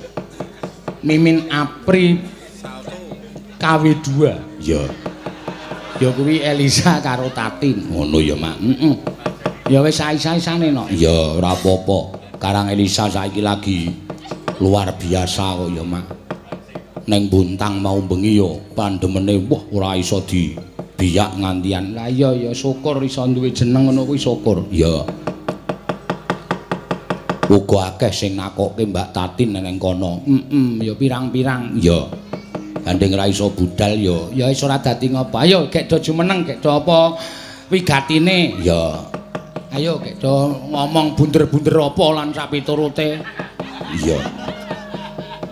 Mimin Apri KW2. Iya. Ya kuwi Elisa karo Tatin. Ngono ya, Mak. Heeh. Ya wis sae-saesane no. Ya ora apa-apa. Karang Elisa saiki lagi luar biasa kok ya, Mak. Neng buntang mau bengi ya pandemene wah ora iso di biyak ngantian. Lah iya ya syukur iso duwe jeneng ngono kuwi syukur. Ya. Uga akeh sing nakoke Mbak Tatin neng kono. Heeh, ya pirang-pirang. Ya. Gandeng ra iso budal ya. Ya iso ora dadi ngopo. Ayo gek do jumeneng, gek do apa wigatine. Ya. Ayo gek do ngomong bunder-bunder apa lan sapiturute. Iya.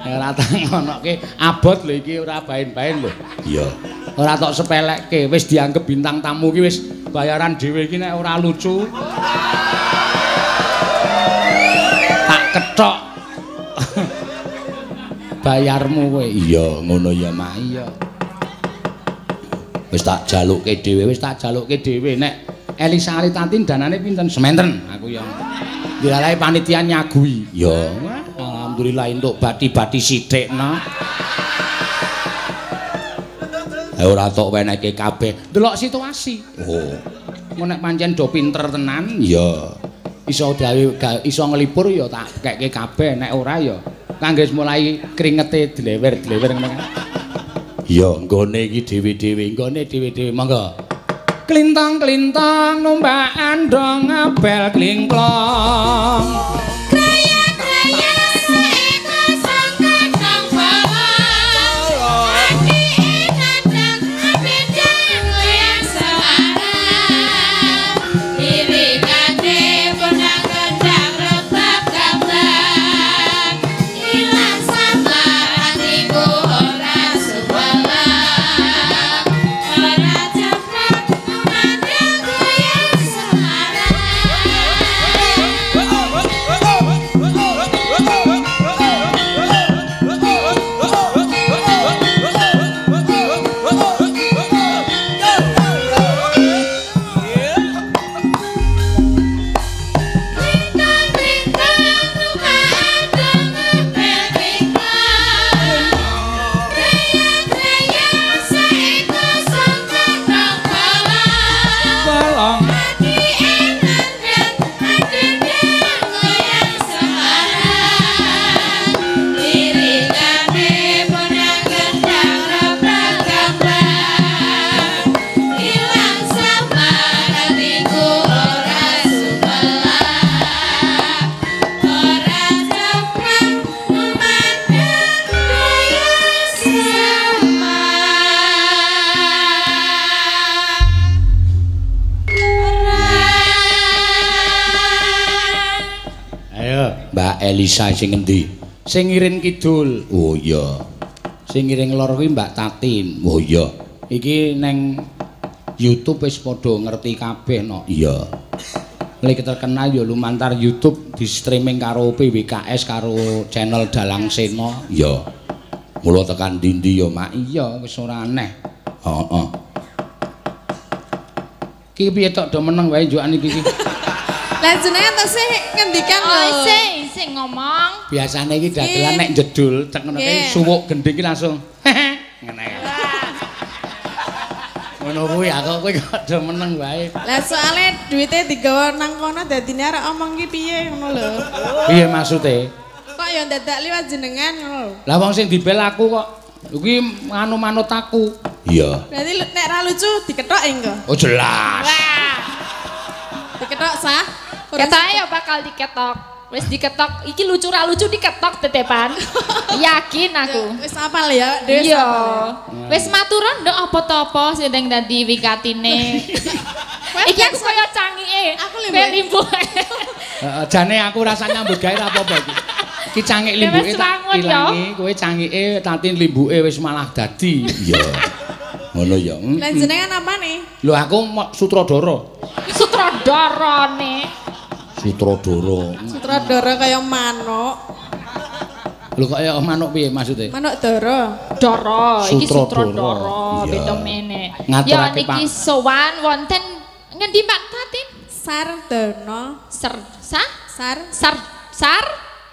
Ya ora tak ngonoke abot lho iki ora bain-bain lho. Iya. Ora tok sepelekke, wis dianggep bintang tamu iki wis bayaran dhewe iki nek ora lucu. Tak ketok. bayarmu kowe. Iya, ngono ya, Mak. Iya. Wis tak jalukke dhewe, wis tak jalukke dhewe nek Elisa Aritatin danane pinten? Sementen aku ya. Dilalahi panitia nyagui. Ya, alhamdulillah entuk bati-bati sithikna. Eh ora tok weneke kabeh. Delok situasi. Oh. Ngono nek pancen do pinter tenan, ya iso gawe iso nglipur ya tak keke kabeh nek ora ya kangge mulai kringete dilewer-dilewer kan. Iya, nggone iki dhewe-dhewe, nggone dhewe-dhewe, monggo. Klintang-klintang numpak andong abel klingklong. Elisa sing ngendi? Sing ngiring kidul. Oh iya. Sing ngiring lor kuwi Mbak Tatin. Oh iya. Iki neng YouTube wis padha ngerti kabeh no. Iya. Lek terkenal ya lumantar YouTube di streaming karo PWKS karo channel Dalang Sena. Ya. Mula tekan ndi-ndi ya mak iya wis ora aneh. Heeh. Ki piye tok do meneng wae njukan iki iki. Lah jenengan to sih ngendikan lho. Oh, sing sing ngomong. Biasane iki dagelan nek jedul cek ngono kae suwuk gending iki langsung ngene. Ngono kuwi aku kowe kok do meneng wae. Lah soalnya duitnya digawa nang kono dadine arek omong ki piye ngono lho. Piye maksude? Kok ya dadak liwat jenengan ngono lho. Lah wong sing dibel aku kok iki nganu manut aku. Iya. Berarti nek ra lucu diketok engko. Oh jelas. Wah, Diketok sah. Ketoke ya bakal diketok. Wis diketok, iki lucu ra lucu diketok tetepan. Yakin aku. Wis apal ya, Des. Iya. Wis maturan ndok apa to apa sing ndang dadi wikatine. Iki aku kaya cangike. Aku limbu. Heeh, jane aku rasa nyambut gawe ra apa-apa iki. Ki cangik Ya limbuke tak ya. ilangi, kowe cangike tatin limbuke wis malah dadi. Iya. Ngono ya. Lah jenengan apa nih? Lho aku sutradara. Sutradarane. Sutradara. Sutradara kaya manuk. Lho kok ya manuk piye maksude? Manuk dara. Dara, iki Sutradara. beda mene. Ya niki sowan wonten ngendi Pak Tatin? Sardana. Ser sa Sar sar sar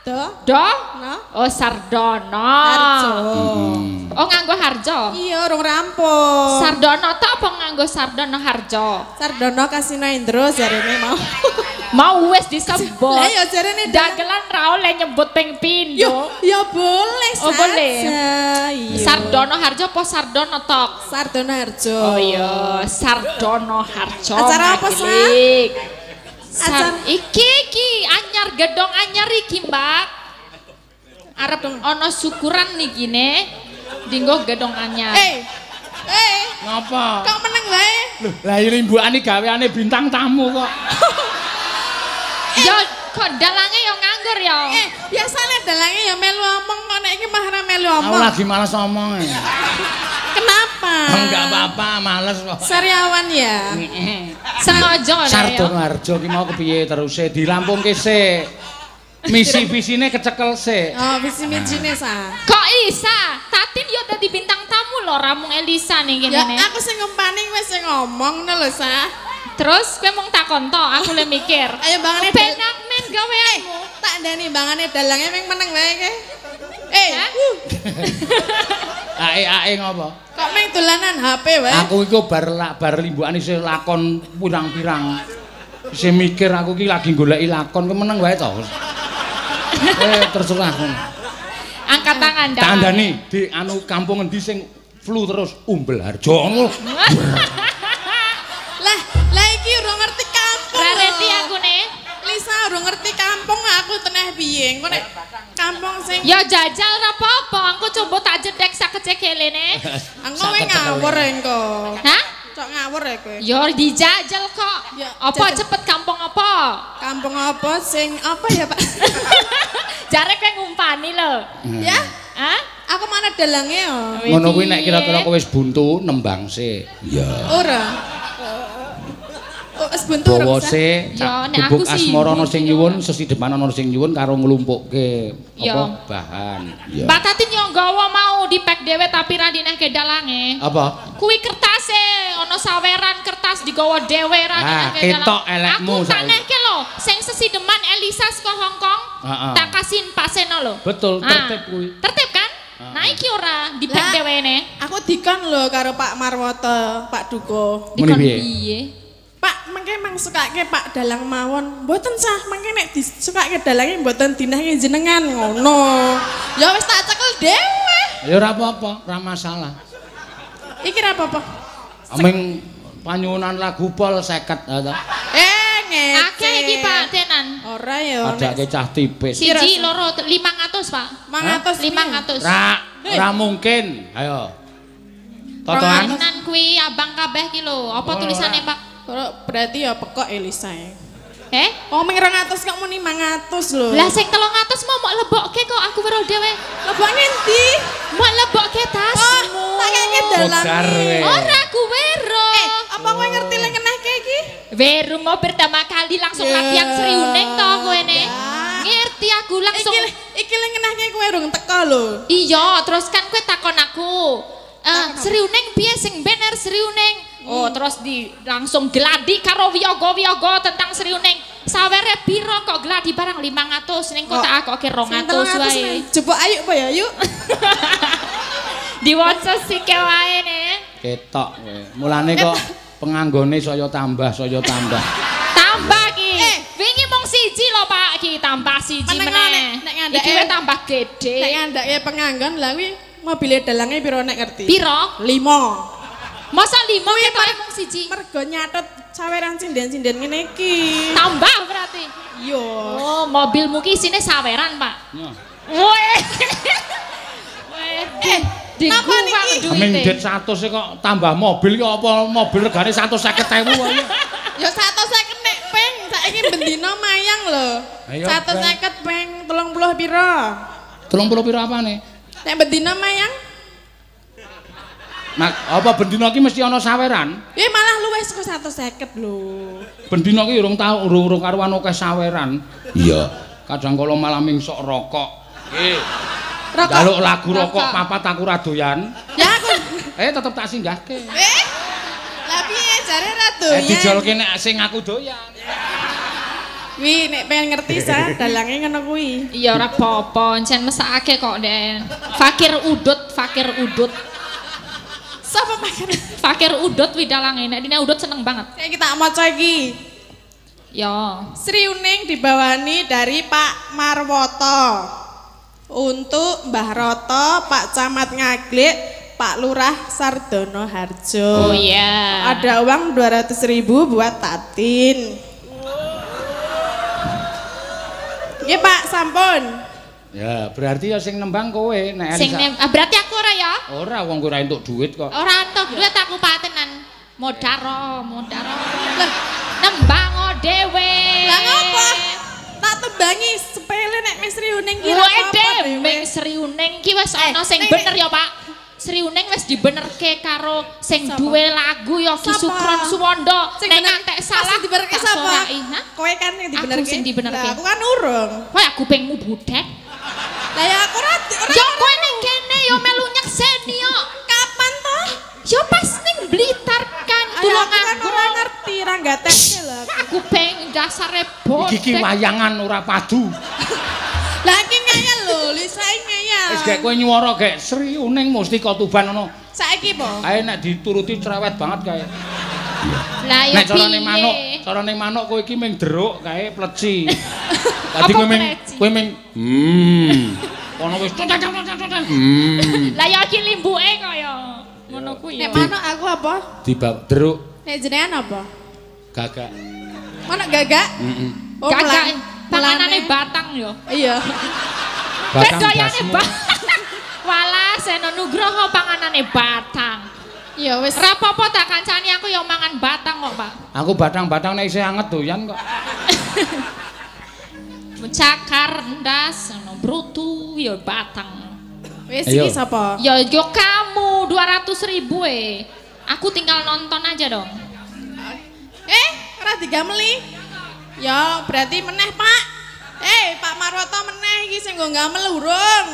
do do no. oh sardono. Harjo. Oh nganggo harjo. Iya, urung rampung. Sardono to apa nganggo sardono harjo? Sardana Kasino Indro jarene mau. Mau wis disebut. Lah ya jarene. Dagelan ra oleh nyebut ping Yo, pindho. ya boleh Oh, boleh. Sardono harjo apa sardono tok? Sardana Harjo. Oh iya, Sardono Harjo. Acara apa, Sa? Acara- iki iki anyar gedong anyar iki, Mbak. Arep ono syukuran niki ne. Dinggo gedong anyar. Eh. Eh, Ngapa? kok meneng wae? Lho, lah iki limbukan iki gaweane bintang tamu kok. Yo kok dalange yo nganggur yo. Eh, biasanya dalange ya melu omong kok nek iki mah ora melu Aku omong. lagi malas ngomong. ya. Kenapa? Enggak apa-apa, males kok. Sariawan ya. Yo. Sardono Harjo ki mau kepiye teruse dirampungke sik. Misi visine kecekel sik. Oh, visi mijine sa. Kok isa? Tatin yo dadi bintang tamu lho Ramung Elisa nih Ya kene. aku sing ngumpani wis sing ngomong ngono lho sa. Terus kowe mung takon to, aku le mikir. Ayo bangane Penak men gaweanmu. tak ndani bangane dalange ming meneng wae ke. Eh, Ya? uh, Ae ae ngopo? kok ming dolanan HP wae. Aku iku bar bar limbukan isih lakon pirang-pirang. Isih mikir aku iki lagi goleki lakon ku meneng wae to. Eh terserah kon. Angkat tangan Tak andani di anu kampung endi sing flu terus Umbel Harjo. Ora ngerti kampung aku teneh piye. Engko nek kampung sing Ya jajal ra apa-apa, aku coba tak jedek sakecekele nih. engko kowe ngawur engko. Hah? Cok ngawur ya kowe. Ya dijajal kok. Ya, Apa jajal. cepet kampung apa? Kampung apa sing apa ya, Pak? Jare kowe ngumpani lho. ya, Hah? aku mana dalange ya? Ngono kuwi nek kira-kira kowe wis buntu nembang sik. Iya. Ora. Wis buntu ora Bawa aku sih asmara ana sing nyuwun, sesidepan ana sing nyuwun karo nglumpukke apa bahan. Ya. Mbak Tatin yo nggawa mau dipek dhewe tapi ra dinehke dalange. Apa? Kuwi kertase, ana saweran kertas digawa dhewe ra Ah, dinehke ketok elekmu Aku tak nehke lho, sing sesideman Elisa saka Hongkong. Tak kasihin paseno lho. Betul, Ah, tertib kuwi. Tertib kan? Nah iki ora dipek Lah. dhewe ne. Aku dikon lho karo Pak Marwoto, Pak Duko. Dikon piye? Pak, mengke mang sukake Pak dalang mawon. Mboten sah, mengke nek disukake dalange mboten dinahke jenengan ngono. Ya wis tak cekel dhewe. Ya ora apa-apa, ora masalah. Iki apa-apa. Aming panyuwunan lagu pol 50 ha ta. Eh, ngece. Akeh iki Pak Tenan. Ora ya. Padake cah tipis. Siji loro 500 Pak. 500 500. Ra, ora mungkin. Ayo. Totoan. Tenan kuwi abang kabeh ki lho. Apa tulisane Pak? Ora berarti ya pekok Elisa ya. Eh? Oh, ming 200 kok muni 500 lho. Lah sing 300 mau mok lebokke kok aku weruh dhewe. lebok ngendi? Mok lebokke Oh, tasmu. tak kene. Bokar we. Ora ku weruh. Eh, apa kowe ngerti lek kenehke iki? Weru mau pertama kali langsung Ya. latihan seriuneng toh kowe ne. Ngerti aku langsung. Iki iki le ngenahke kowe rung teko lho. Iya, terus kan kowe takon aku. Eh, seriuneng piye sing bener seriuneng? Oh, terus di langsung geladi karo wiyoga-wiyoga tentang seriuneng. Sawere piro kok geladi barang 500 ning kok tak akoke 200 wae. Jebok ayo apa ya, yuk. Diwaca sike wae ne. Ketok kowe. Mulane kok penganggone saya tambah, saya tambah. Tambah ki. Eh. Wingi mung siji lho Pak ki, tambah siji Meneng meneh. nek- ngandake- tambah gede. Nek ngandake penganggon lah kuwi mobile dalange piro nek ngerti? Piro? 5. Masa lima ketoke mung siji? Mergo nyatet saweran sinden-sinden ngene iki. Tambah berarti. Iya. Oh, mobilmu ki isine saweran, Pak. Ya. Weh. Weh, Eh, di napa niki? Aming duite. dit 100 e kok tambah mobil ki apa mobil regane 150.000 wae. Ya 150 nek peng, saiki bendina mayang lho. Ayo, 150 peng 30 piro? 30 piro apane? Nek bendina mayang, Nah, apa bendina ki mesti ana saweran? ya malah luwih saka 150 lho. Bendina ki urung tau urung urung karuan akeh saweran. Iya. Kadang kala malah mingsok rokok. Nggih. Rokok. Jaluk lagu rokok Rokok. papat aku ra doyan. Ya aku. Eh tetep tak singgahke. Eh. Lah piye jare ra Eh doyan? dijolke nek sing aku doyan. Wi nek pengen ngerti sa dalange ngono kuwi. Iya ora apa-apa, encen mesake kok, Den. Fakir udut, fakir udut. Sapa makan? Fakir udut widalange, nek dine udut seneng banget. Kayak kita maca iki. Ya. Sri Uning dibawani dari Pak Marwoto. Untuk Mbah Roto, Pak Camat Ngaglik, Pak Lurah Sardono Harjo. Oh iya. Ada uang 200 ribu buat Tatin. Iya Pak, sampun. Ya, berarti ya sing nembang kowe nek Sing Elisa- nem, ah, berarti aku ora ya? Ora wong ora entuk duit kok. Ora entuk duit aku patenan. Modaro, modaro. Lah, nembang o dhewe. Lah ngapa? Tak tembangi sepele nek Miss Sri Uning ki ra Wae apa-apa deh, dhewe. Sri Uning ki wis Eh, ana sing bener ya, Pak. Sri Uning wis dibenerke karo sing duwe lagu ya Ki Sapa? Sukron Suwondo. Sing Nek ngantek salah sing dibenerke sapa? Kowe kan yang Aku dibenerke. sing dibenerke. Lah aku kan urung. Kowe aku pengmu budek. Lah ya aku ora Yo kowe ning kene yo melu nyekseni yo. kapan toh? Yo pas ning Blitar kan Ayo aku tulunganku. ora ngerti, ora gatekne lho aku. Aku peng dasare Iki bodek. wayangan ora padu. Lah iki lho, lisae ngeyel. Wis gek kowe nyuwara gek Sri Uning mesti tuban ngono. Saiki po? Ae nek dituruti cerewet banget kae. Lah yo Nek carane manuk, carane manuk kowe iki ming deruk kae pleci. Dadi Apa kowe ming kowe ming hmm. Kono wis hmm. Lah yo iki limbuke kaya ngono kuwi Nek yo. manuk aku apa? Dibab deruk Nek jenengan apa? gagak. Manuk gagak? Heeh. Oh, Gagak melane. batang yo. Iya. Batang Bedoyane dasmu. batang. Walah seno nugroho panganane batang. Iya wis. Ora apa-apa tak kancani aku yo mangan batang kok, Pak. Aku batang-batang nek isih anget doyan kok. Cakar, ndas, ono brutu yo batang. Wis Ayo. iki sapa? Yo yo kamu 200 ribu eh. Aku tinggal nonton aja dong. Eh, ora digameli. Ya, berarti meneh, Pak. Eh, Pak Marwoto meneh iki sing nggo gamel urung.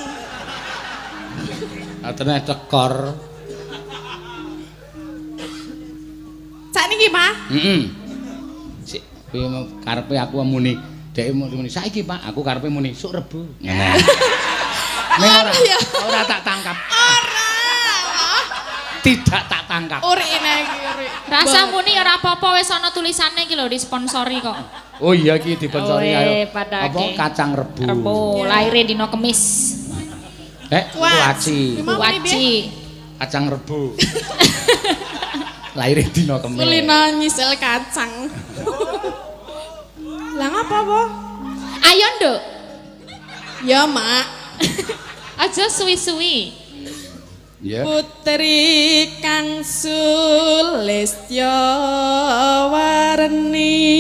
Atene cekor. Sakniki, Pak. Heeh. Sik mau karepe aku muni dhek muni saiki Pak, aku karepe muni sok rebu. Ngene. Ning ora ora tak tangkap. Ora. Tidak tak tangkap. Uri ini iki, uri. Rasa muni ora apa-apa wis ana tulisane iki lho disponsori kok. Oh iya iki dipensori Oh, ayo. Apa kacang rebu. Rebo laire dino kemis. Eh, kuaci. Waci. Kacang rebu. Lahir dina kemis. Kulino nyisel kacang. Lah ngapa, Po? Ayo, Nduk. Ya, Mak. Aja suwi-suwi. Ya. Putri Kang Sulistya Warni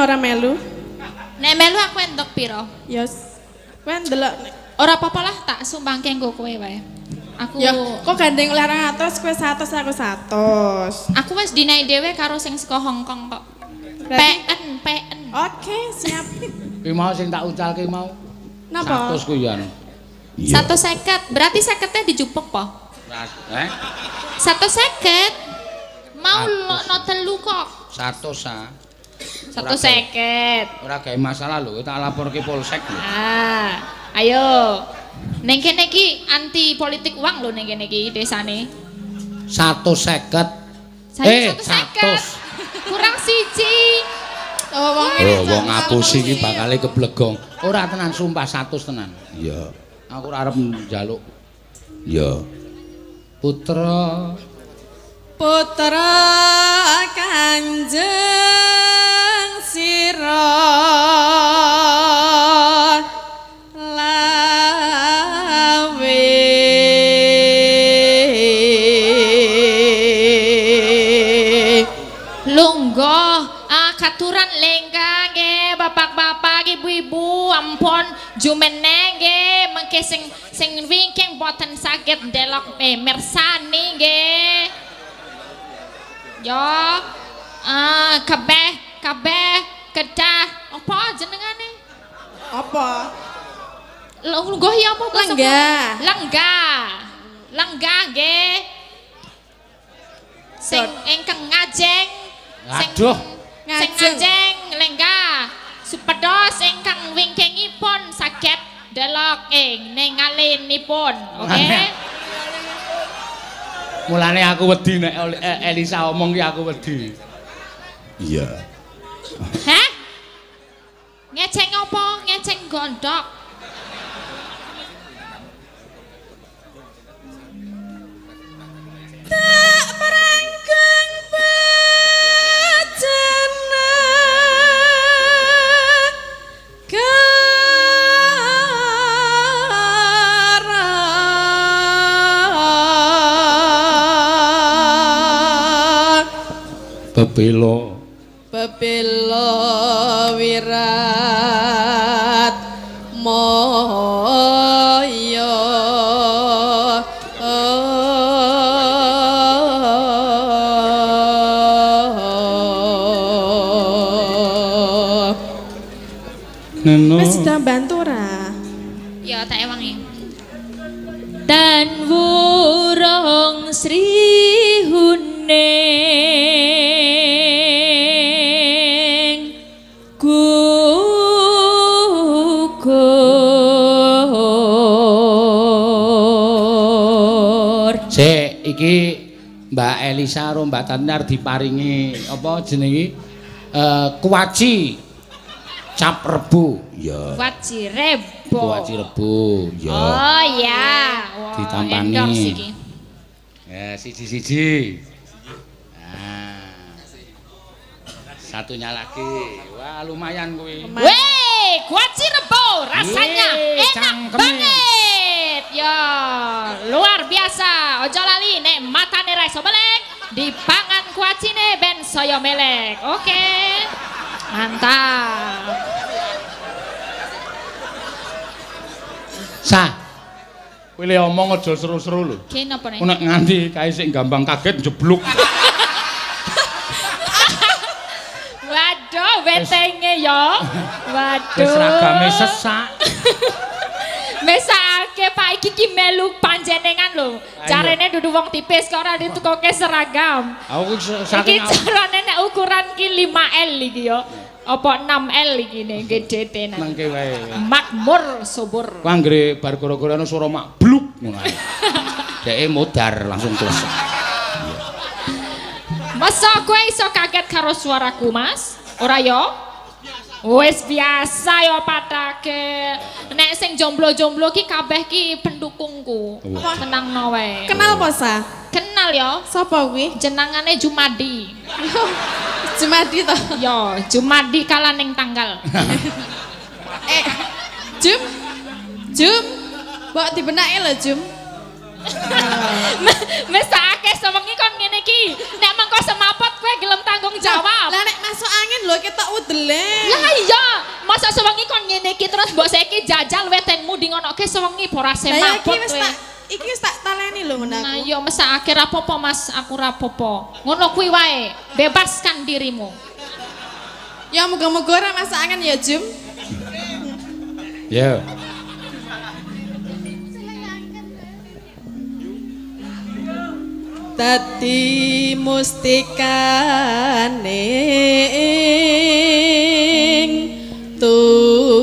ora melu? Nek melu aku entuk piro? Yos. Kowe ndelok nek- Ora apa-apa lah tak sumbangke engko kowe wae. Aku Ya, kok gandeng oleh 200 kowe 100 aku 100. aku wis dinai dhewe karo sing saka Hongkong kok. Berarti- PN, PN. Oke, siap. Ki mau sing tak ucalke mau. Napa? 100 kuwi ya. Satu seket, berarti seketnya dijupuk po? Eh? Satu seket? Mau lo no telu kok? 100 sa. Satu seket. Ora gawe masalah lho, tak laporke polsek lho. Ah, ayo. Neng kene iki anti politik uang lho neng kene iki desane. 150. Saya Eh, satu seket. 100. Kurang siji. Oh, wong Oh, wong ngapus iki bakale keblegong. Ora tenan sumpah 100 tenan. Iya. Aku ora arep njaluk Iya. putra Putra Kanjeng Sira lawe Lunggo, ah katuran lengga nggih, bapak-bapak, ibu-ibu, ampun jumeneng nggih, mengke sing sing wingking boten saged ndelok eh mirsani nggih. Yo, ah kabeh kabeh kedah apa jenengane? apa? Lunggo ya apa kok sapa? Lengga. Lengga. Lengga nggih. Sing ingkang ngajeng Aduh. sing Ngajeng. ngajeng lengga. Supados ingkang wingkingipun saged delok eh ning ngalinipun. Oke. Mulane aku wedi nek eh, Elisa omong ki aku wedi. Iya. Hah? Ngeceng apa? Ngeceng gondok. Tak Bebelo. Bebelo wirat moyo Neno. Wis sudah Elisa karo Mbak Tanar diparingi apa jenenge? Eh kuaci cap rebu. Iya. Wajirebo. Kuaci rebu. Ya. Oh ya. Wah, Ditampani. Ya, siji-siji. Nah. Satunya lagi. Wah, lumayan kuwi. Weh, kuaci rebo rasanya Yeay, enak cangkeme. banget. Ya, luar biasa. Ojo lali nek matane ra iso melek, dipangan kuacine ben saya melek. Oke. Mantap. Sa. Kowe le omong aja seru-seru lho. Ki napa nih? Ku nek nganti kae sik gampang kaget jebluk. Waduh, wetenge ya. Wis ragame Waduh. sesak. Pak iki ki melu panjenengan lho. Carane dudu wong tipis kok ora ditukoke seragam. Aku Iki saking aku- carane nek ukuran ki 5L iki ya. Apa 6L iki nih gede tenan. nangke wae. Makmur subur. Ku anggere bar gara-gara ana swara mak bluk ngono ae. Deke modar langsung selesai. Masa kowe iso kaget karo suaraku, Mas? Ora ya? Wis biasa ya patake. Nek sing jomblo-jomblo ki kabeh ki pendukungku. Tenang wae. Kenal apa sa? Kenal ya. Sapa kuwi? Jenengane Jumadi. Jumadi to. Yo, Jumadi kala ning tanggal. Eh, Jum. Jum. Mbok dibenake lho, Jum. Wis tak akeh sewengi kon ngene iki. Nek mengko semaput kowe gelem tanggung jawab. Lah nek masuk angin lho ketok udele. Lah iya, masa sewengi kon ngene iki terus mbok saiki jajal wetenmu di ngono ke sewengi ora Lah ya iki wis tak iki wis tak taleni lho ngono Nah aku. iya mesake rapopo Mas, aku rapopo. Ngono kuwi wae, bebaskan dirimu. Ya muga-muga ora masuk angin ya, Jum. Ya. Dadi mustikaning tuban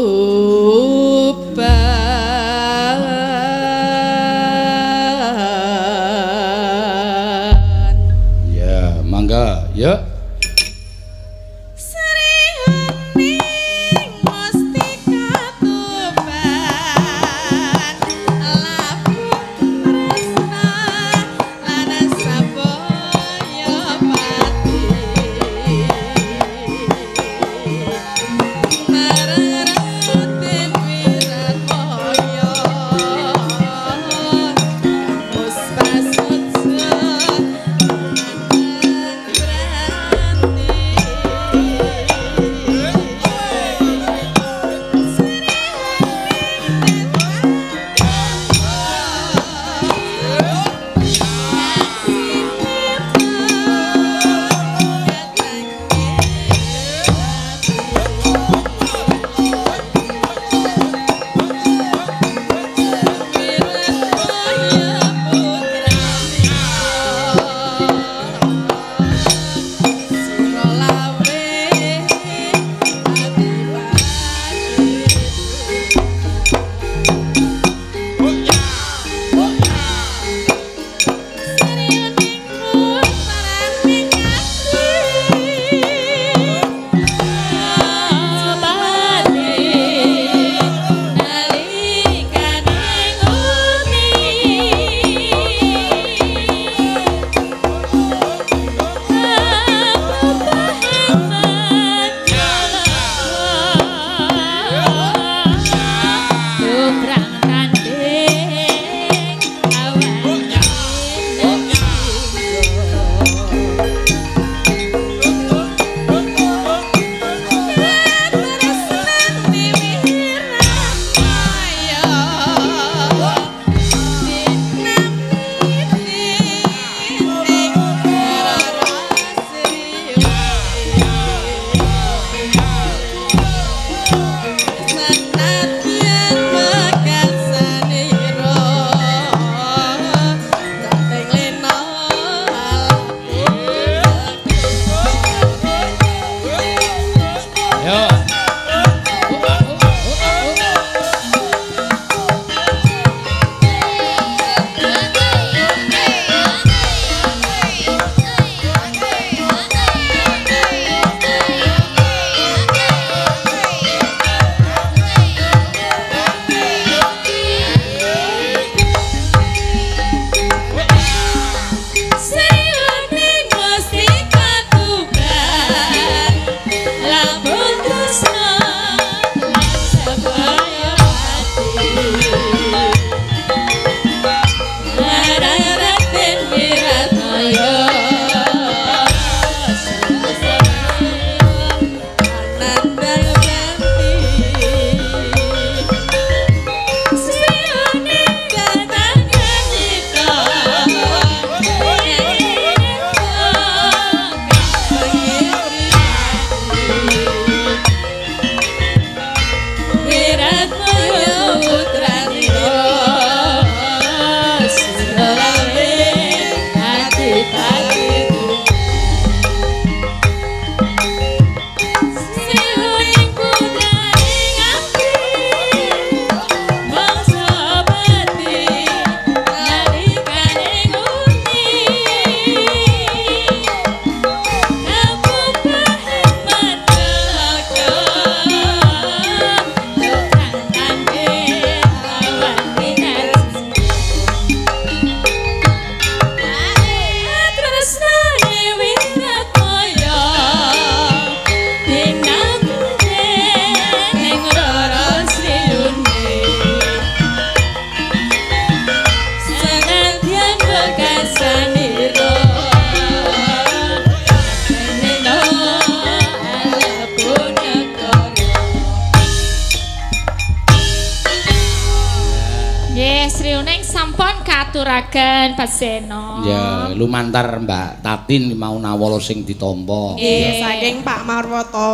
Ya, lumantar Mbak Tatin mau nawala sing ditampa. Nggih, saking Pak Marwoto.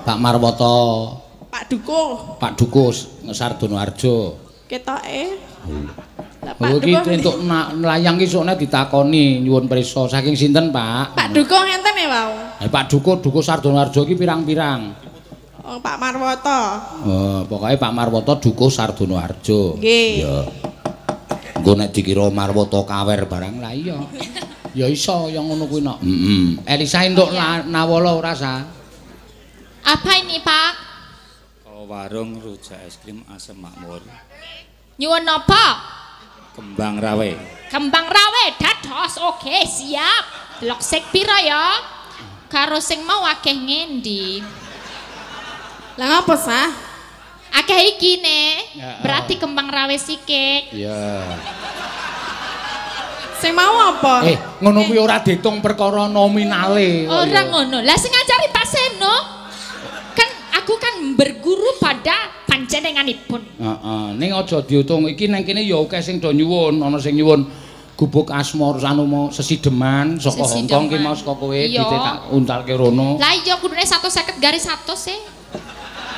Pak Marwoto, Pak Dukuh, Pak Dukus, Sardono Harjo. ketoke. Lah Pak Oh iki Dukuh. entuk na- layang ki sokne ditakoni nyuwun prisa saking sinten, Pak? Pak Dukuh ngenten ya, Wau. Eh, Pak Dukus, Dukus Sardono Harjo ki pirang-pirang. Oh, Pak Marwoto. Oh, pokoknya Pak Marwoto Dukus Sardono Harjo. Nggih. Ya. Engko nek dikira Marwoto kawer barang lah iya. Ya iso yang ngono kuwi nok. Heeh. Elisa entuk la- nawala ora sa? Apa ini, Pak? Kalau warung rujak es krim asam makmur, Nyuwun napa? kembang rawe. Kembang rawe dados. Oke, siap. Blok sek pira ya? Karo sing mau akeh ngendi? Lah ngapa sah? Akeh iki ne. Berarti kembang rawe sikik. Iya. Sing mau apa? Eh, ngono kuwi ora diitung perkara nominale. Ora ngono. Lah sing ngajari Pak Seno kan aku kan berguru pada panjenenganipun. Heeh, ning aja diutung iki nang kene ya akeh sing do nyuwun, ana sing nyuwun gubuk asmor anu mau sesideman saka. Hongkong ki mau saka kowe ditetak untalke rono. Lah iya kudune 150 garis 100 sih.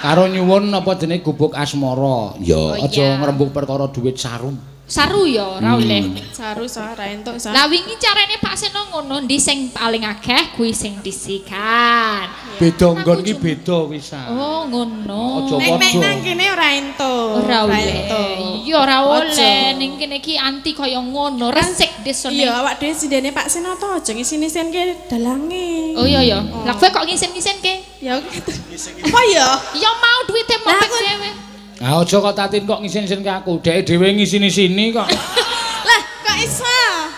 Karo nyuwun apa jenenge gubuk asmara. Ya, Oh, aja ngrembug perkara duit sarum. Saru ya ora oleh. Saru sah ra entuk sah. Lah wingi carane Pak Seno ngono ndi sing paling akeh kuwi sing disikan. Beda nggon ki beda wisa. Oh ngono. Aja Nek nang kene ora entuk. Ora oleh. entuk. Iya ora oleh ning kene iki anti kaya ngono, resik desone. Iya, awak dhewe sindene Pak Senoto aja ngisi-ngisinke dalange. Oh iya ya. Lah kowe kok ngisen-ngisenke? Ya gitu. Apa ya? Ya mau duite mau dhewe. Ah aja kok tatin kok ngisin-ngisin ke aku. Dhek dhewe ngisini-sini kok. Lah, kok iso?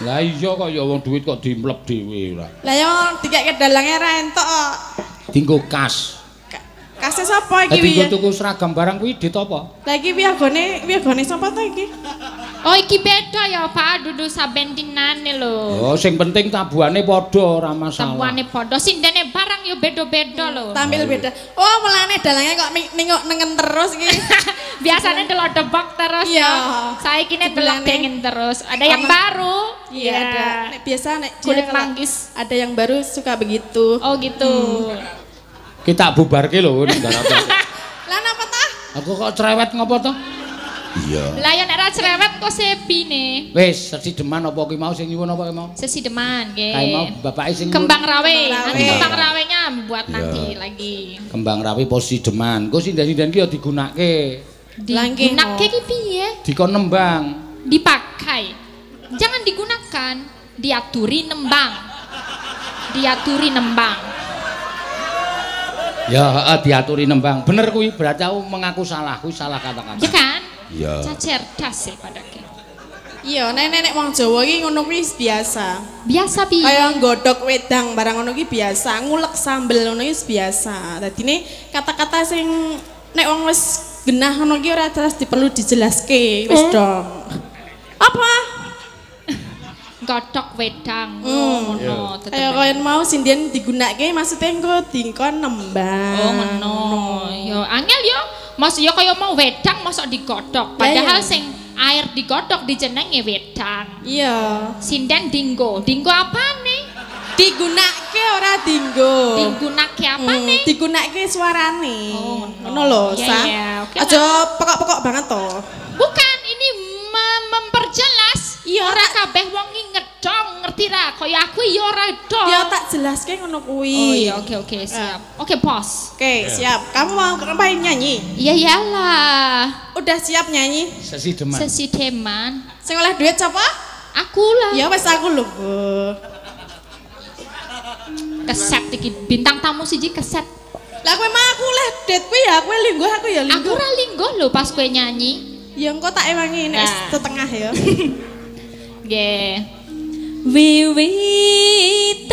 Lah iya kok ya wong duit kok dimlep dhewe ora. Lah yo dikek dalange ra entuk kok. Dinggo kas. Ka- Kasih sapa iki dinggo tuku seragam barang kuwi dit apa? Lah iki wiyagone wiyagone sapa to iki? Oh iki beda ya Pak, dudu saben dinane lho. Oh sing penting tabuhane padha ora masalah. Temuane padha, sindene barang ya beda-beda lho. Tampil beda. Oh, mulane dalange kok nengok nengen terus iki. Biasanya delok debok terus Iya. ya. Saiki ne delok pengen terus. Ada yang baru. Iya, ada. Nek biasa nek Kulit manggis. Ada yang baru suka begitu. Oh gitu. Kita bubarke lho ning darat. Lah napa tah? Aku kok cerewet ngopo to? Iya. Lah ya nek ra cerewet kok sepine. Wis, sesideman apa ki mau sing nyuwun apa ki mau? Sesideman nggih. Kae mau bapake sing. Kembang rawe. Kembang Nanti rawe. kembang rawenya buat nanti lagi. Kembang rawi posisi deman. Engko sinden-sinden ki ya Digunakke mau. ki piye? Dikon nembang. Dipakai. Jangan digunakan, diaturi nembang. Diaturi nembang. Ya, heeh diaturi nembang. Bener kuwi, berarti aku mengaku salah, kuwi salah kata-kata. Ya kan? Iya. Cacerdas ya padake. Iya, nenek-nenek wong Jawa iki ngono kuwi biasa. Biasa piye? Kayak nggodhog wedang barang ngono ki biasa, ngulek sambel ngono ki biasa. Dadine kata-kata sing nek wong wis genah ngono ki ora terus diperlu dijelaske wis dong. Apa? Godhog wedang. Hmm. Ngono. tetep. Kayak koyo mau sinden digunakake maksudnya engko dingkon nembang. Oh ngono. Ya angel yo. Mas yo kaya mau wedang mosok digodhog. Padahal iya. sing air digodhog dijenenge wedang. Iya. Sinden dinggo. Dinggo apane? Digunakake ora dinggo. Digunakke apane? Hmm, digunakake suarane. Oh, ngono lho, Iya, Sa. iya, oke Aja pekok-pekok banget to. Bukan, ini me- memperjelas. Iya, ora kabeh wong iki ngedong, ngerti ra? Kaya aku ya ora dong. Ya tak jelaske ngono kuwi. Oh iya, oke oke, siap. Oke, bos. Oke, siap. Kamu mau ngapain nyanyi? Iya iyalah. Udah siap nyanyi? Sesi deman. Sesi deman. Sing oleh duit siapa? Aku lah. Ya wes aku lho. Bu. Keset iki bintang tamu siji keset. Lah kowe mah aku oleh duit kuwi ya, kowe linggo aku ya Aku linggo. ora linggo lho pas kowe nyanyi. Ya engko tak ewangi nek wis Nah. setengah ya. Nggih. Wiwitane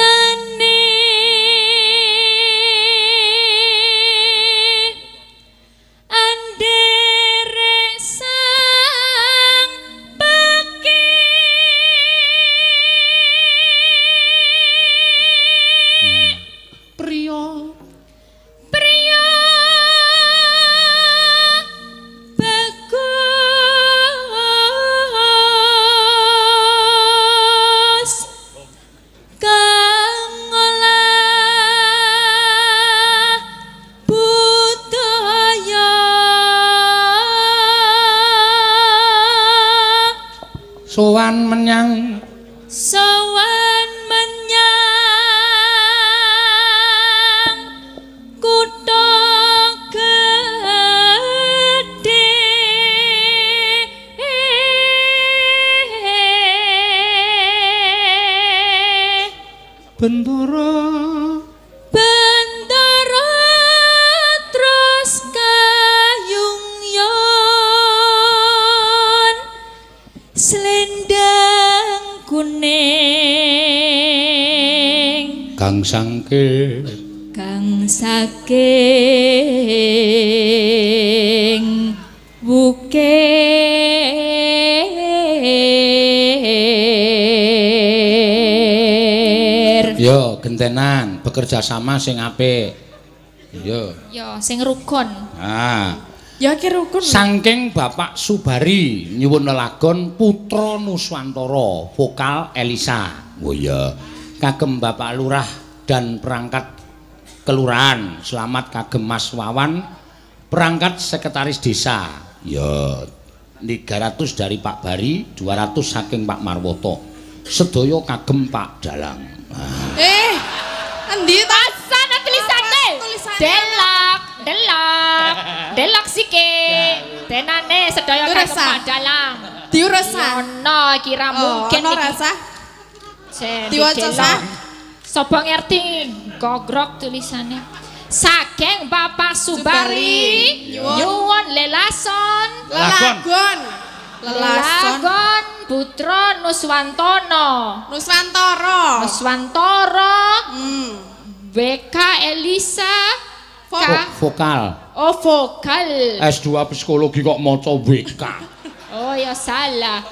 gentenan bekerja sama sing apik yo Yo sing rukun ah Ya ki rukun. Saking Bapak Subari nyuwun lelagon Putra Nuswantara, vokal Elisa. Oh iya. Kagem Bapak Lurah dan perangkat kelurahan. Selamat kagem Mas Wawan, perangkat sekretaris desa. Ya, 300 dari Pak Bari, 200 saking Pak Marwoto. Sedaya kagem Pak Dalang. Eh, endi ta? Sana tulisane Tulisane. Delok Delok Delok sike Tenane sedaya Itu kagem rasa. Pak Dalang Diuresa. Ono kira Oh, mungkin ono iki. rasa. Jen, Diwaca didelok. sah. Sapa ngerti gogrok tulisannya Saking Bapak Subari, Subari. nyuwun lelason Lelagon. Lelason. Lelagon Putra Nuswantono Nuswantara. Nuswantoro Hmm. BK Elisa Vo- Ka Vokal. Oh vokal. S2 psikologi kok maca WK. Oh ya salah.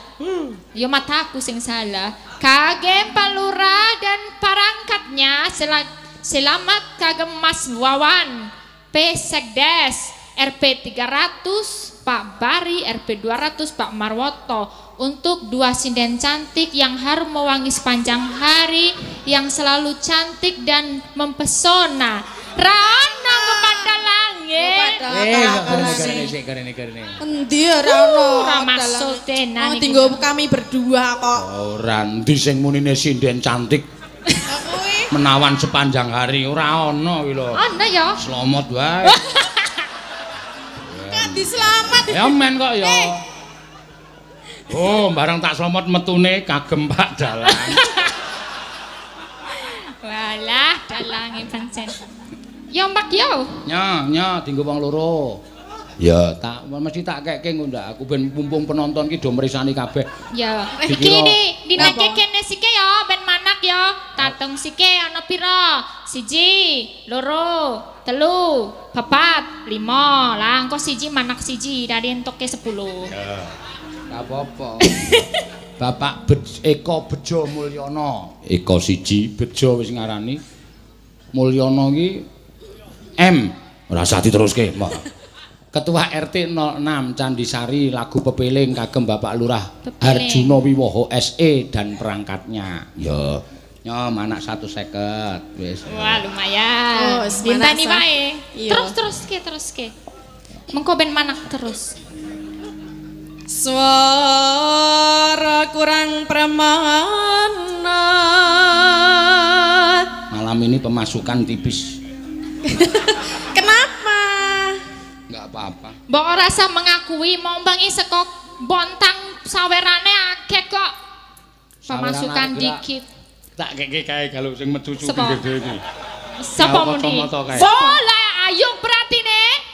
Ya mataku sing salah. Kagem Palura dan perangkatnya sel- Selamat kagem Mas Wawan. P Sekdes RP 300 Pak Bari RP 200 Pak Marwoto untuk dua sinden cantik yang harum mewangi sepanjang hari yang selalu cantik dan mempesona Rana kepada langit Eh. Endi ora ono. Ora masuk tenan Oh, tinggal kami berdua kok. Ora ndi sing munine sinden cantik Kuwi menawan sepanjang hari ora ana kuwi lho. Ana ya Selamat wae. Kadi selamat. Ya men kok ya. Oh, bareng tak selamat metune kagem Pak Dalang. Walah, dalange pancen. Yo mbak yo. Nya, nya dinggo wong loro. Ya, tak mesti tak keke ngundak aku ben mumpung penonton ki do mrisani kabeh. Dikira- Iki di dinake kene sike yo ben manak yo. Tateng sike ana pira? Siji, loro, telu, papat, lima. Lah engko siji manak siji dari entoke 10. Gak apa-apa. Bapak Be- Eko Bejo Mulyono. Eko siji, Bejo wis ngarani. Mulyono ki M. Ora usah diteruske, Mbak. Ketua RT 06 Candisari lagu pepeling kagem Bapak Lurah Pepeling. Harjuno Wiwoho SE dan perangkatnya. Ya, ya manak satu seket wis. Wah, lumayan. Oh, Dintani Sa. wae. Iya. Terus terus ke terus ke. Mengko ben manak terus. Suara kurang permana. Malam ini pemasukan tipis. Kenapa? Enggak apa-apa. Mbok ora usah mengakui mau saka bontang sawerane akeh kok. Pemasukan dikit. Tak keke kae kalau sing metu cucu gede iki. Sapa Ya, muni? Boleh ayo berarti ne.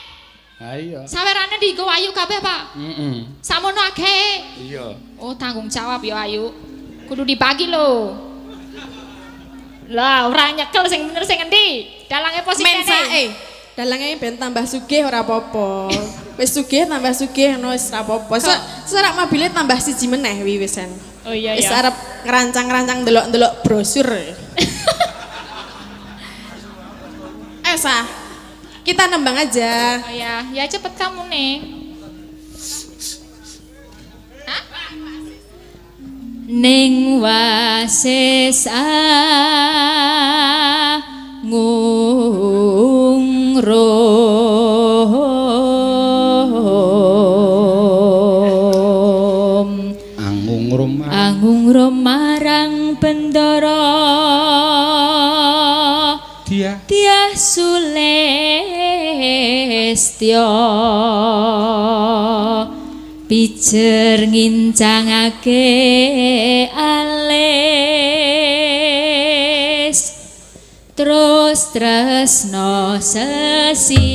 Ha iya. Sawerane digo ayu kabeh, Pak. Heeh. Samono akeh. Iya. Oh, tanggung jawab ya ayu. Kudu dibagi lho. Lah, ora nyekel sing bener sing endi? Dalange posisi Men sae. Dalange ben tambah sugih ora apa-apa. Wis sugih tambah sugih ngono wis ora apa-apa. Se- Serak mobile tambah siji meneh wi wisan. Oh iya Wis ya. arep ngerancang-rancang delok-delok brosur. Eh sah. Kita nembang aja. Oh ya, ya cepet kamu nih. Hah? Ning wasesa ngungrum Prestyo pijer ngincangake alis terus tresno sesideman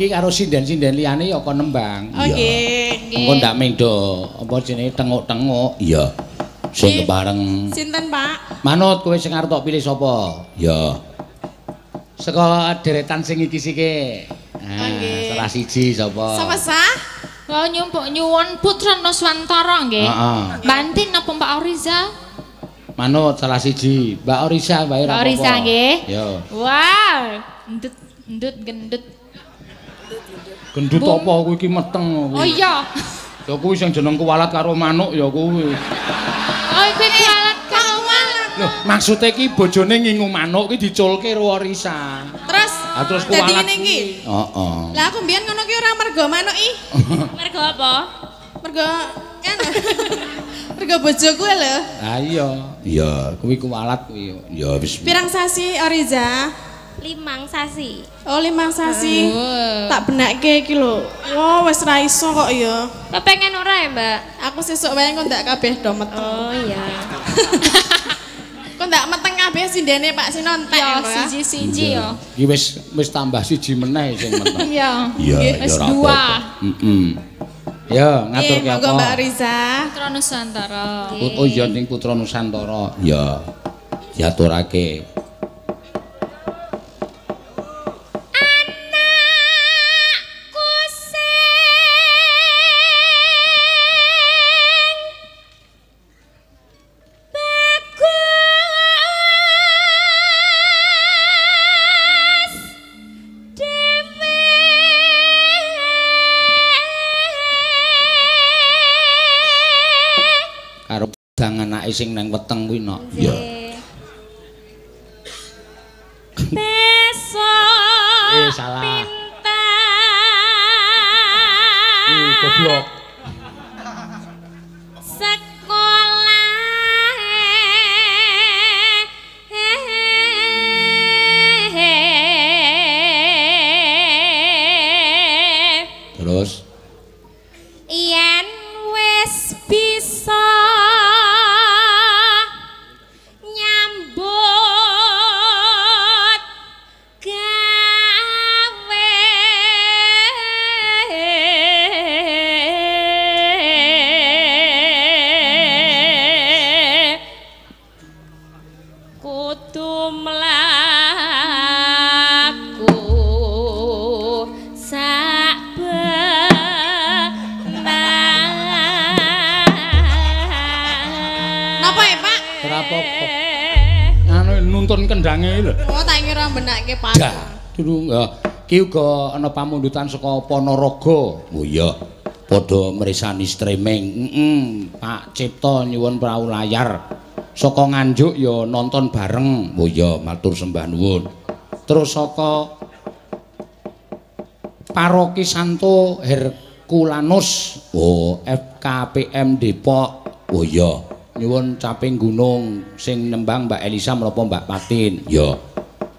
iki karo sinden-sinden liyane ya kon nembang. Oh nggih. Engko ndak mendo apa jenenge tenguk-tenguk. Iya. Sing Nggih. kebareng. Sinten, Pak? Manut kowe sing arep tok pilih sapa? Ya. Saka deretan sing iki sike. Nah, Nggih. salah siji sapa? Sama sah? Oh nyumpuk nyuwun Putra Nuswantara nggih. Heeh. Bantin napa Mbak Oriza? Manut salah siji. Mbak Orisa wae Mbak Orisa nggih. Ya. Wow, endut endut gendut. Gendut apa kuwi iki meteng kuwi. Oh iya. Ya kuwi sing jeneng kuwalat karo manuk ya kuwi. Oh kuwi kualat karo malah. Loh, maksude iki bojone ngingu manuk ki diculke Orisa. Terus Ah terus dadi kuwalat. ngene iki. Heeh. Lah aku mbiyen ngono ki ora mergo manuk i. Mergo apa? Mergo kan mergo bojoku lho. Ah iya. Iya. Kuwi kuwalat kuwi. Ya wis. Pirang sasi Oriza? Limang sasi. Oh, limang sasi. Oh. Tak benakke iki lho. Wah, wis ra iso kok ya. Kepengen ora ya, Mbak? Aku sesuk wae kok ndak kabeh do meteng. Oh iya. Kok ndak meteng kabeh sindene Pak Sinon tak Ya siji-siji ya. Iki wis wis tambah siji meneh sing meteng. Iya. Iya, ya Wis dua. Heeh. Ya, ngatur Nggih, ki monggo apa? Mbak Riza. Putra Nusantara. Oh iya ning Putra Nusantara. Ya. Diaturake. Sing nang weteng kuwi nok. Ya. Besok Eh salah. Pamundutan saka Ponorogo. oh iya. Padha mresani streaming. Heeh, Pak Cipto nyuwun prau layar. Saka Nganjuk ya nonton bareng. Oh iya, matur sembah nuwun. Terus saka Paroki Santo Herculanus, oh FKPM Depok. Oh iya. Nyuwun caping gunung sing nembang Mbak Elisa menapa Mbak Patin. Ya.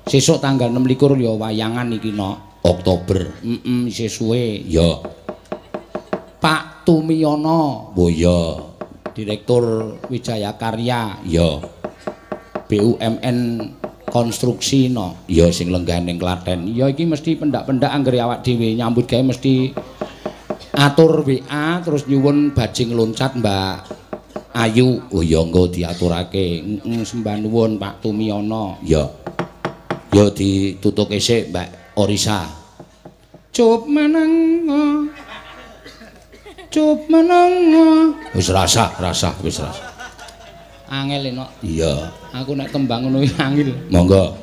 Sesuk tanggal 26 ya wayangan iki no. Oktober. Heeh, isih suwe. Ya. Pak Tumiyono, Oh iya. Direktur Wijaya Karya, Ya. BUMN Konstruksi no. Ya sing lenggah ning Klaten. Ya iki mesti pendak-pendak anggere awak dhewe nyambut gawe mesti atur WA terus nyuwun bajing loncat Mbak Ayu. Oh iya engko diaturake. Heeh, sembah nuwun Pak Tumiyono. Ya. Ya ditutuke sik Mbak Orisa. Cup meneng. Cup meneng. Wis rasah, rasah, wis rasah. Angel enak. Iya. Aku nek tembang ngono iki angel. Monggo.